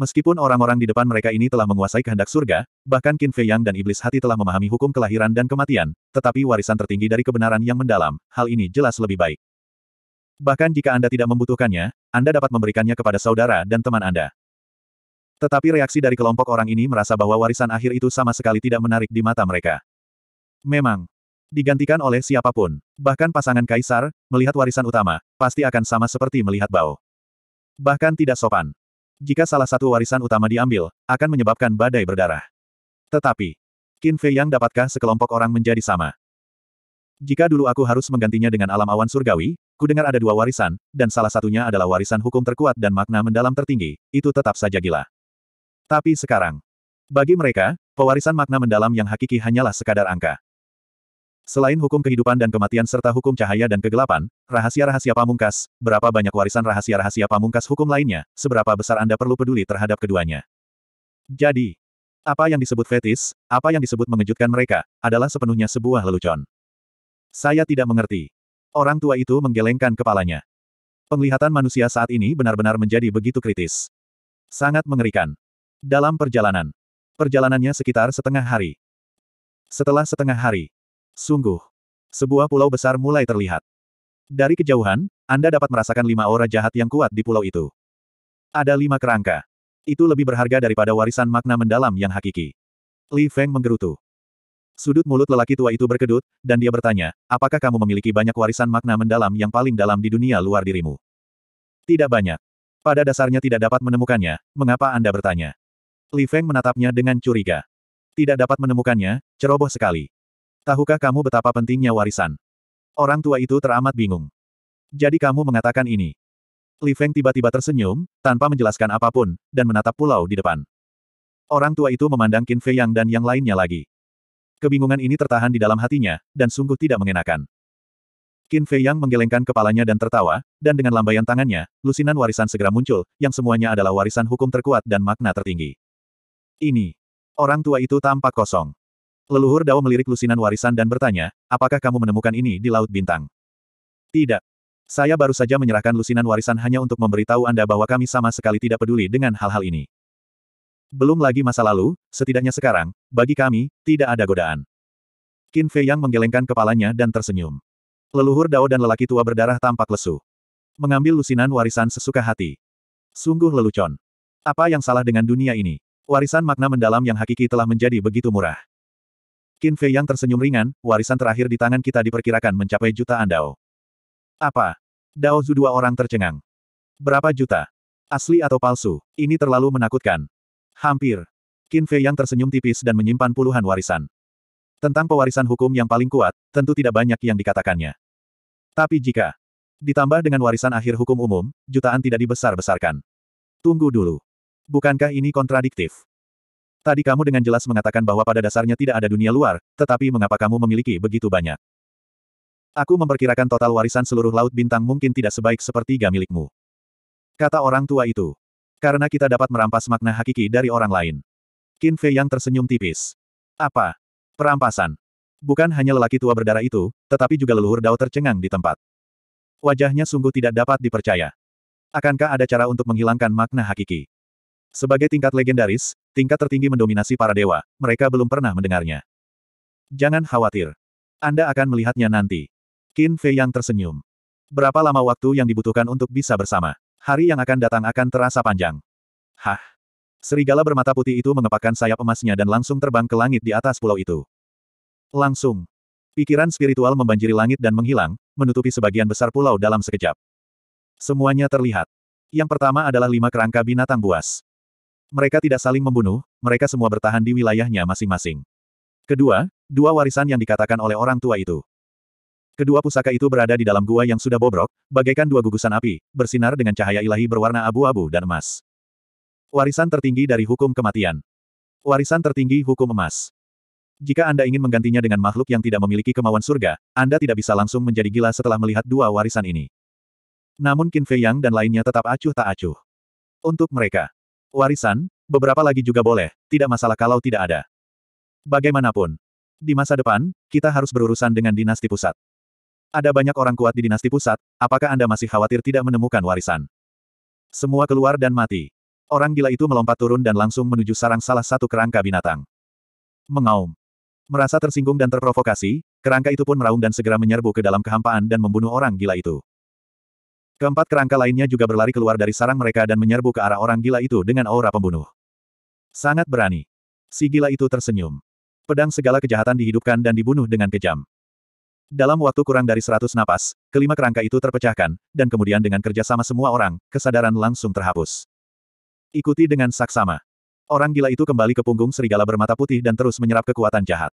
Meskipun orang-orang di depan mereka ini telah menguasai kehendak surga, bahkan Qin Fei Yang dan Iblis Hati telah memahami hukum kelahiran dan kematian, tetapi warisan tertinggi dari kebenaran yang mendalam, hal ini jelas lebih baik. Bahkan jika Anda tidak membutuhkannya, Anda dapat memberikannya kepada saudara dan teman Anda. Tetapi reaksi dari kelompok orang ini merasa bahwa warisan akhir itu sama sekali tidak menarik di mata mereka. Memang, digantikan oleh siapa pun. Bahkan pasangan kaisar, melihat warisan utama, pasti akan sama seperti melihat bau. Bahkan tidak sopan. Jika salah satu warisan utama diambil, akan menyebabkan badai berdarah. Tetapi, Qin Fei yang dapatkah sekelompok orang menjadi sama? Jika dulu aku harus menggantinya dengan alam awan surgawi, ku dengar ada dua warisan, dan salah satunya adalah warisan hukum terkuat dan makna mendalam tertinggi, itu tetap saja gila. Tapi sekarang, bagi mereka, pewarisan makna mendalam yang hakiki hanyalah sekadar angka. Selain hukum kehidupan dan kematian serta hukum cahaya dan kegelapan, rahasia-rahasia pamungkas, berapa banyak warisan rahasia-rahasia pamungkas hukum lainnya, seberapa besar Anda perlu peduli terhadap keduanya. Jadi, apa yang disebut fetis, apa yang disebut mengejutkan mereka, adalah sepenuhnya sebuah lelucon. Saya tidak mengerti. Orang tua itu menggelengkan kepalanya. Penglihatan manusia saat ini benar-benar menjadi begitu kritis. Sangat mengerikan. Dalam perjalanan. Perjalanannya sekitar setengah hari. Setelah setengah hari, Sungguh. Sebuah pulau besar mulai terlihat. Dari kejauhan, Anda dapat merasakan lima aura jahat yang kuat di pulau itu. Ada lima kerangka. Itu lebih berharga daripada warisan makna mendalam yang hakiki. Li Feng menggerutu. Sudut mulut lelaki tua itu berkedut, dan dia bertanya, apakah kamu memiliki banyak warisan makna mendalam yang paling dalam di dunia luar dirimu? Tidak banyak. Pada dasarnya tidak dapat menemukannya, mengapa Anda bertanya? Li Feng menatapnya dengan curiga. Tidak dapat menemukannya, ceroboh sekali. Tahukah kamu betapa pentingnya warisan? Orang tua itu teramat bingung. Jadi kamu mengatakan ini. Li Feng tiba-tiba tersenyum, tanpa menjelaskan apa pun, dan menatap pulau di depan. Orang tua itu memandang Qin Fei Yang dan yang lainnya lagi. Kebingungan ini tertahan di dalam hatinya, dan sungguh tidak mengenakan. Qin Fei Yang menggelengkan kepalanya dan tertawa, dan dengan lambaian tangannya, lusinan warisan segera muncul, yang semuanya adalah warisan hukum terkuat dan makna tertinggi. Ini. Orang tua itu tampak kosong. Leluhur Dao melirik lusinan warisan dan bertanya, apakah kamu menemukan ini di Laut Bintang? Tidak. Saya baru saja menyerahkan lusinan warisan hanya untuk memberitahu Anda bahwa kami sama sekali tidak peduli dengan hal-hal ini. Belum lagi masa lalu, setidaknya sekarang, bagi kami, tidak ada godaan. Qin Fei Yang menggelengkan kepalanya dan tersenyum. Leluhur Dao dan lelaki tua berdarah tampak lesu. Mengambil lusinan warisan sesuka hati. Sungguh lelucon. Apa yang salah dengan dunia ini? Warisan makna mendalam yang hakiki telah menjadi begitu murah. Qin Fei yang tersenyum ringan, warisan terakhir di tangan kita diperkirakan mencapai jutaan dao. Apa? Dao Zu dua orang tercengang. Berapa juta? Asli atau palsu? Ini terlalu menakutkan. Hampir. Qin Fei yang tersenyum tipis dan menyimpan puluhan warisan. Tentang pewarisan hukum yang paling kuat, tentu tidak banyak yang dikatakannya. Tapi jika ditambah dengan warisan akhir hukum umum, jutaan tidak dibesar-besarkan. Tunggu dulu. Bukankah ini kontradiktif? Tadi kamu dengan jelas mengatakan bahwa pada dasarnya tidak ada dunia luar, tetapi mengapa kamu memiliki begitu banyak? Aku memperkirakan total warisan seluruh laut bintang mungkin tidak sebaik sepertiga milikmu. Kata orang tua itu. Karena kita dapat merampas makna hakiki dari orang lain. Qin Fei yang tersenyum tipis. Apa? Perampasan. Bukan hanya lelaki tua berdarah itu, tetapi juga leluhur Dao tercengang di tempat. Wajahnya sungguh tidak dapat dipercaya. Akankah ada cara untuk menghilangkan makna hakiki? Sebagai tingkat legendaris, tingkat tertinggi mendominasi para dewa, mereka belum pernah mendengarnya. Jangan khawatir. Anda akan melihatnya nanti. Qin Fei yang tersenyum. Berapa lama waktu yang dibutuhkan untuk bisa bersama? Hari yang akan datang akan terasa panjang. Hah? Serigala bermata putih itu mengepakkan sayap emasnya dan langsung terbang ke langit di atas pulau itu. Langsung. Pikiran spiritual membanjiri langit dan menghilang, menutupi sebagian besar pulau dalam sekejap. Semuanya terlihat. Yang pertama adalah lima kerangka binatang buas. Mereka tidak saling membunuh, mereka semua bertahan di wilayahnya masing-masing. Kedua, dua warisan yang dikatakan oleh orang tua itu. Kedua pusaka itu berada di dalam gua yang sudah bobrok, bagaikan dua gugusan api, bersinar dengan cahaya ilahi berwarna abu-abu dan emas. Warisan tertinggi dari hukum kematian. Warisan tertinggi hukum emas. Jika Anda ingin menggantinya dengan makhluk yang tidak memiliki kemauan surga, Anda tidak bisa langsung menjadi gila setelah melihat dua warisan ini. Namun Qin Fei Yang dan lainnya tetap acuh tak acuh. Untuk mereka, warisan, beberapa lagi juga boleh, tidak masalah kalau tidak ada. Bagaimanapun, di masa depan, kita harus berurusan dengan dinasti pusat. Ada banyak orang kuat di dinasti pusat, apakah Anda masih khawatir tidak menemukan warisan? Semua keluar dan mati. Orang gila itu melompat turun dan langsung menuju sarang salah satu kerangka binatang. Mengaum. Merasa tersinggung dan terprovokasi, kerangka itu pun meraung dan segera menyerbu ke dalam kehampaan dan membunuh orang gila itu. Keempat kerangka lainnya juga berlari keluar dari sarang mereka dan menyerbu ke arah orang gila itu dengan aura pembunuh. Sangat berani. Si gila itu tersenyum. Pedang segala kejahatan dihidupkan dan dibunuh dengan kejam. Dalam waktu kurang dari seratus napas, kelima kerangka itu terpecahkan, dan kemudian dengan kerja sama semua orang, kesadaran langsung terhapus. Ikuti dengan saksama. Orang gila itu kembali ke punggung serigala bermata putih dan terus menyerap kekuatan jahat.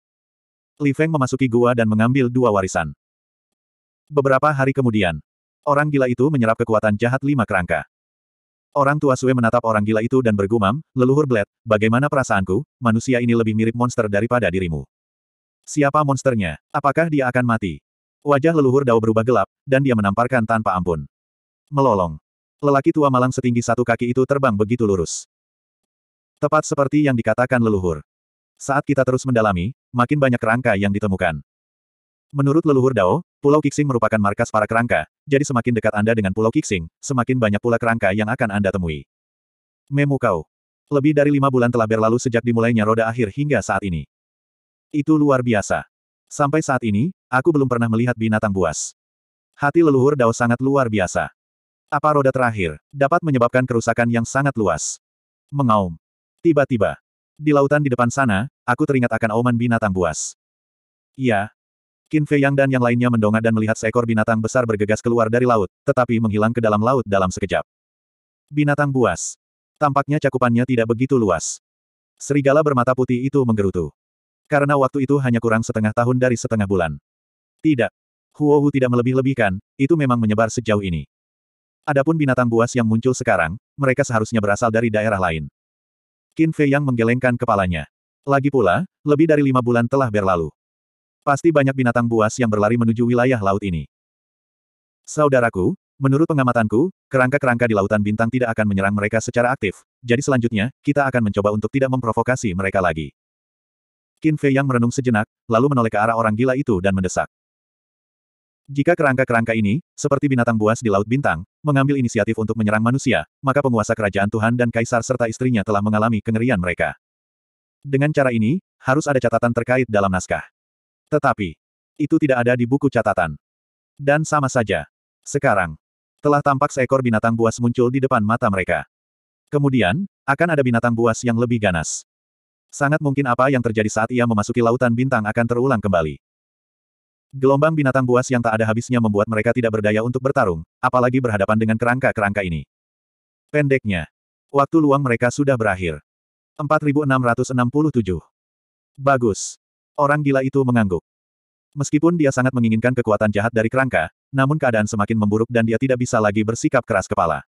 Li Feng memasuki gua dan mengambil dua warisan. Beberapa hari kemudian, orang gila itu menyerap kekuatan jahat lima kerangka. Orang tua Sue menatap orang gila itu dan bergumam, leluhur Blade, bagaimana perasaanku, manusia ini lebih mirip monster daripada dirimu. Siapa monsternya? Apakah dia akan mati? Wajah leluhur Dao berubah gelap, dan dia menamparkan tanpa ampun. Melolong. Lelaki tua malang setinggi satu kaki itu terbang begitu lurus. Tepat seperti yang dikatakan leluhur. Saat kita terus mendalami, makin banyak kerangka yang ditemukan. Menurut leluhur Dao, Pulau Kixing merupakan markas para kerangka, jadi semakin dekat Anda dengan Pulau Kixing, semakin banyak pula kerangka yang akan Anda temui. Memu kau. Lebih dari lima bulan telah berlalu sejak dimulainya roda akhir hingga saat ini. Itu luar biasa. Sampai saat ini, aku belum pernah melihat binatang buas. Hati leluhur Dao sangat luar biasa. Apa roda terakhir dapat menyebabkan kerusakan yang sangat luas? Mengaum. Tiba-tiba, di lautan di depan sana, aku teringat akan auman binatang buas. Iya. Qin Fei Yang dan yang lainnya mendongak dan melihat seekor binatang besar bergegas keluar dari laut, tetapi menghilang ke dalam laut dalam sekejap. Binatang buas. Tampaknya cakupannya tidak begitu luas. Serigala bermata putih itu menggerutu. Karena waktu itu hanya kurang setengah tahun dari setengah bulan. Tidak. Huohu tidak melebih-lebihkan, itu memang menyebar sejauh ini. Adapun binatang buas yang muncul sekarang, mereka seharusnya berasal dari daerah lain. Qin Fei yang menggelengkan kepalanya. Lagi pula, lebih dari lima bulan telah berlalu. Pasti banyak binatang buas yang berlari menuju wilayah laut ini. Saudaraku, menurut pengamatanku, kerangka-kerangka di lautan bintang tidak akan menyerang mereka secara aktif, jadi selanjutnya, kita akan mencoba untuk tidak memprovokasi mereka lagi. Qin Fei yang merenung sejenak, lalu menoleh ke arah orang gila itu dan mendesak. Jika kerangka-kerangka ini, seperti binatang buas di Laut Bintang, mengambil inisiatif untuk menyerang manusia, maka penguasa kerajaan Tuhan dan Kaisar serta istrinya telah mengalami kengerian mereka. Dengan cara ini, harus ada catatan terkait dalam naskah. Tetapi, itu tidak ada di buku catatan. Dan sama saja. Sekarang, Telah tampak seekor binatang buas muncul di depan mata mereka. Kemudian, akan ada binatang buas yang lebih ganas. Sangat mungkin apa yang terjadi saat ia memasuki lautan bintang akan terulang kembali. Gelombang binatang buas yang tak ada habisnya membuat mereka tidak berdaya untuk bertarung, apalagi berhadapan dengan kerangka-kerangka ini. Pendeknya, waktu luang mereka sudah berakhir. 4667. Bagus. Orang gila itu mengangguk. Meskipun dia sangat menginginkan kekuatan jahat dari kerangka, namun keadaan semakin memburuk dan dia tidak bisa lagi bersikap keras kepala.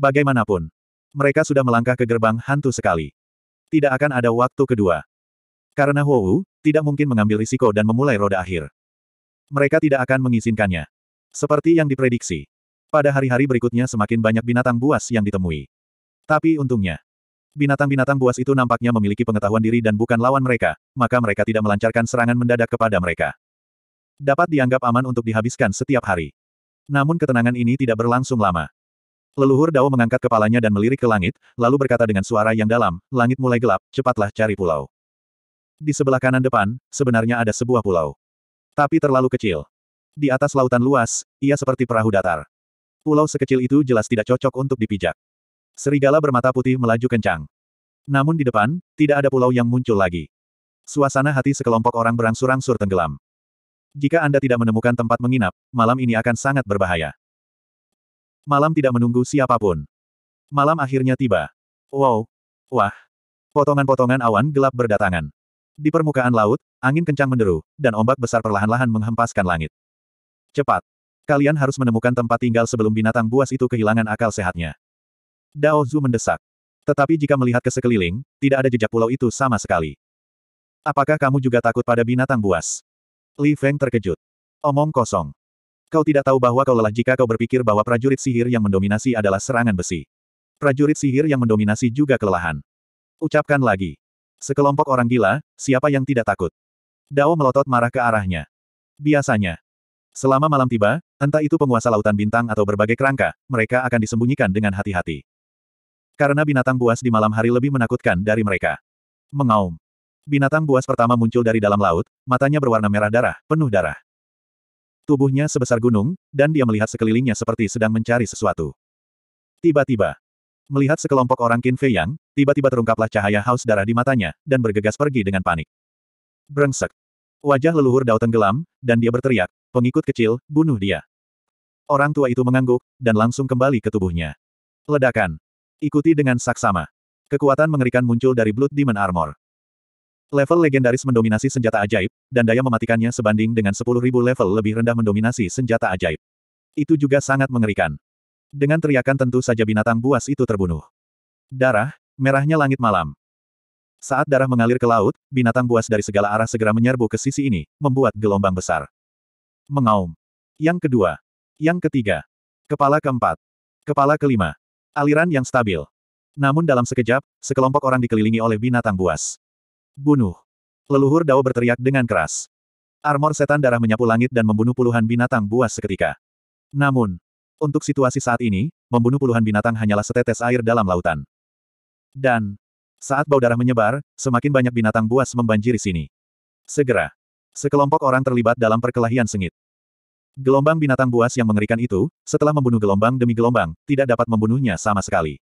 Bagaimanapun, mereka sudah melangkah ke gerbang hantu sekali. Tidak akan ada waktu kedua. Karena Hou, tidak mungkin mengambil risiko dan memulai roda akhir. Mereka tidak akan mengizinkannya. Seperti yang diprediksi. Pada hari-hari berikutnya semakin banyak binatang buas yang ditemui. Tapi untungnya, Binatang-binatang buas itu nampaknya memiliki pengetahuan diri dan bukan lawan mereka, maka mereka tidak melancarkan serangan mendadak kepada mereka. Dapat dianggap aman untuk dihabiskan setiap hari. Namun ketenangan ini tidak berlangsung lama. Leluhur Dao mengangkat kepalanya dan melirik ke langit, lalu berkata dengan suara yang dalam, langit mulai gelap, cepatlah cari pulau. Di sebelah kanan depan, sebenarnya ada sebuah pulau. Tapi terlalu kecil. Di atas lautan luas, ia seperti perahu datar. Pulau sekecil itu jelas tidak cocok untuk dipijak. Serigala bermata putih melaju kencang. Namun di depan, tidak ada pulau yang muncul lagi. Suasana hati sekelompok orang berangsur-angsur tenggelam. Jika Anda tidak menemukan tempat menginap, malam ini akan sangat berbahaya. Malam tidak menunggu siapa pun. Malam akhirnya tiba. Wow! Wah! Potongan-potongan awan gelap berdatangan. Di permukaan laut, angin kencang menderu, dan ombak besar perlahan-lahan menghempaskan langit. Cepat! Kalian harus menemukan tempat tinggal sebelum binatang buas itu kehilangan akal sehatnya. Dao Zu mendesak. Tetapi jika melihat ke sekeliling, tidak ada jejak pulau itu sama sekali. Apakah kamu juga takut pada binatang buas? Li Feng terkejut. Omong kosong. Kau tidak tahu bahwa kau lelah jika kau berpikir bahwa prajurit sihir yang mendominasi adalah serangan besi. Prajurit sihir yang mendominasi juga kelelahan. Ucapkan lagi. Sekelompok orang gila, siapa yang tidak takut? Dao melotot marah ke arahnya. Biasanya, selama malam tiba, entah itu penguasa lautan bintang atau berbagai kerangka, mereka akan disembunyikan dengan hati-hati. Karena binatang buas di malam hari lebih menakutkan dari mereka. Mengaum. Binatang buas pertama muncul dari dalam laut, matanya berwarna merah darah, penuh darah. Tubuhnya sebesar gunung, dan dia melihat sekelilingnya seperti sedang mencari sesuatu. Tiba-tiba, melihat sekelompok orang Qin Fei Yang, tiba-tiba terungkaplah cahaya haus darah di matanya, dan bergegas pergi dengan panik. Brengsek. Wajah leluhur Dao tenggelam, dan dia berteriak, pengikut kecil, bunuh dia. Orang tua itu mengangguk, dan langsung kembali ke tubuhnya. Ledakan. Ikuti dengan saksama. Kekuatan mengerikan muncul dari Blood Demon Armor. Level legendaris mendominasi senjata ajaib, dan daya mematikannya sebanding dengan 10.000 level lebih rendah mendominasi senjata ajaib. Itu juga sangat mengerikan. Dengan teriakan tentu saja binatang buas itu terbunuh. Darah, merahnya langit malam. Saat darah mengalir ke laut, binatang buas dari segala arah segera menyerbu ke sisi ini, membuat gelombang besar. Mengaum. Yang kedua. Yang ketiga. Kepala keempat. Kepala kelima. Aliran yang stabil. Namun dalam sekejap, sekelompok orang dikelilingi oleh binatang buas. Bunuh. Leluhur Dao berteriak dengan keras. Armor setan darah menyapu langit dan membunuh puluhan binatang buas seketika. Namun, untuk situasi saat ini, membunuh puluhan binatang hanyalah setetes air dalam lautan. Dan, saat bau darah menyebar, semakin banyak binatang buas membanjiri sini. Segera, sekelompok orang terlibat dalam perkelahian sengit. Gelombang binatang buas yang mengerikan itu, setelah membunuh gelombang demi gelombang, tidak dapat membunuhnya sama sekali.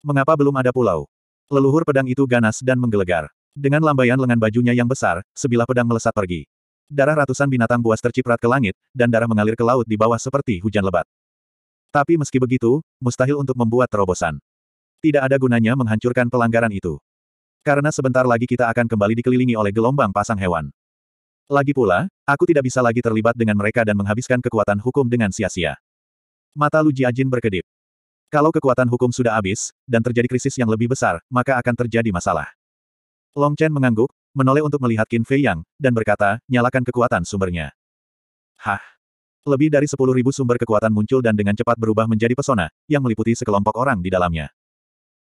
Mengapa belum ada pulau? Leluhur pedang itu ganas dan menggelegar. Dengan lambaian lengan bajunya yang besar, sebilah pedang melesat pergi. Darah ratusan binatang buas terciprat ke langit, dan darah mengalir ke laut di bawah seperti hujan lebat. Tapi meski begitu, mustahil untuk membuat terobosan. Tidak ada gunanya menghancurkan pelanggaran itu. Karena sebentar lagi kita akan kembali dikelilingi oleh gelombang pasang hewan. Lagi pula, aku tidak bisa lagi terlibat dengan mereka dan menghabiskan kekuatan hukum dengan sia-sia. Mata Lu Jiajin berkedip. Kalau kekuatan hukum sudah habis, dan terjadi krisis yang lebih besar, maka akan terjadi masalah. Long Chen mengangguk, menoleh untuk melihat Qin Fei Yang, dan berkata, nyalakan kekuatan sumbernya. Hah? Lebih dari sepuluh ribu sumber kekuatan muncul dan dengan cepat berubah menjadi pesona, yang meliputi sekelompok orang di dalamnya.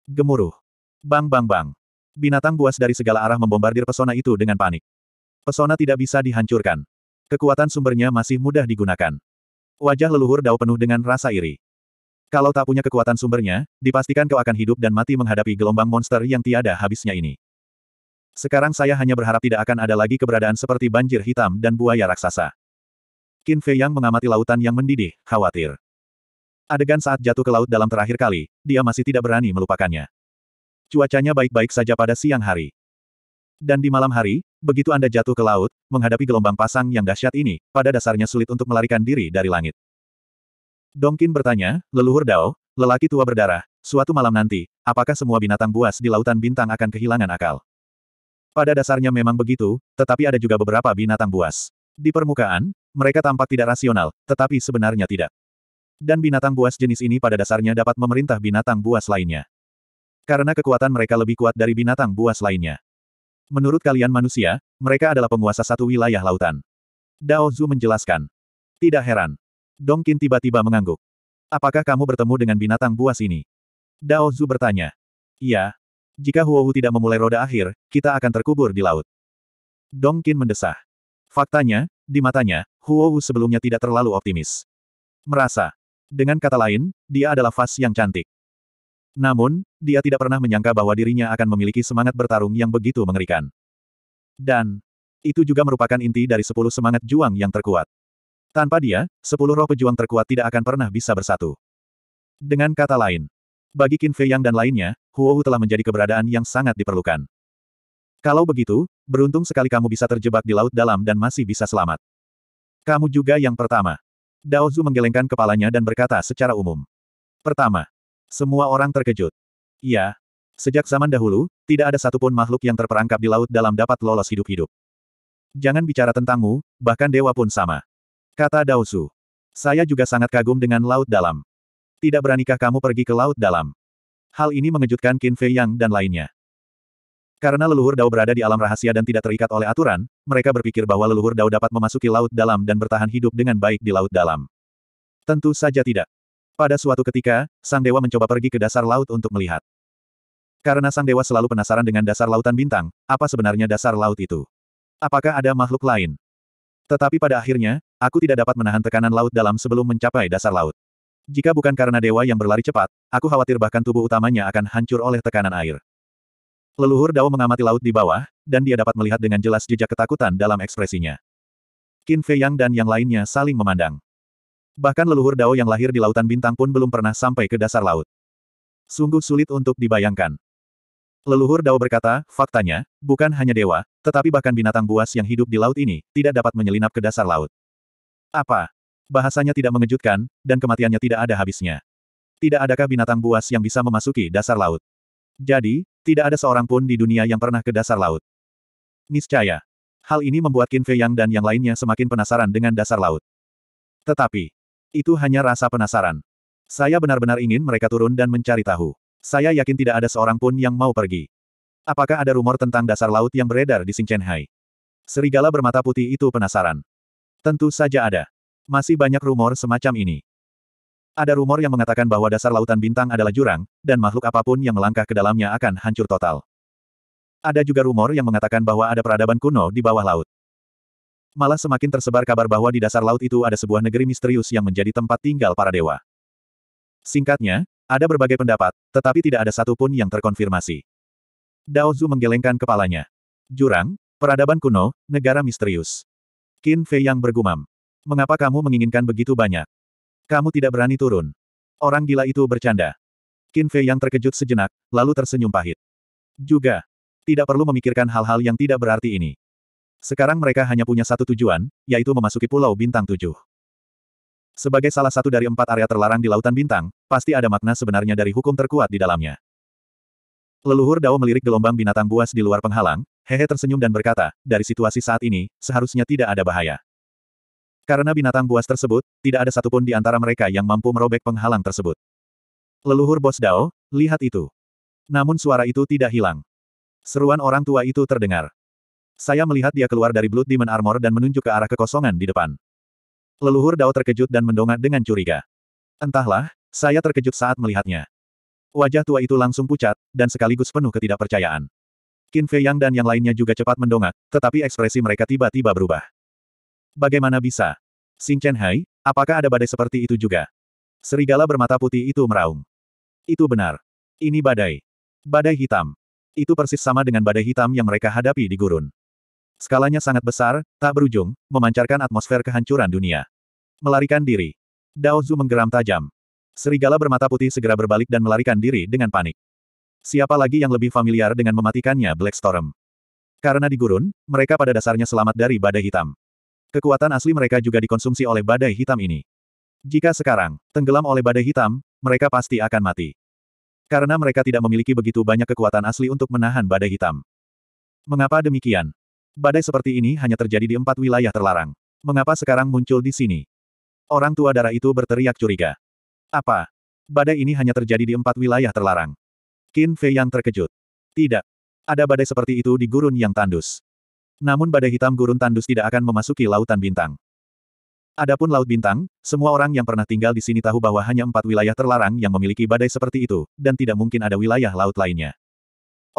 Gemuruh. Bang bang bang. Binatang buas dari segala arah membombardir pesona itu dengan panik. Pesona tidak bisa dihancurkan. Kekuatan sumbernya masih mudah digunakan. Wajah leluhur Dao penuh dengan rasa iri. Kalau tak punya kekuatan sumbernya, dipastikan kau akan hidup dan mati menghadapi gelombang monster yang tiada habisnya ini. Sekarang saya hanya berharap tidak akan ada lagi keberadaan seperti banjir hitam dan buaya raksasa. Qin Fei Yang mengamati lautan yang mendidih, khawatir. Adegan saat jatuh ke laut dalam terakhir kali, dia masih tidak berani melupakannya. Cuacanya baik-baik saja pada siang hari. Dan di malam hari, begitu Anda jatuh ke laut, menghadapi gelombang pasang yang dahsyat ini, pada dasarnya sulit untuk melarikan diri dari langit. Dongkin bertanya, leluhur Dao, lelaki tua berdarah, suatu malam nanti, apakah semua binatang buas di lautan bintang akan kehilangan akal? Pada dasarnya memang begitu, tetapi ada juga beberapa binatang buas. Di permukaan, mereka tampak tidak rasional, tetapi sebenarnya tidak. Dan binatang buas jenis ini pada dasarnya dapat memerintah binatang buas lainnya. Karena kekuatan mereka lebih kuat dari binatang buas lainnya. Menurut kalian manusia, mereka adalah penguasa satu wilayah lautan. Dao Zhu menjelaskan. Tidak heran. Dong Qin tiba-tiba mengangguk. Apakah kamu bertemu dengan binatang buas ini? Dao Zhu bertanya. Iya. Jika Huo Hu tidak memulai roda akhir, kita akan terkubur di laut. Dong Qin mendesah. Faktanya, di matanya, Huo Hu sebelumnya tidak terlalu optimis. Merasa, dengan kata lain, dia adalah Fas yang cantik. Namun, dia tidak pernah menyangka bahwa dirinya akan memiliki semangat bertarung yang begitu mengerikan. Dan, itu juga merupakan inti dari sepuluh semangat juang yang terkuat. Tanpa dia, sepuluh roh pejuang terkuat tidak akan pernah bisa bersatu. Dengan kata lain, bagi Qin Fei Yang dan lainnya, Huo Hu telah menjadi keberadaan yang sangat diperlukan. Kalau begitu, beruntung sekali kamu bisa terjebak di laut dalam dan masih bisa selamat. Kamu juga yang pertama. Dao Zu menggelengkan kepalanya dan berkata secara umum. Pertama. Semua orang terkejut. Iya. Sejak zaman dahulu, tidak ada satupun makhluk yang terperangkap di laut dalam dapat lolos hidup-hidup. Jangan bicara tentangmu, bahkan dewa pun sama. Kata Dao Zu. Saya juga sangat kagum dengan laut dalam. Tidak beranikah kamu pergi ke laut dalam? Hal ini mengejutkan Qin Fei Yang dan lainnya. Karena leluhur Dao berada di alam rahasia dan tidak terikat oleh aturan, mereka berpikir bahwa leluhur Dao dapat memasuki laut dalam dan bertahan hidup dengan baik di laut dalam. Tentu saja tidak. Pada suatu ketika, sang dewa mencoba pergi ke dasar laut untuk melihat. Karena sang dewa selalu penasaran dengan dasar lautan bintang, apa sebenarnya dasar laut itu? Apakah ada makhluk lain? Tetapi pada akhirnya, aku tidak dapat menahan tekanan laut dalam sebelum mencapai dasar laut. Jika bukan karena dewa yang berlari cepat, aku khawatir bahkan tubuh utamanya akan hancur oleh tekanan air. Leluhur Dao mengamati laut di bawah, dan dia dapat melihat dengan jelas jejak ketakutan dalam ekspresinya. Qin Fei Yang dan yang lainnya saling memandang. Bahkan leluhur Dao yang lahir di lautan bintang pun belum pernah sampai ke dasar laut. Sungguh sulit untuk dibayangkan. Leluhur Dao berkata, faktanya, bukan hanya dewa, tetapi bahkan binatang buas yang hidup di laut ini, tidak dapat menyelinap ke dasar laut. Apa? Bahasanya tidak mengejutkan, dan kematiannya tidak ada habisnya. Tidak adakah binatang buas yang bisa memasuki dasar laut? Jadi, tidak ada seorang pun di dunia yang pernah ke dasar laut. Niscaya. Hal ini membuat Qin Fei Yang dan yang lainnya semakin penasaran dengan dasar laut. Tetapi, itu hanya rasa penasaran. Saya benar-benar ingin mereka turun dan mencari tahu. Saya yakin tidak ada seorang pun yang mau pergi. Apakah ada rumor tentang dasar laut yang beredar di Hai? Serigala bermata putih itu penasaran. Tentu saja ada. Masih banyak rumor semacam ini. Ada rumor yang mengatakan bahwa dasar lautan bintang adalah jurang, dan makhluk apa pun yang melangkah ke dalamnya akan hancur total. Ada juga rumor yang mengatakan bahwa ada peradaban kuno di bawah laut. Malah semakin tersebar kabar bahwa di dasar laut itu ada sebuah negeri misterius yang menjadi tempat tinggal para dewa. Singkatnya, ada berbagai pendapat, tetapi tidak ada satupun yang terkonfirmasi. Dao Zu menggelengkan kepalanya. Jurang, peradaban kuno, negara misterius. Qin Fei yang bergumam. Mengapa kamu menginginkan begitu banyak? Kamu tidak berani turun. Orang gila itu bercanda. Qin Fei yang terkejut sejenak, lalu tersenyum pahit. Juga, tidak perlu memikirkan hal-hal yang tidak berarti ini. Sekarang mereka hanya punya satu tujuan, yaitu memasuki Pulau Bintang Tujuh. Sebagai salah satu dari empat area terlarang di Lautan Bintang, pasti ada makna sebenarnya dari hukum terkuat di dalamnya. Leluhur Dao melirik gelombang binatang buas di luar penghalang, Hehe tersenyum dan berkata, dari situasi saat ini, seharusnya tidak ada bahaya. Karena binatang buas tersebut, tidak ada satupun di antara mereka yang mampu merobek penghalang tersebut. Leluhur Bos Dao, lihat itu. Namun suara itu tidak hilang. Seruan orang tua itu terdengar. Saya melihat dia keluar dari Blood Demon Armor dan menunjuk ke arah kekosongan di depan. Leluhur Dao terkejut dan mendongak dengan curiga. Entahlah, saya terkejut saat melihatnya. Wajah tua itu langsung pucat, dan sekaligus penuh ketidakpercayaan. Qin Fei Yang dan yang lainnya juga cepat mendongak, tetapi ekspresi mereka tiba-tiba berubah. Bagaimana bisa? Xing Chen Hai, apakah ada badai seperti itu juga? Serigala bermata putih itu meraung. Itu benar. Ini badai. Badai hitam. Itu persis sama dengan badai hitam yang mereka hadapi di gurun. Skalanya sangat besar, tak berujung, memancarkan atmosfer kehancuran dunia. Melarikan diri. Dao Zu menggeram tajam. Serigala bermata putih segera berbalik dan melarikan diri dengan panik. Siapa lagi yang lebih familiar dengan mematikannya Black Storm? Karena di gurun, mereka pada dasarnya selamat dari badai hitam. Kekuatan asli mereka juga dikonsumsi oleh badai hitam ini. Jika sekarang, tenggelam oleh badai hitam, mereka pasti akan mati. Karena mereka tidak memiliki begitu banyak kekuatan asli untuk menahan badai hitam. Mengapa demikian? Badai seperti ini hanya terjadi di empat wilayah terlarang. Mengapa sekarang muncul di sini? Orang tua darah itu berteriak curiga. Apa? Badai ini hanya terjadi di empat wilayah terlarang. Qin Fei yang terkejut. Tidak. Ada badai seperti itu di gurun yang tandus. Namun badai hitam gurun tandus tidak akan memasuki lautan bintang. Adapun Laut Bintang, semua orang yang pernah tinggal di sini tahu bahwa hanya empat wilayah terlarang yang memiliki badai seperti itu, dan tidak mungkin ada wilayah laut lainnya.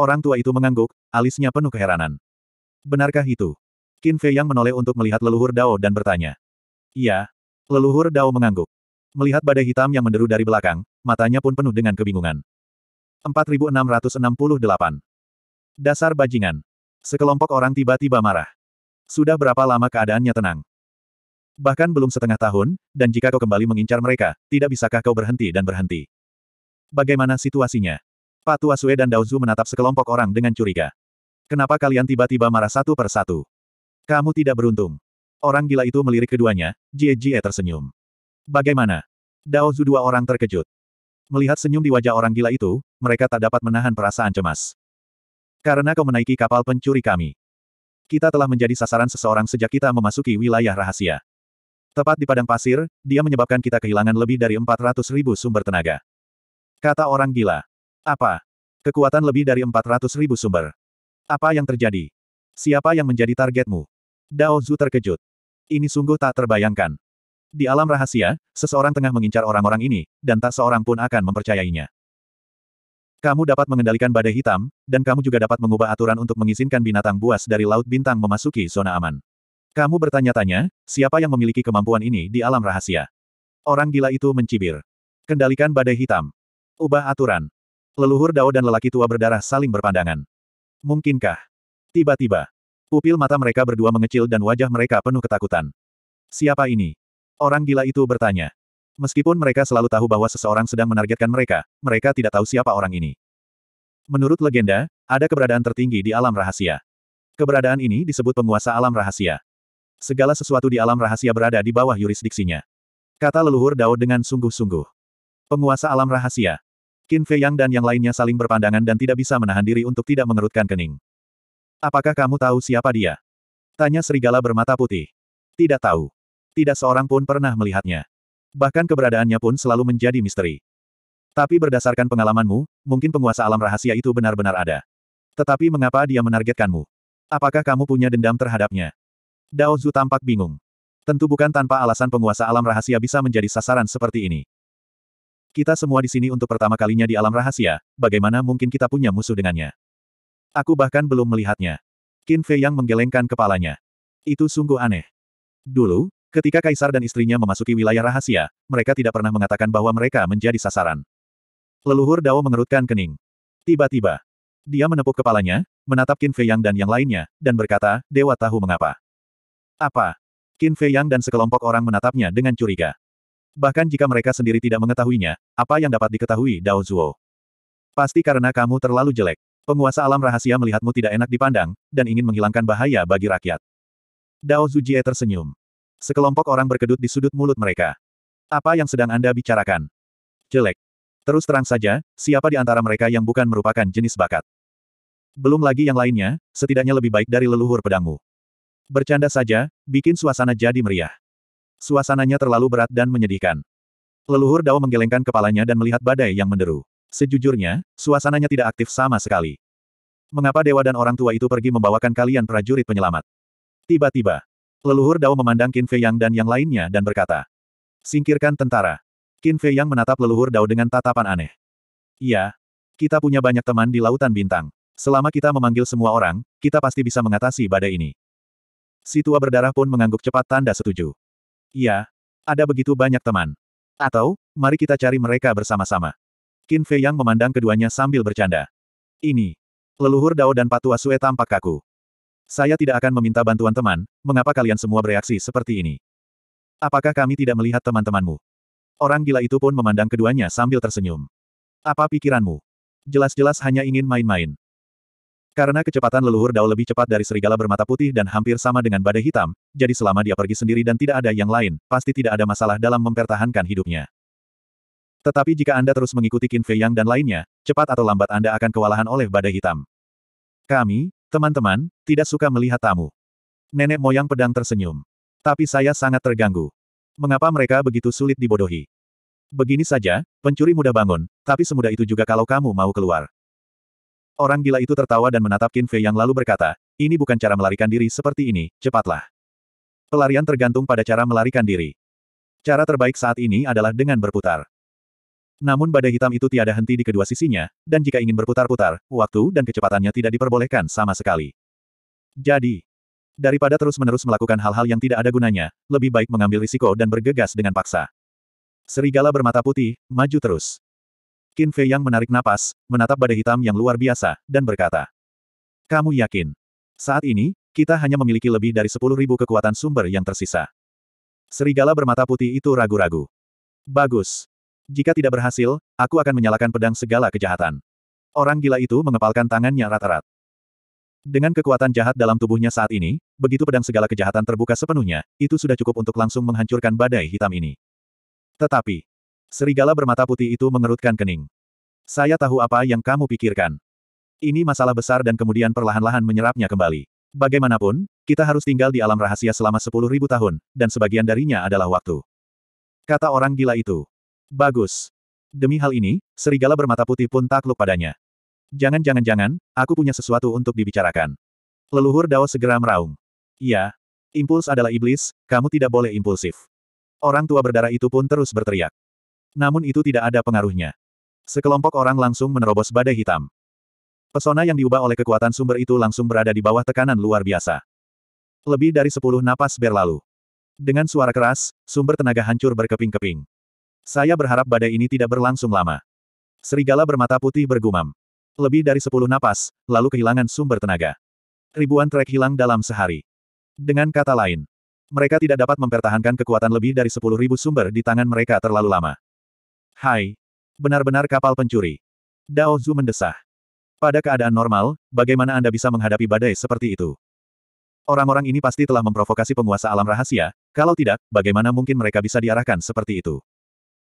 Orang tua itu mengangguk, alisnya penuh keheranan. Benarkah itu? Qin Fei yang menoleh untuk melihat leluhur Dao dan bertanya. Iya. Leluhur Dao mengangguk. Melihat badai hitam yang menderu dari belakang, matanya pun penuh dengan kebingungan. 4668. Dasar bajingan. Sekelompok orang tiba-tiba marah. Sudah berapa lama keadaannya tenang? Bahkan belum setengah tahun, dan jika kau kembali mengincar mereka, tidak bisakah kau berhenti dan berhenti? Bagaimana situasinya? Pak Tua Sue dan Daozu menatap sekelompok orang dengan curiga. Kenapa kalian tiba-tiba marah satu per satu? Kamu tidak beruntung. Orang gila itu melirik keduanya, Jie Jie tersenyum. Bagaimana? Daozu dua orang terkejut. Melihat senyum di wajah orang gila itu, mereka tak dapat menahan perasaan cemas. Karena kau menaiki kapal pencuri kami. Kita telah menjadi sasaran seseorang sejak kita memasuki wilayah rahasia. Tepat di padang pasir, dia menyebabkan kita kehilangan lebih dari 400 ribu sumber tenaga. Kata orang gila. Apa? Kekuatan lebih dari 400 ribu sumber. Apa yang terjadi? Siapa yang menjadi targetmu? Dao Zu terkejut. Ini sungguh tak terbayangkan. Di alam rahasia, seseorang tengah mengincar orang-orang ini, dan tak seorang pun akan mempercayainya. Kamu dapat mengendalikan badai hitam, dan kamu juga dapat mengubah aturan untuk mengizinkan binatang buas dari Laut Bintang memasuki zona aman. Kamu bertanya-tanya, siapa yang memiliki kemampuan ini di alam rahasia? Orang gila itu mencibir. Kendalikan badai hitam. Ubah aturan. Leluhur Dao dan lelaki tua berdarah saling berpandangan. Mungkinkah? Tiba-tiba. Pupil mata mereka berdua mengecil dan wajah mereka penuh ketakutan. Siapa ini? Orang gila itu bertanya. Meskipun mereka selalu tahu bahwa seseorang sedang menargetkan mereka, mereka tidak tahu siapa orang ini. Menurut legenda, ada keberadaan tertinggi di alam rahasia. Keberadaan ini disebut penguasa alam rahasia. Segala sesuatu di alam rahasia berada di bawah yurisdiksinya. Kata leluhur Dao dengan sungguh-sungguh. Penguasa alam rahasia. Qin Fei Yang dan yang lainnya saling berpandangan dan tidak bisa menahan diri untuk tidak mengerutkan kening. Apakah kamu tahu siapa dia? Tanya serigala bermata putih. Tidak tahu. Tidak seorang pun pernah melihatnya. Bahkan keberadaannya pun selalu menjadi misteri. Tapi berdasarkan pengalamanmu, mungkin penguasa alam rahasia itu benar-benar ada. Tetapi mengapa dia menargetkanmu? Apakah kamu punya dendam terhadapnya? Dao Zu tampak bingung. Tentu bukan tanpa alasan penguasa alam rahasia bisa menjadi sasaran seperti ini. Kita semua di sini untuk pertama kalinya di alam rahasia, bagaimana mungkin kita punya musuh dengannya? Aku bahkan belum melihatnya. Qin Fei yang menggelengkan kepalanya. Itu sungguh aneh. Dulu, Ketika kaisar dan istrinya memasuki wilayah rahasia, mereka tidak pernah mengatakan bahwa mereka menjadi sasaran. Leluhur Dao mengerutkan kening. Tiba-tiba, dia menepuk kepalanya, menatap Qin Fei Yang dan yang lainnya, dan berkata, Dewa tahu mengapa. Apa? Qin Fei Yang dan sekelompok orang menatapnya dengan curiga. Bahkan jika mereka sendiri tidak mengetahuinya, apa yang dapat diketahui Dao Zuo? Pasti karena kamu terlalu jelek. Penguasa alam rahasia melihatmu tidak enak dipandang, dan ingin menghilangkan bahaya bagi rakyat. Dao Zujie tersenyum. Sekelompok orang berkedut di sudut mulut mereka. Apa yang sedang Anda bicarakan? Jelek. Terus terang saja, siapa di antara mereka yang bukan merupakan jenis bakat? Belum lagi yang lainnya, setidaknya lebih baik dari leluhur pedangmu. Bercanda saja, bikin suasana jadi meriah. Suasananya terlalu berat dan menyedihkan. Leluhur Dao menggelengkan kepalanya dan melihat badai yang menderu. Sejujurnya, suasananya tidak aktif sama sekali. Mengapa dewa dan orang tua itu pergi membawakan kalian prajurit penyelamat? Tiba-tiba, Leluhur Dao memandang Qin Fei Yang dan yang lainnya dan berkata. Singkirkan tentara. Qin Fei Yang menatap leluhur Dao dengan tatapan aneh. Iya. Kita punya banyak teman di Lautan Bintang. Selama kita memanggil semua orang, kita pasti bisa mengatasi badai ini. Si tua berdarah pun mengangguk cepat tanda setuju. Iya. Ada begitu banyak teman. Atau, mari kita cari mereka bersama-sama. Qin Fei Yang memandang keduanya sambil bercanda. Ini. Leluhur Dao dan Patua Sue tampak kaku. Saya tidak akan meminta bantuan teman, mengapa kalian semua bereaksi seperti ini? Apakah kami tidak melihat teman-temanmu? Orang gila itu pun memandang keduanya sambil tersenyum. Apa pikiranmu? Jelas-jelas hanya ingin main-main. Karena kecepatan leluhur Dao lebih cepat dari serigala bermata putih dan hampir sama dengan badai hitam, jadi selama dia pergi sendiri dan tidak ada yang lain, pasti tidak ada masalah dalam mempertahankan hidupnya. Tetapi jika Anda terus mengikuti Qin Fei Yang dan lainnya, cepat atau lambat Anda akan kewalahan oleh badai hitam. Kami, teman-teman, tidak suka melihat tamu. Nenek moyang pedang tersenyum. Tapi saya sangat terganggu. Mengapa mereka begitu sulit dibodohi? Begini saja, pencuri mudah bangun, tapi semudah itu juga kalau kamu mau keluar. Orang gila itu tertawa dan menatap Qin Fei yang lalu berkata, ini bukan cara melarikan diri seperti ini, cepatlah. Pelarian tergantung pada cara melarikan diri. Cara terbaik saat ini adalah dengan berputar. Namun badai hitam itu tiada henti di kedua sisinya, dan jika ingin berputar-putar, waktu dan kecepatannya tidak diperbolehkan sama sekali. Jadi, daripada terus-menerus melakukan hal-hal yang tidak ada gunanya, lebih baik mengambil risiko dan bergegas dengan paksa. Serigala bermata putih, maju terus. Qin Fei yang menarik napas, menatap badai hitam yang luar biasa, dan berkata. Kamu yakin? Saat ini, kita hanya memiliki lebih dari sepuluh ribu kekuatan sumber yang tersisa. Serigala bermata putih itu ragu-ragu. Bagus. Jika tidak berhasil, aku akan menyalakan pedang segala kejahatan. Orang gila itu mengepalkan tangannya rata-rat. Dengan kekuatan jahat dalam tubuhnya saat ini, begitu pedang segala kejahatan terbuka sepenuhnya, itu sudah cukup untuk langsung menghancurkan badai hitam ini. Tetapi, Serigala bermata putih itu mengerutkan kening. Saya tahu apa yang kamu pikirkan. Ini masalah besar dan kemudian perlahan-lahan menyerapnya kembali. Bagaimanapun, kita harus tinggal di alam rahasia selama sepuluh ribu tahun, dan sebagian darinya adalah waktu. Kata orang gila itu. Bagus. Demi hal ini, serigala bermata putih pun takluk padanya. Jangan-jangan-jangan, aku punya sesuatu untuk dibicarakan. Leluhur Dao segera meraung. Iya. Impuls adalah iblis, kamu tidak boleh impulsif. Orang tua berdarah itu pun terus berteriak. Namun itu tidak ada pengaruhnya. Sekelompok orang langsung menerobos badai hitam. Pesona yang diubah oleh kekuatan sumber itu langsung berada di bawah tekanan luar biasa. Lebih dari sepuluh napas berlalu. Dengan suara keras, sumber tenaga hancur berkeping-keping. Saya berharap badai ini tidak berlangsung lama. Serigala bermata putih bergumam. Lebih dari sepuluh napas, lalu kehilangan sumber tenaga. Ribuan trek hilang dalam sehari. Dengan kata lain, mereka tidak dapat mempertahankan kekuatan lebih dari sepuluh ribu sumber di tangan mereka terlalu lama. Hai. Benar-benar kapal pencuri. Dao Zhu mendesah. Pada keadaan normal, bagaimana Anda bisa menghadapi badai seperti itu? Orang-orang ini pasti telah memprovokasi penguasa alam rahasia, kalau tidak, bagaimana mungkin mereka bisa diarahkan seperti itu?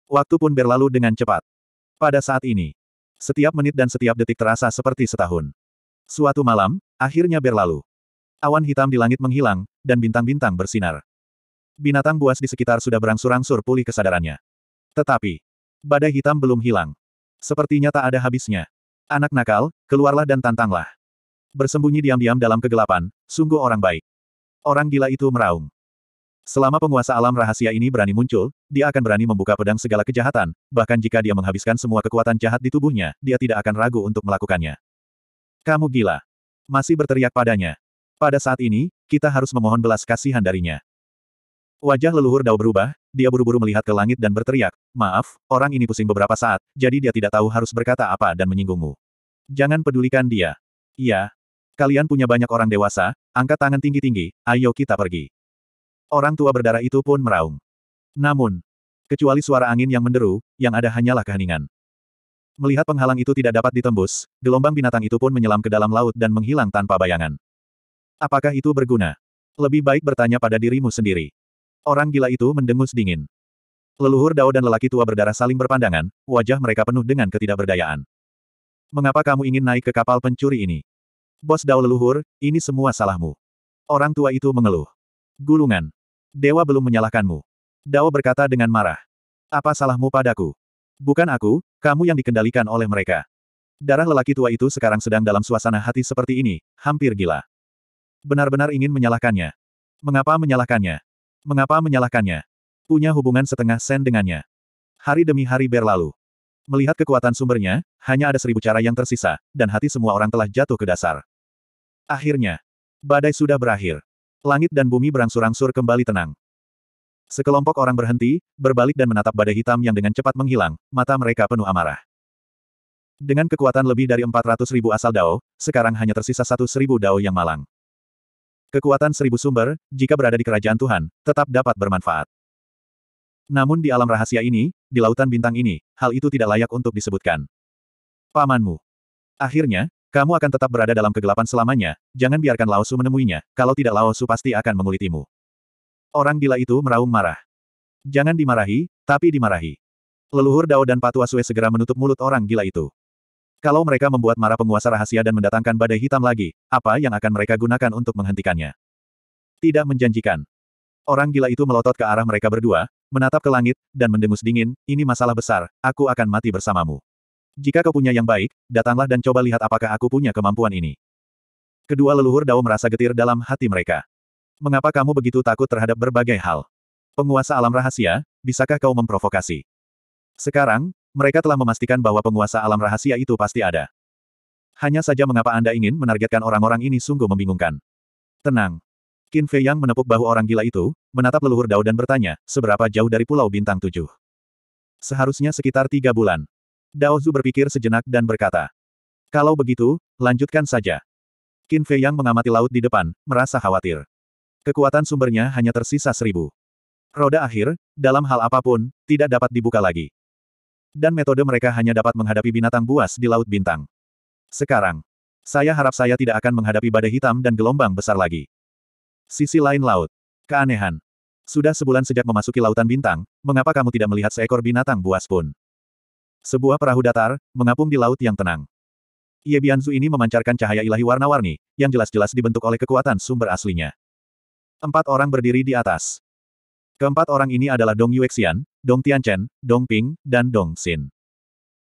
Waktu pun berlalu dengan cepat. Pada saat ini, setiap menit dan setiap detik terasa seperti setahun. Suatu malam, akhirnya berlalu. Awan hitam di langit menghilang, dan bintang-bintang bersinar. Binatang buas di sekitar sudah berangsur-angsur pulih kesadarannya. Tetapi, Badai hitam belum hilang. Sepertinya tak ada habisnya. Anak nakal, keluarlah dan tantanglah. Bersembunyi diam-diam dalam kegelapan, sungguh orang baik. Orang gila itu meraung. Selama penguasa alam rahasia ini berani muncul, dia akan berani membuka pedang segala kejahatan, bahkan jika dia menghabiskan semua kekuatan jahat di tubuhnya, dia tidak akan ragu untuk melakukannya. Kamu gila. Masih berteriak padanya. Pada saat ini, kita harus memohon belas kasihan darinya. Wajah leluhur Dao berubah, dia buru-buru melihat ke langit dan berteriak, maaf, orang ini pusing beberapa saat, jadi dia tidak tahu harus berkata apa dan menyinggungmu. Jangan pedulikan dia. Iya. Kalian punya banyak orang dewasa, angkat tangan tinggi-tinggi, ayo kita pergi. Orang tua berdarah itu pun meraung. Namun, kecuali suara angin yang menderu, yang ada hanyalah keheningan. Melihat penghalang itu tidak dapat ditembus, gelombang binatang itu pun menyelam ke dalam laut dan menghilang tanpa bayangan. Apakah itu berguna? Lebih baik bertanya pada dirimu sendiri. Orang gila itu mendengus dingin. Leluhur Dao dan lelaki tua berdarah saling berpandangan, wajah mereka penuh dengan ketidakberdayaan. Mengapa kamu ingin naik ke kapal pencuri ini? Bos Dao leluhur, ini semua salahmu. Orang tua itu mengeluh. Gulungan. Dewa belum menyalahkanmu. Dao berkata dengan marah. Apa salahmu padaku? Bukan aku, kamu yang dikendalikan oleh mereka. Darah lelaki tua itu sekarang sedang dalam suasana hati seperti ini, hampir gila. Benar-benar ingin menyalahkannya. Mengapa menyalahkannya? Mengapa menyalahkannya? Punya hubungan setengah sen dengannya. Hari demi hari berlalu. Melihat kekuatan sumbernya, hanya ada seribu cara yang tersisa, dan hati semua orang telah jatuh ke dasar. Akhirnya, badai sudah berakhir. Langit dan bumi berangsur-angsur kembali tenang. Sekelompok orang berhenti, berbalik dan menatap badai hitam yang dengan cepat menghilang, mata mereka penuh amarah. Dengan kekuatan lebih dari 400 ribu asal Dao, sekarang hanya tersisa satu seribu Dao yang malang. Kekuatan seribu sumber, jika berada di kerajaan Tuhan, tetap dapat bermanfaat. Namun di alam rahasia ini, di lautan bintang ini, hal itu tidak layak untuk disebutkan. Pamanmu. Akhirnya, kamu akan tetap berada dalam kegelapan selamanya, jangan biarkan Laosu menemuinya, kalau tidak Laosu pasti akan mengulitimu. Orang gila itu meraung marah. Jangan dimarahi, tapi dimarahi. Leluhur Dao dan Patua Sue segera menutup mulut orang gila itu. Kalau mereka membuat marah penguasa rahasia dan mendatangkan badai hitam lagi, apa yang akan mereka gunakan untuk menghentikannya? Tidak menjanjikan. Orang gila itu melotot ke arah mereka berdua, menatap ke langit, dan mendengus dingin, ini masalah besar, aku akan mati bersamamu. Jika kau punya yang baik, datanglah dan coba lihat apakah aku punya kemampuan ini. Kedua leluhur Dao merasa getir dalam hati mereka. Mengapa kamu begitu takut terhadap berbagai hal? Penguasa alam rahasia, bisakah kau memprovokasi? Sekarang, mereka telah memastikan bahwa penguasa alam rahasia itu pasti ada. Hanya saja mengapa Anda ingin menargetkan orang-orang ini sungguh membingungkan. Tenang. Qin Fei Yang menepuk bahu orang gila itu, menatap leluhur Dao dan bertanya, seberapa jauh dari Pulau Bintang Tujuh? Seharusnya sekitar tiga bulan. Dao Zu berpikir sejenak dan berkata, Kalau begitu, lanjutkan saja. Qin Fei Yang mengamati laut di depan, merasa khawatir. Kekuatan sumbernya hanya tersisa seribu. Roda akhir, dalam hal apa pun, tidak dapat dibuka lagi dan metode mereka hanya dapat menghadapi binatang buas di Laut Bintang. Sekarang, saya harap saya tidak akan menghadapi badai hitam dan gelombang besar lagi. Sisi lain laut. Keanehan. Sudah sebulan sejak memasuki Lautan Bintang, mengapa kamu tidak melihat seekor binatang buas pun? Sebuah perahu datar, mengapung di laut yang tenang. Ye Bianzu ini memancarkan cahaya ilahi warna-warni, yang jelas-jelas dibentuk oleh kekuatan sumber aslinya. Empat orang berdiri di atas. Keempat orang ini adalah Dong Yuexian, Dong Tianchen, Dong Ping, dan Dong Xin.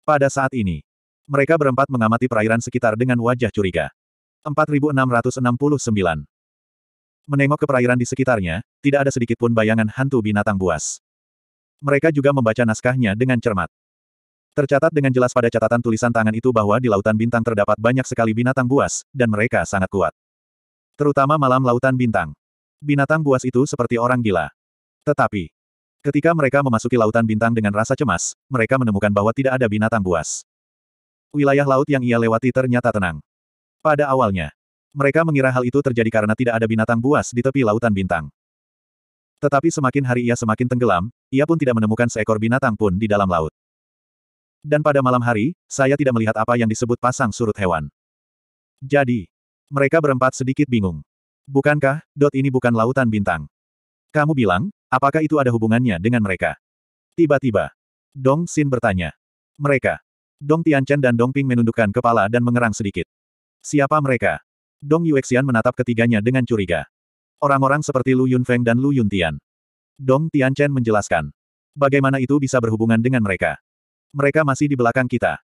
Pada saat ini, mereka berempat mengamati perairan sekitar dengan wajah curiga. 4669. Menengok ke perairan di sekitarnya, tidak ada sedikit pun bayangan hantu binatang buas. Mereka juga membaca naskahnya dengan cermat. Tercatat dengan jelas pada catatan tulisan tangan itu bahwa di Lautan Bintang terdapat banyak sekali binatang buas, dan mereka sangat kuat. Terutama malam Lautan Bintang. Binatang buas itu seperti orang gila. Tetapi, ketika mereka memasuki lautan bintang dengan rasa cemas, mereka menemukan bahwa tidak ada binatang buas. Wilayah laut yang ia lewati ternyata tenang. Pada awalnya, mereka mengira hal itu terjadi karena tidak ada binatang buas di tepi lautan bintang. Tetapi semakin hari ia semakin tenggelam, ia pun tidak menemukan seekor binatang pun di dalam laut. Dan pada malam hari, saya tidak melihat apa yang disebut pasang surut hewan. Jadi, mereka berempat sedikit bingung. Bukankah, dot ini bukan lautan bintang? Kamu bilang, Apakah itu ada hubungannya dengan mereka? Tiba-tiba, Dong Xin bertanya. Mereka. Dong Tianchen dan Dong Ping menundukkan kepala dan mengerang sedikit. Siapa mereka? Dong Yuexian menatap ketiganya dengan curiga. Orang-orang seperti Lu Yunfeng dan Lu Yuntian. Dong Tianchen menjelaskan. Bagaimana itu bisa berhubungan dengan mereka? Mereka masih di belakang kita.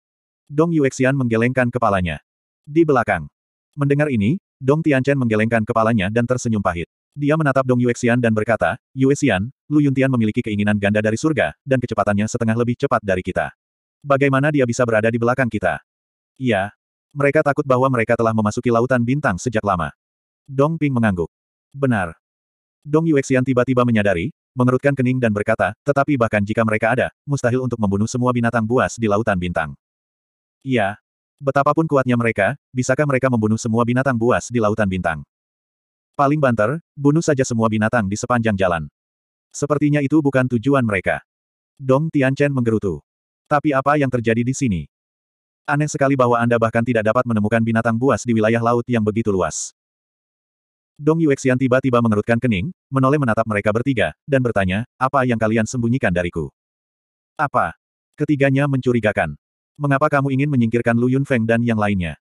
Dong Yuexian menggelengkan kepalanya. Di belakang. Mendengar ini, Dong Tianchen menggelengkan kepalanya dan tersenyum pahit. Dia menatap Dong Yuexian dan berkata, Yuexian, Lu Yuntian memiliki keinginan ganda dari surga, dan kecepatannya setengah lebih cepat dari kita. Bagaimana dia bisa berada di belakang kita? Iya. Mereka takut bahwa mereka telah memasuki lautan bintang sejak lama. Dong Ping mengangguk. Benar. Dong Yuexian tiba-tiba menyadari, mengerutkan kening dan berkata, tetapi bahkan jika mereka ada, mustahil untuk membunuh semua binatang buas di lautan bintang. Iya. Betapapun kuatnya mereka, bisakah mereka membunuh semua binatang buas di lautan bintang? Paling banter, bunuh saja semua binatang di sepanjang jalan. Sepertinya itu bukan tujuan mereka. Dong Tianchen menggerutu. Tapi apa yang terjadi di sini? Aneh sekali bahwa Anda bahkan tidak dapat menemukan binatang buas di wilayah laut yang begitu luas. Dong Yuexian tiba-tiba mengerutkan kening, menoleh menatap mereka bertiga, dan bertanya, apa yang kalian sembunyikan dariku? Apa? Ketiganya mencurigakan. Mengapa kamu ingin menyingkirkan Lu Yunfeng dan yang lainnya?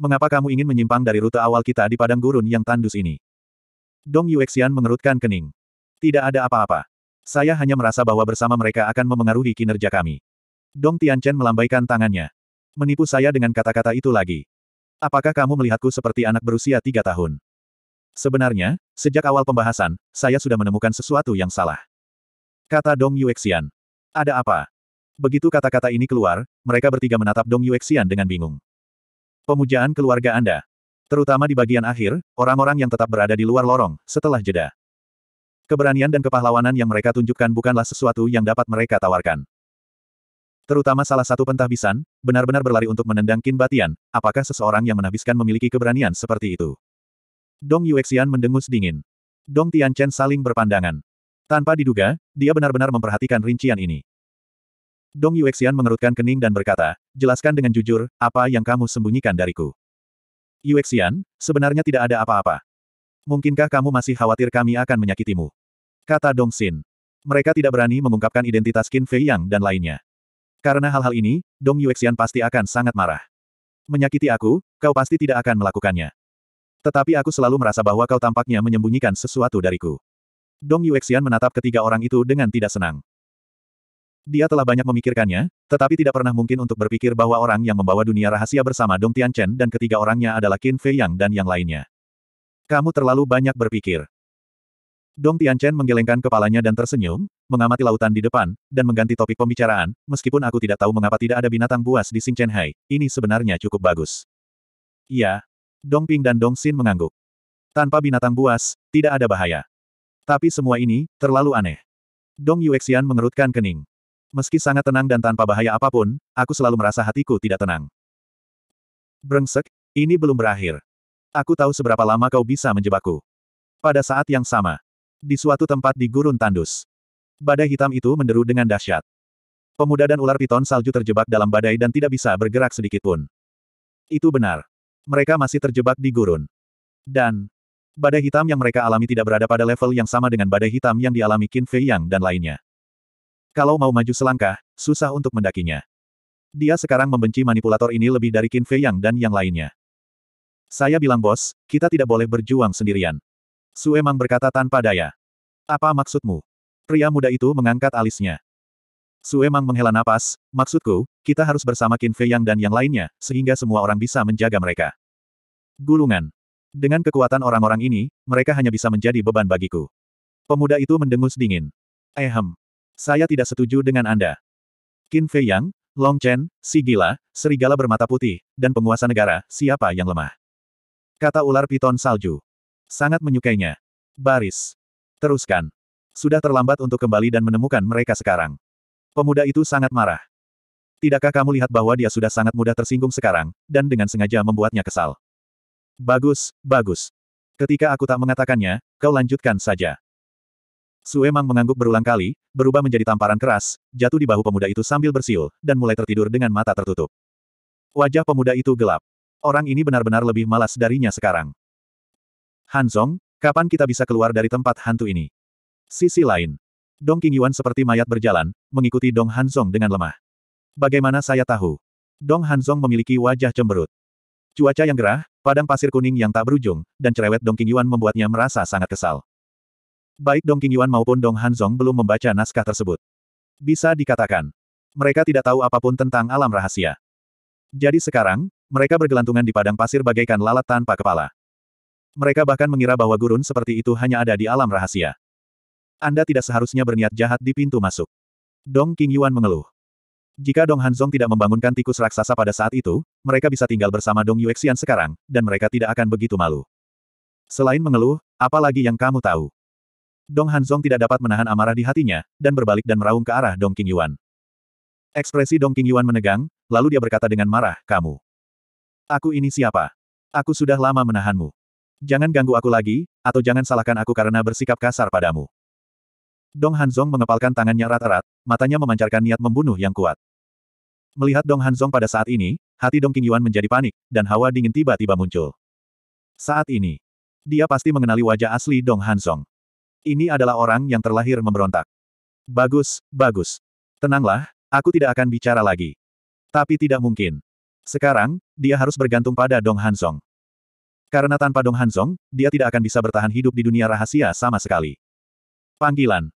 Mengapa kamu ingin menyimpang dari rute awal kita di padang gurun yang tandus ini? Dong Yuexian mengerutkan kening. Tidak ada apa-apa. Saya hanya merasa bahwa bersama mereka akan memengaruhi kinerja kami. Dong Tianchen melambaikan tangannya. Menipu saya dengan kata-kata itu lagi. Apakah kamu melihatku seperti anak berusia tiga tahun? Sebenarnya, sejak awal pembahasan, saya sudah menemukan sesuatu yang salah. Kata Dong Yuexian. Ada apa? Begitu kata-kata ini keluar, mereka bertiga menatap Dong Yuexian dengan bingung. Pemujaan keluarga Anda. Terutama di bagian akhir, orang-orang yang tetap berada di luar lorong, setelah jeda. Keberanian dan kepahlawanan yang mereka tunjukkan bukanlah sesuatu yang dapat mereka tawarkan. Terutama salah satu pentahbisan, benar-benar berlari untuk menendang Qin Batian, apakah seseorang yang menahbiskan memiliki keberanian seperti itu? Dong Yuexian mendengus dingin. Dong Tianchen saling berpandangan. Tanpa diduga, dia benar-benar memperhatikan rincian ini. Dong Yuexian mengerutkan kening dan berkata, jelaskan dengan jujur, apa yang kamu sembunyikan dariku. Yuexian, sebenarnya tidak ada apa-apa. Mungkinkah kamu masih khawatir kami akan menyakitimu? Kata Dong Xin. Mereka tidak berani mengungkapkan identitas Qin Fei Yang dan lainnya. Karena hal-hal ini, Dong Yuexian pasti akan sangat marah. Menyakiti aku, kau pasti tidak akan melakukannya. Tetapi aku selalu merasa bahwa kau tampaknya menyembunyikan sesuatu dariku. Dong Yuexian menatap ketiga orang itu dengan tidak senang. Dia telah banyak memikirkannya, tetapi tidak pernah mungkin untuk berpikir bahwa orang yang membawa dunia rahasia bersama Dong Tianchen dan ketiga orangnya adalah Qin Fei Yang dan yang lainnya. Kamu terlalu banyak berpikir. Dong Tianchen menggelengkan kepalanya dan tersenyum, mengamati lautan di depan, dan mengganti topik pembicaraan, meskipun aku tidak tahu mengapa tidak ada binatang buas di Hai, ini sebenarnya cukup bagus. Iya. Dong Ping dan Dong Xin mengangguk. Tanpa binatang buas, tidak ada bahaya. Tapi semua ini, terlalu aneh. Dong Yuexian mengerutkan kening. Meski sangat tenang dan tanpa bahaya apa pun, aku selalu merasa hatiku tidak tenang. Brengsek, ini belum berakhir. Aku tahu seberapa lama kau bisa menjebakku. Pada saat yang sama, di suatu tempat di gurun tandus, badai hitam itu menderu dengan dahsyat. Pemuda dan ular piton salju terjebak dalam badai dan tidak bisa bergerak sedikit pun. Itu benar. Mereka masih terjebak di gurun. Dan, badai hitam yang mereka alami tidak berada pada level yang sama dengan badai hitam yang dialami Qin Fei Yang dan lainnya. Kalau mau maju selangkah, susah untuk mendakinya. Dia sekarang membenci manipulator ini lebih dari Qin Fei Yang dan yang lainnya. Saya bilang bos, kita tidak boleh berjuang sendirian. Su Emang berkata tanpa daya. Apa maksudmu? Pria muda itu mengangkat alisnya. Su Emang menghela napas, maksudku, kita harus bersama Qin Fei Yang dan yang lainnya, sehingga semua orang bisa menjaga mereka. Gulungan. Dengan kekuatan orang-orang ini, mereka hanya bisa menjadi beban bagiku. Pemuda itu mendengus dingin. Ehem. Saya tidak setuju dengan Anda. Qin Fei Yang, Long Chen, si gila, serigala bermata putih, dan penguasa negara, siapa yang lemah? Kata ular piton salju. Sangat menyukainya. Baris. Teruskan. Sudah terlambat untuk kembali dan menemukan mereka sekarang. Pemuda itu sangat marah. Tidakkah kamu lihat bahwa dia sudah sangat mudah tersinggung sekarang, dan dengan sengaja membuatnya kesal? Bagus, bagus. Ketika aku tak mengatakannya, kau lanjutkan saja. Su Emang mengangguk berulang kali, berubah menjadi tamparan keras, jatuh di bahu pemuda itu sambil bersiul, dan mulai tertidur dengan mata tertutup. Wajah pemuda itu gelap. Orang ini benar-benar lebih malas darinya sekarang. Hanzong, kapan kita bisa keluar dari tempat hantu ini? Sisi lain. Dong Qingyuan seperti mayat berjalan, mengikuti Dong Hanzong dengan lemah. Bagaimana saya tahu? Dong Hanzong memiliki wajah cemberut. Cuaca yang gerah, padang pasir kuning yang tak berujung, dan cerewet Dong Qingyuan membuatnya merasa sangat kesal. Baik Dong Qingyuan maupun Dong Hanzong belum membaca naskah tersebut. Bisa dikatakan, mereka tidak tahu apa pun tentang alam rahasia. Jadi sekarang, mereka bergelantungan di padang pasir bagaikan lalat tanpa kepala. Mereka bahkan mengira bahwa gurun seperti itu hanya ada di alam rahasia. Anda tidak seharusnya berniat jahat di pintu masuk. Dong Qingyuan mengeluh. Jika Dong Hanzong tidak membangunkan tikus raksasa pada saat itu, mereka bisa tinggal bersama Dong Yuexian sekarang, dan mereka tidak akan begitu malu. Selain mengeluh, apa lagi yang kamu tahu? Dong Hanzong tidak dapat menahan amarah di hatinya, dan berbalik dan meraung ke arah Dong Qingyuan. Ekspresi Dong Qingyuan menegang, lalu dia berkata dengan marah, kamu. Aku ini siapa? Aku sudah lama menahanmu. Jangan ganggu aku lagi, atau jangan salahkan aku karena bersikap kasar padamu. Dong Hanzong mengepalkan tangannya erat-erat, matanya memancarkan niat membunuh yang kuat. Melihat Dong Hanzong pada saat ini, hati Dong Qingyuan menjadi panik, dan hawa dingin tiba-tiba muncul. Saat ini, dia pasti mengenali wajah asli Dong Hanzong. Ini adalah orang yang terlahir memberontak. Bagus, bagus. Tenanglah, aku tidak akan bicara lagi. Tapi tidak mungkin. Sekarang, dia harus bergantung pada Dong Hanzong. Karena tanpa Dong Hanzong, dia tidak akan bisa bertahan hidup di dunia rahasia sama sekali. Panggilan.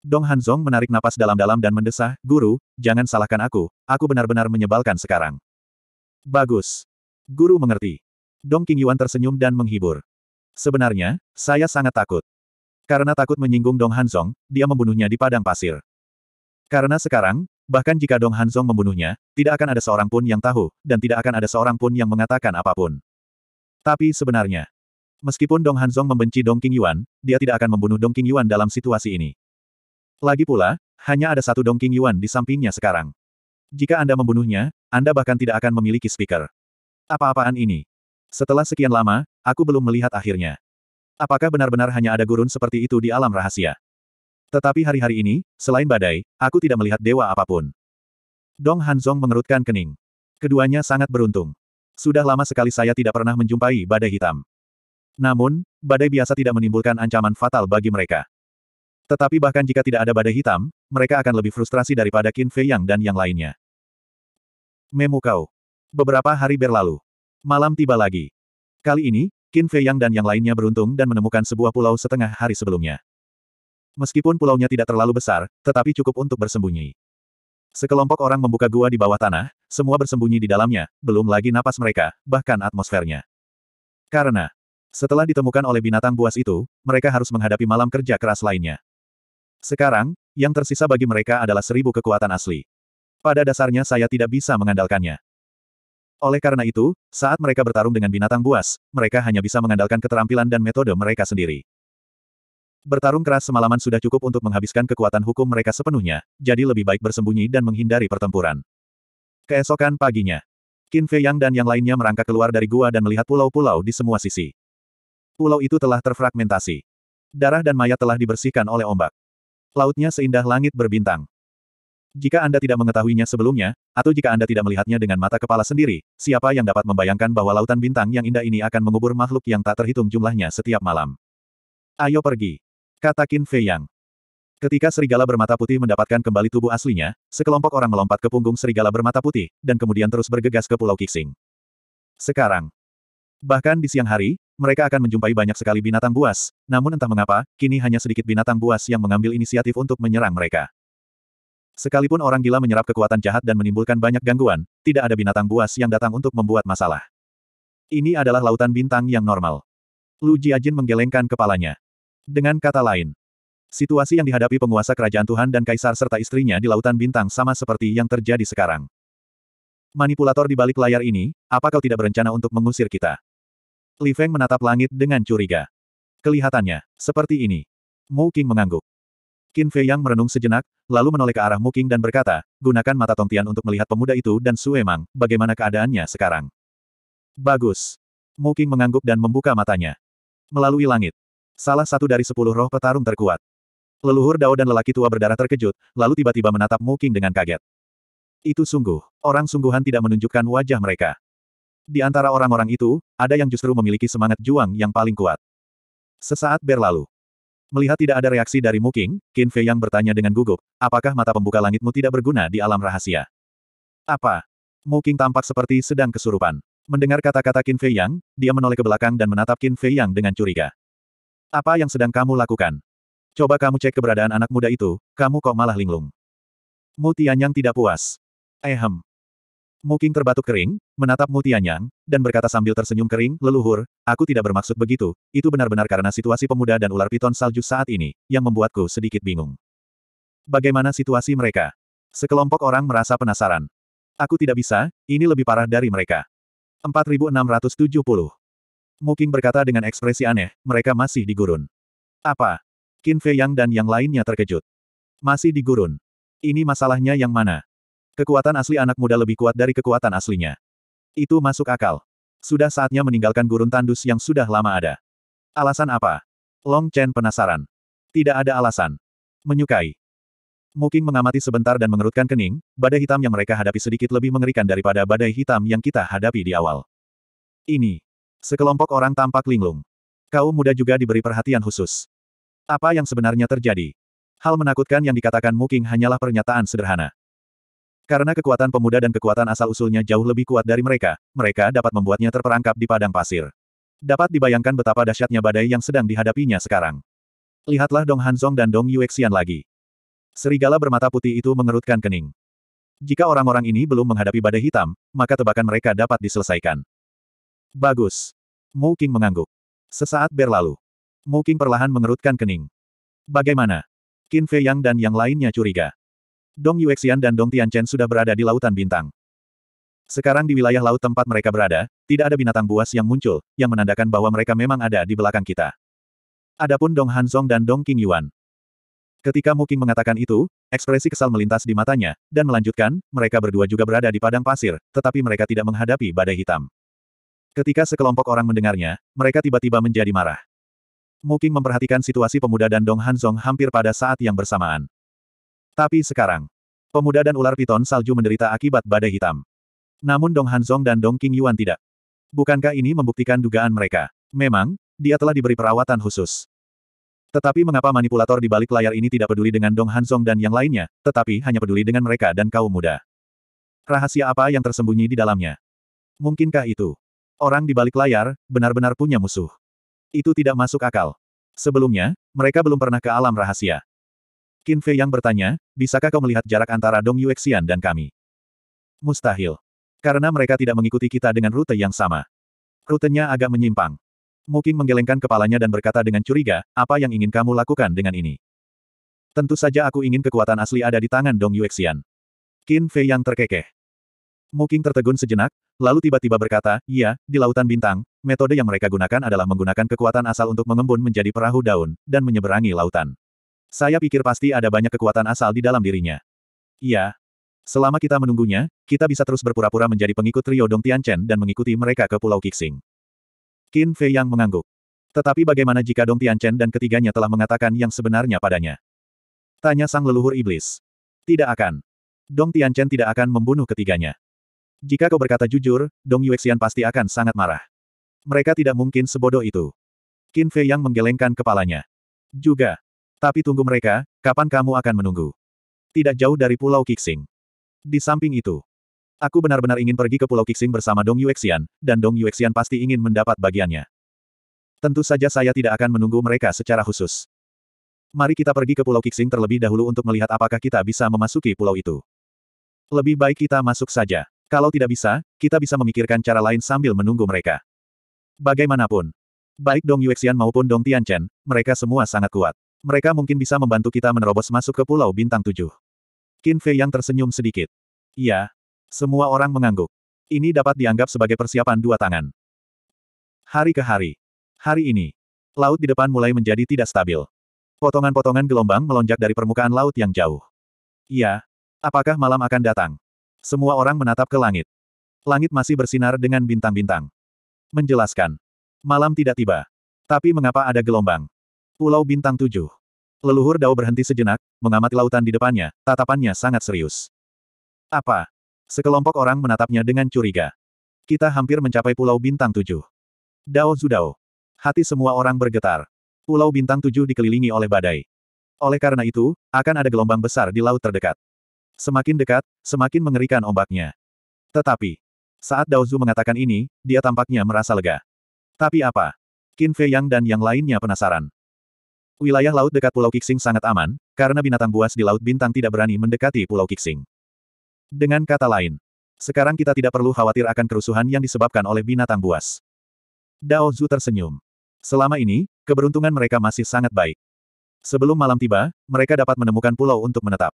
Dong Hanzong menarik napas dalam-dalam dan mendesah, Guru, jangan salahkan aku, aku benar-benar menyebalkan sekarang. Bagus. Guru mengerti. Dong Qingyuan tersenyum dan menghibur. Sebenarnya, saya sangat takut. Karena takut menyinggung Dong Hanzong, dia membunuhnya di padang pasir. Karena sekarang, bahkan jika Dong Hanzong membunuhnya, tidak akan ada seorang pun yang tahu, dan tidak akan ada seorang pun yang mengatakan apa pun. Tapi sebenarnya, meskipun Dong Hanzong membenci Dong Qingyuan, dia tidak akan membunuh Dong Qingyuan dalam situasi ini. Lagi pula, hanya ada satu Dong Qingyuan di sampingnya sekarang. Jika Anda membunuhnya, Anda bahkan tidak akan memiliki speaker. Apa-apaan ini? Setelah sekian lama, aku belum melihat akhirnya. Apakah benar-benar hanya ada gurun seperti itu di alam rahasia? Tetapi hari-hari ini, selain badai, aku tidak melihat dewa apa pun. Dong Hanzong mengerutkan kening. Keduanya sangat beruntung. Sudah lama sekali saya tidak pernah menjumpai badai hitam. Namun, badai biasa tidak menimbulkan ancaman fatal bagi mereka. Tetapi bahkan jika tidak ada badai hitam, mereka akan lebih frustrasi daripada Qin Fei Yang dan yang lainnya. Memukau. Beberapa hari berlalu. Malam tiba lagi. Kali ini, Qin Fei Yang dan yang lainnya beruntung dan menemukan sebuah pulau setengah hari sebelumnya. Meskipun pulaunya tidak terlalu besar, tetapi cukup untuk bersembunyi. Sekelompok orang membuka gua di bawah tanah, semua bersembunyi di dalamnya, belum lagi napas mereka, bahkan atmosfernya. Karena, setelah ditemukan oleh binatang buas itu, mereka harus menghadapi malam kerja keras lainnya. Sekarang, yang tersisa bagi mereka adalah seribu kekuatan asli. Pada dasarnya saya tidak bisa mengandalkannya. Oleh karena itu, saat mereka bertarung dengan binatang buas, mereka hanya bisa mengandalkan keterampilan dan metode mereka sendiri. Bertarung keras semalaman sudah cukup untuk menghabiskan kekuatan hukum mereka sepenuhnya, jadi lebih baik bersembunyi dan menghindari pertempuran. Keesokan paginya, Qin Fei Yang dan yang lainnya merangkak keluar dari gua dan melihat pulau-pulau di semua sisi. Pulau itu telah terfragmentasi. Darah dan mayat telah dibersihkan oleh ombak. Lautnya seindah langit berbintang. Jika Anda tidak mengetahuinya sebelumnya, atau jika Anda tidak melihatnya dengan mata kepala sendiri, siapa yang dapat membayangkan bahwa lautan bintang yang indah ini akan mengubur makhluk yang tak terhitung jumlahnya setiap malam? Ayo pergi. Kata Qin Fei Yang. Ketika serigala bermata putih mendapatkan kembali tubuh aslinya, sekelompok orang melompat ke punggung serigala bermata putih, dan kemudian terus bergegas ke Pulau Kixing. Sekarang. Bahkan di siang hari, mereka akan menjumpai banyak sekali binatang buas, namun entah mengapa, kini hanya sedikit binatang buas yang mengambil inisiatif untuk menyerang mereka. Sekalipun orang gila menyerap kekuatan jahat dan menimbulkan banyak gangguan, tidak ada binatang buas yang datang untuk membuat masalah. Ini adalah lautan bintang yang normal. Lu Jiajin menggelengkan kepalanya. Dengan kata lain, situasi yang dihadapi penguasa kerajaan Tuhan dan Kaisar serta istrinya di Lautan Bintang sama seperti yang terjadi sekarang. Manipulator di balik layar ini, apa kau tidak berencana untuk mengusir kita? Li Feng menatap langit dengan curiga. Kelihatannya, seperti ini. Mu King mengangguk. Qin Fei Yang merenung sejenak, lalu menoleh ke arah Mu King dan berkata, gunakan mata Tongtian untuk melihat pemuda itu dan Sue Mang, bagaimana keadaannya sekarang. Bagus. Mu King mengangguk dan membuka matanya. Melalui langit. Salah satu dari sepuluh roh petarung terkuat. Leluhur Dao dan lelaki tua berdarah terkejut, lalu tiba-tiba menatap Mu King dengan kaget. Itu sungguh, orang sungguhan tidak menunjukkan wajah mereka. Di antara orang-orang itu, ada yang justru memiliki semangat juang yang paling kuat. Sesaat berlalu. Melihat tidak ada reaksi dari Mu King, Qin Fei yang bertanya dengan gugup, apakah mata pembuka langitmu tidak berguna di alam rahasia? Apa? Mu King tampak seperti sedang kesurupan. Mendengar kata-kata Qin Fei Yang, dia menoleh ke belakang dan menatap Qin Fei Yang dengan curiga. Apa yang sedang kamu lakukan? Coba kamu cek keberadaan anak muda itu, kamu kok malah linglung. Mu Tianyang tidak puas. Ehem. Mu King terbatuk kering, menatap Mu Tianyang, dan berkata sambil tersenyum kering, leluhur, aku tidak bermaksud begitu, itu benar-benar karena situasi pemuda dan ular piton salju saat ini, yang membuatku sedikit bingung. Bagaimana situasi mereka? Sekelompok orang merasa penasaran. Aku tidak bisa, ini lebih parah dari mereka. 4670 Muking berkata dengan ekspresi aneh, mereka masih di gurun. Apa? Qin Fei Yang dan yang lainnya terkejut. Masih di gurun. Ini masalahnya yang mana? Kekuatan asli anak muda lebih kuat dari kekuatan aslinya. Itu masuk akal. Sudah saatnya meninggalkan gurun tandus yang sudah lama ada. Alasan apa? Long Chen penasaran. Tidak ada alasan. Menyukai. Muking mengamati sebentar dan mengerutkan kening, badai hitam yang mereka hadapi sedikit lebih mengerikan daripada badai hitam yang kita hadapi di awal. Ini, Sekelompok orang tampak linglung. Kaum muda juga diberi perhatian khusus. Apa yang sebenarnya terjadi? Hal menakutkan yang dikatakan Muking hanyalah pernyataan sederhana. Karena kekuatan pemuda dan kekuatan asal-usulnya jauh lebih kuat dari mereka, mereka dapat membuatnya terperangkap di padang pasir. Dapat dibayangkan betapa dahsyatnya badai yang sedang dihadapinya sekarang. Lihatlah Dong Hanzong dan Dong Yuexian lagi. Serigala bermata putih itu mengerutkan kening. Jika orang-orang ini belum menghadapi badai hitam, maka tebakan mereka dapat diselesaikan. Bagus. Mu King mengangguk. Sesaat berlalu. Mu King perlahan mengerutkan kening. Bagaimana? Qin Fei Yang dan yang lainnya curiga. Dong Yuexian dan Dong Tianchen sudah berada di Lautan Bintang. Sekarang di wilayah laut tempat mereka berada, tidak ada binatang buas yang muncul, yang menandakan bahwa mereka memang ada di belakang kita. Adapun Dong Hanzong dan Dong King Yuan. Ketika Mu King mengatakan itu, ekspresi kesal melintas di matanya, dan melanjutkan, mereka berdua juga berada di padang pasir, tetapi mereka tidak menghadapi badai hitam. Ketika sekelompok orang mendengarnya, mereka tiba-tiba menjadi marah. Muking memperhatikan situasi pemuda dan Dong Hanzong hampir pada saat yang bersamaan. Tapi sekarang, pemuda dan ular piton salju menderita akibat badai hitam. Namun Dong Hanzong dan Dong King Yuan tidak. Bukankah ini membuktikan dugaan mereka? Memang, dia telah diberi perawatan khusus. Tetapi mengapa manipulator di balik layar ini tidak peduli dengan Dong Hanzong dan yang lainnya, tetapi hanya peduli dengan mereka dan kaum muda? Rahasia apa yang tersembunyi di dalamnya? Mungkinkah itu? Orang di balik layar, benar-benar punya musuh. Itu tidak masuk akal. Sebelumnya, mereka belum pernah ke alam rahasia. Qin Fei yang bertanya, bisakah kau melihat jarak antara Dong Yuexian dan kami? Mustahil. Karena mereka tidak mengikuti kita dengan rute yang sama. Rutenya agak menyimpang. Muking menggelengkan kepalanya dan berkata dengan curiga, apa yang ingin kamu lakukan dengan ini? Tentu saja aku ingin kekuatan asli ada di tangan Dong Yuexian. Qin Fei yang terkekeh. Muking tertegun sejenak, lalu tiba-tiba berkata, iya, di Lautan Bintang, metode yang mereka gunakan adalah menggunakan kekuatan asal untuk mengembun menjadi perahu daun, dan menyeberangi lautan. Saya pikir pasti ada banyak kekuatan asal di dalam dirinya. Iya. Selama kita menunggunya, kita bisa terus berpura-pura menjadi pengikut trio Dong Tianchen dan mengikuti mereka ke Pulau Kixing. Qin Fei yang mengangguk. Tetapi bagaimana jika Dong Tianchen dan ketiganya telah mengatakan yang sebenarnya padanya? Tanya sang leluhur iblis. Tidak akan. Dong Tianchen tidak akan membunuh ketiganya. Jika kau berkata jujur, Dong Yuexian pasti akan sangat marah. Mereka tidak mungkin sebodoh itu. Qin Fei yang menggelengkan kepalanya. Juga. Tapi tunggu mereka, kapan kamu akan menunggu? Tidak jauh dari Pulau Kixing. Di samping itu, aku benar-benar ingin pergi ke Pulau Kixing bersama Dong Yuexian, dan Dong Yuexian pasti ingin mendapat bagiannya. Tentu saja saya tidak akan menunggu mereka secara khusus. Mari kita pergi ke Pulau Kixing terlebih dahulu untuk melihat apakah kita bisa memasuki pulau itu. Lebih baik kita masuk saja. Kalau tidak bisa, kita bisa memikirkan cara lain sambil menunggu mereka. Bagaimanapun, baik Dong Yuexian maupun Dong Tianchen, mereka semua sangat kuat. Mereka mungkin bisa membantu kita menerobos masuk ke Pulau Bintang Tujuh. Qin Fei yang tersenyum sedikit. Iya. Semua orang mengangguk. Ini dapat dianggap sebagai persiapan dua tangan. Hari ke hari. Hari ini, laut di depan mulai menjadi tidak stabil. Potongan-potongan gelombang melonjak dari permukaan laut yang jauh. Iya, Apakah malam akan datang? Semua orang menatap ke langit. Langit masih bersinar dengan bintang-bintang. Menjelaskan. Malam tidak tiba. Tapi mengapa ada gelombang? Pulau Bintang Tujuh. Leluhur Dao berhenti sejenak, mengamati lautan di depannya, tatapannya sangat serius. Apa? Sekelompok orang menatapnya dengan curiga. Kita hampir mencapai Pulau Bintang Tujuh. Dao Zudao. Hati semua orang bergetar. Pulau Bintang Tujuh dikelilingi oleh badai. Oleh karena itu, akan ada gelombang besar di laut terdekat. Semakin dekat, semakin mengerikan ombaknya. Tetapi, saat Daozu mengatakan ini, dia tampaknya merasa lega. Tapi apa? Qin Fei Yang dan yang lainnya penasaran. Wilayah laut dekat Pulau Kixing sangat aman, karena binatang buas di Laut Bintang tidak berani mendekati Pulau Kixing. Dengan kata lain, sekarang kita tidak perlu khawatir akan kerusuhan yang disebabkan oleh binatang buas. Dao Zu tersenyum. Selama ini, keberuntungan mereka masih sangat baik. Sebelum malam tiba, mereka dapat menemukan pulau untuk menetap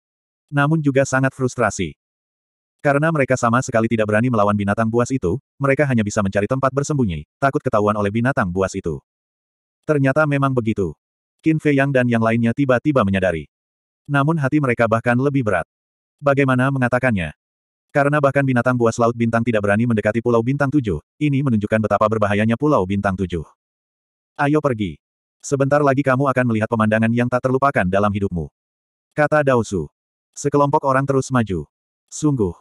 namun juga sangat frustrasi. Karena mereka sama sekali tidak berani melawan binatang buas itu, mereka hanya bisa mencari tempat bersembunyi, takut ketahuan oleh binatang buas itu. Ternyata memang begitu. Qin Fei Yang dan yang lainnya tiba-tiba menyadari. Namun hati mereka bahkan lebih berat. Bagaimana mengatakannya? Karena bahkan binatang buas laut bintang tidak berani mendekati Pulau Bintang Tujuh, ini menunjukkan betapa berbahayanya Pulau Bintang Tujuh. Ayo pergi. Sebentar lagi kamu akan melihat pemandangan yang tak terlupakan dalam hidupmu. Kata Daosu. Sekelompok orang terus maju. Sungguh.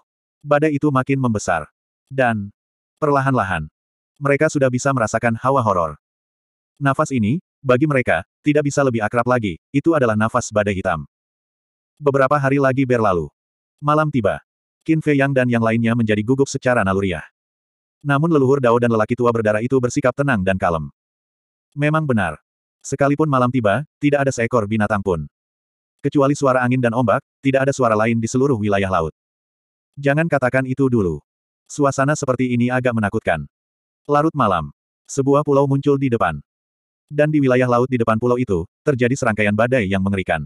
Badai itu makin membesar. Dan, perlahan-lahan, mereka sudah bisa merasakan hawa horor. Nafas ini, bagi mereka, tidak bisa lebih akrab lagi, itu adalah nafas badai hitam. Beberapa hari lagi berlalu. Malam tiba. Qin Fei Yang dan yang lainnya menjadi gugup secara naluriah. Namun leluhur Dao dan lelaki tua berdarah itu bersikap tenang dan kalem. Memang benar. Sekalipun malam tiba, tidak ada seekor binatang pun. Kecuali suara angin dan ombak, tidak ada suara lain di seluruh wilayah laut. Jangan katakan itu dulu. Suasana seperti ini agak menakutkan. Larut malam. Sebuah pulau muncul di depan. Dan di wilayah laut di depan pulau itu, terjadi serangkaian badai yang mengerikan.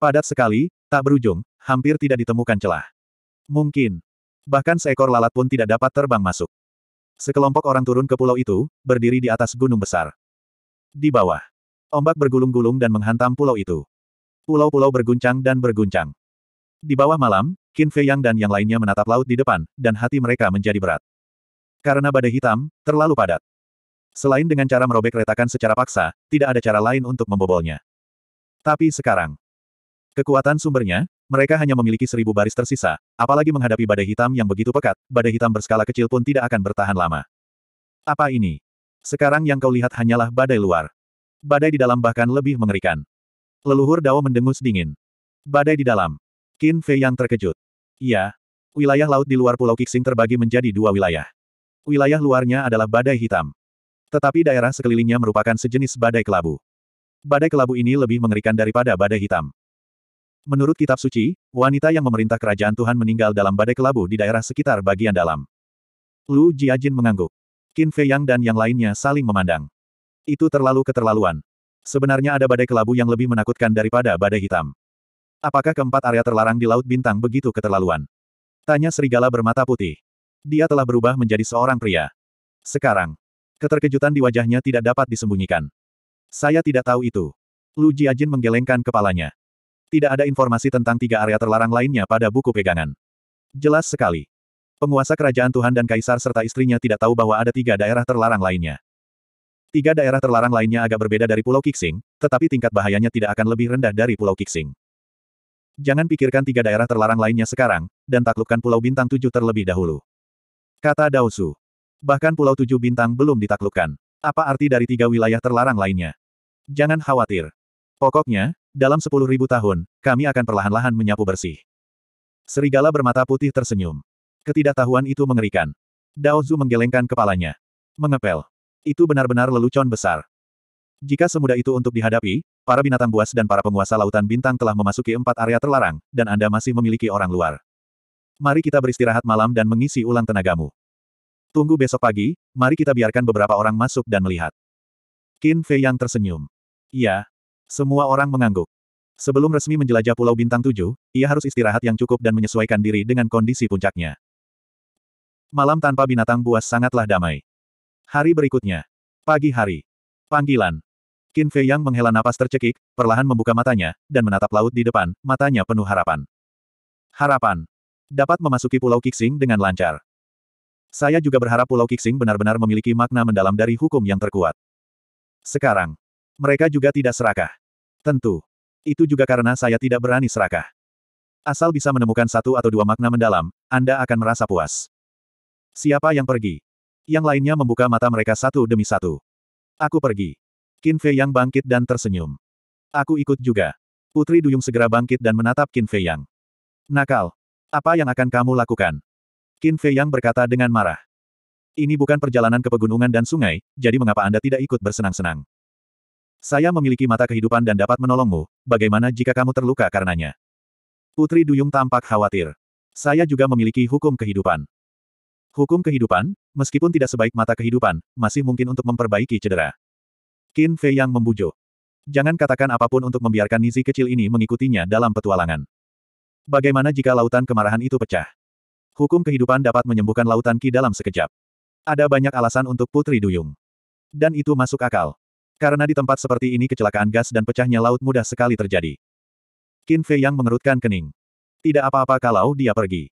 Padat sekali, tak berujung, hampir tidak ditemukan celah. Mungkin. Bahkan seekor lalat pun tidak dapat terbang masuk. Sekelompok orang turun ke pulau itu, berdiri di atas gunung besar. Di bawah. Ombak bergulung-gulung dan menghantam pulau itu. Pulau-pulau berguncang dan berguncang. Di bawah malam, Qin Fei Yang dan yang lainnya menatap laut di depan, dan hati mereka menjadi berat. Karena badai hitam, terlalu padat. Selain dengan cara merobek retakan secara paksa, tidak ada cara lain untuk membobolnya. Tapi sekarang, kekuatan sumbernya, mereka hanya memiliki seribu baris tersisa, apalagi menghadapi badai hitam yang begitu pekat, badai hitam berskala kecil pun tidak akan bertahan lama. Apa ini? Sekarang yang kau lihat hanyalah badai luar. Badai di dalam bahkan lebih mengerikan. Leluhur Dao mendengus dingin. Badai di dalam. Qin Fei yang terkejut. Iya. Wilayah laut di luar Pulau Kixing terbagi menjadi dua wilayah. Wilayah luarnya adalah badai hitam. Tetapi daerah sekelilingnya merupakan sejenis badai kelabu. Badai kelabu ini lebih mengerikan daripada badai hitam. Menurut kitab suci, wanita yang memerintah kerajaan Tuhan meninggal dalam badai kelabu di daerah sekitar bagian dalam. Lu Jiajin mengangguk. Qin Fei Yang dan yang lainnya saling memandang. Itu terlalu keterlaluan. Sebenarnya ada badai kelabu yang lebih menakutkan daripada badai hitam. Apakah keempat area terlarang di Laut Bintang begitu keterlaluan? Tanya serigala bermata putih. Dia telah berubah menjadi seorang pria. Sekarang, keterkejutan di wajahnya tidak dapat disembunyikan. Saya tidak tahu itu. Lu Jiajin menggelengkan kepalanya. Tidak ada informasi tentang tiga area terlarang lainnya pada buku pegangan. Jelas sekali. Penguasa kerajaan Tuhan dan Kaisar serta istrinya tidak tahu bahwa ada tiga daerah terlarang lainnya. Tiga daerah terlarang lainnya agak berbeda dari Pulau Kixing, tetapi tingkat bahayanya tidak akan lebih rendah dari Pulau Kixing. Jangan pikirkan tiga daerah terlarang lainnya sekarang, dan taklukkan Pulau Bintang Tujuh terlebih dahulu. Kata Daosu. Bahkan Pulau Tujuh Bintang belum ditaklukkan. Apa arti dari tiga wilayah terlarang lainnya? Jangan khawatir. Pokoknya, dalam sepuluh ribu tahun, kami akan perlahan-lahan menyapu bersih. Serigala bermata putih tersenyum. Ketidaktahuan itu mengerikan. Daozu menggelengkan kepalanya. Mengepel. Itu benar-benar lelucon besar. Jika semudah itu untuk dihadapi, para binatang buas dan para penguasa lautan bintang telah memasuki empat area terlarang, dan Anda masih memiliki orang luar. Mari kita beristirahat malam dan mengisi ulang tenagamu. Tunggu besok pagi, mari kita biarkan beberapa orang masuk dan melihat. Qin Fei yang tersenyum. Iya. Semua orang mengangguk. Sebelum resmi menjelajah Pulau Bintang Tujuh, ia harus istirahat yang cukup dan menyesuaikan diri dengan kondisi puncaknya. Malam tanpa binatang buas sangatlah damai. Hari berikutnya. Pagi hari. Panggilan. Qin Fei Yang menghela napas tercekik, perlahan membuka matanya, dan menatap laut di depan, matanya penuh harapan. Harapan. Dapat memasuki Pulau Kixing dengan lancar. Saya juga berharap Pulau Kixing benar-benar memiliki makna mendalam dari hukum yang terkuat. Sekarang. Mereka juga tidak serakah. Tentu. Itu juga karena saya tidak berani serakah. Asal bisa menemukan satu atau dua makna mendalam, Anda akan merasa puas. Siapa yang pergi? Yang lainnya membuka mata mereka satu demi satu. Aku pergi. Qin Fei Yang bangkit dan tersenyum. Aku ikut juga. Putri Duyung segera bangkit dan menatap Qin Fei Yang. Nakal. Apa yang akan kamu lakukan? Qin Fei Yang berkata dengan marah. Ini bukan perjalanan ke pegunungan dan sungai, jadi mengapa Anda tidak ikut bersenang-senang? Saya memiliki mata kehidupan dan dapat menolongmu, bagaimana jika kamu terluka karenanya? Putri Duyung tampak khawatir. Saya juga memiliki hukum kehidupan. Hukum kehidupan, meskipun tidak sebaik mata kehidupan, masih mungkin untuk memperbaiki cedera. Qin Fei yang membujuk. Jangan katakan apa pun untuk membiarkan Nizi kecil ini mengikutinya dalam petualangan. Bagaimana jika lautan kemarahan itu pecah? Hukum kehidupan dapat menyembuhkan lautan Ki dalam sekejap. Ada banyak alasan untuk Putri Duyung. Dan itu masuk akal. Karena di tempat seperti ini kecelakaan gas dan pecahnya laut mudah sekali terjadi. Qin Fei yang mengerutkan kening. Tidak apa-apa kalau dia pergi.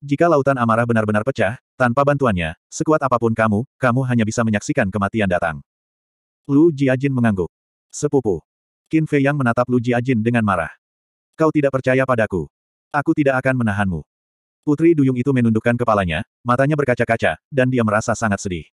Jika lautan amarah benar-benar pecah, tanpa bantuannya, sekuat apa pun kamu, kamu hanya bisa menyaksikan kematian datang. Lu Jiajin mengangguk. Sepupu. Qin Fei yang menatap Lu Jiajin dengan marah. Kau tidak percaya padaku. Aku tidak akan menahanmu. Putri Duyung itu menundukkan kepalanya, matanya berkaca-kaca, dan dia merasa sangat sedih.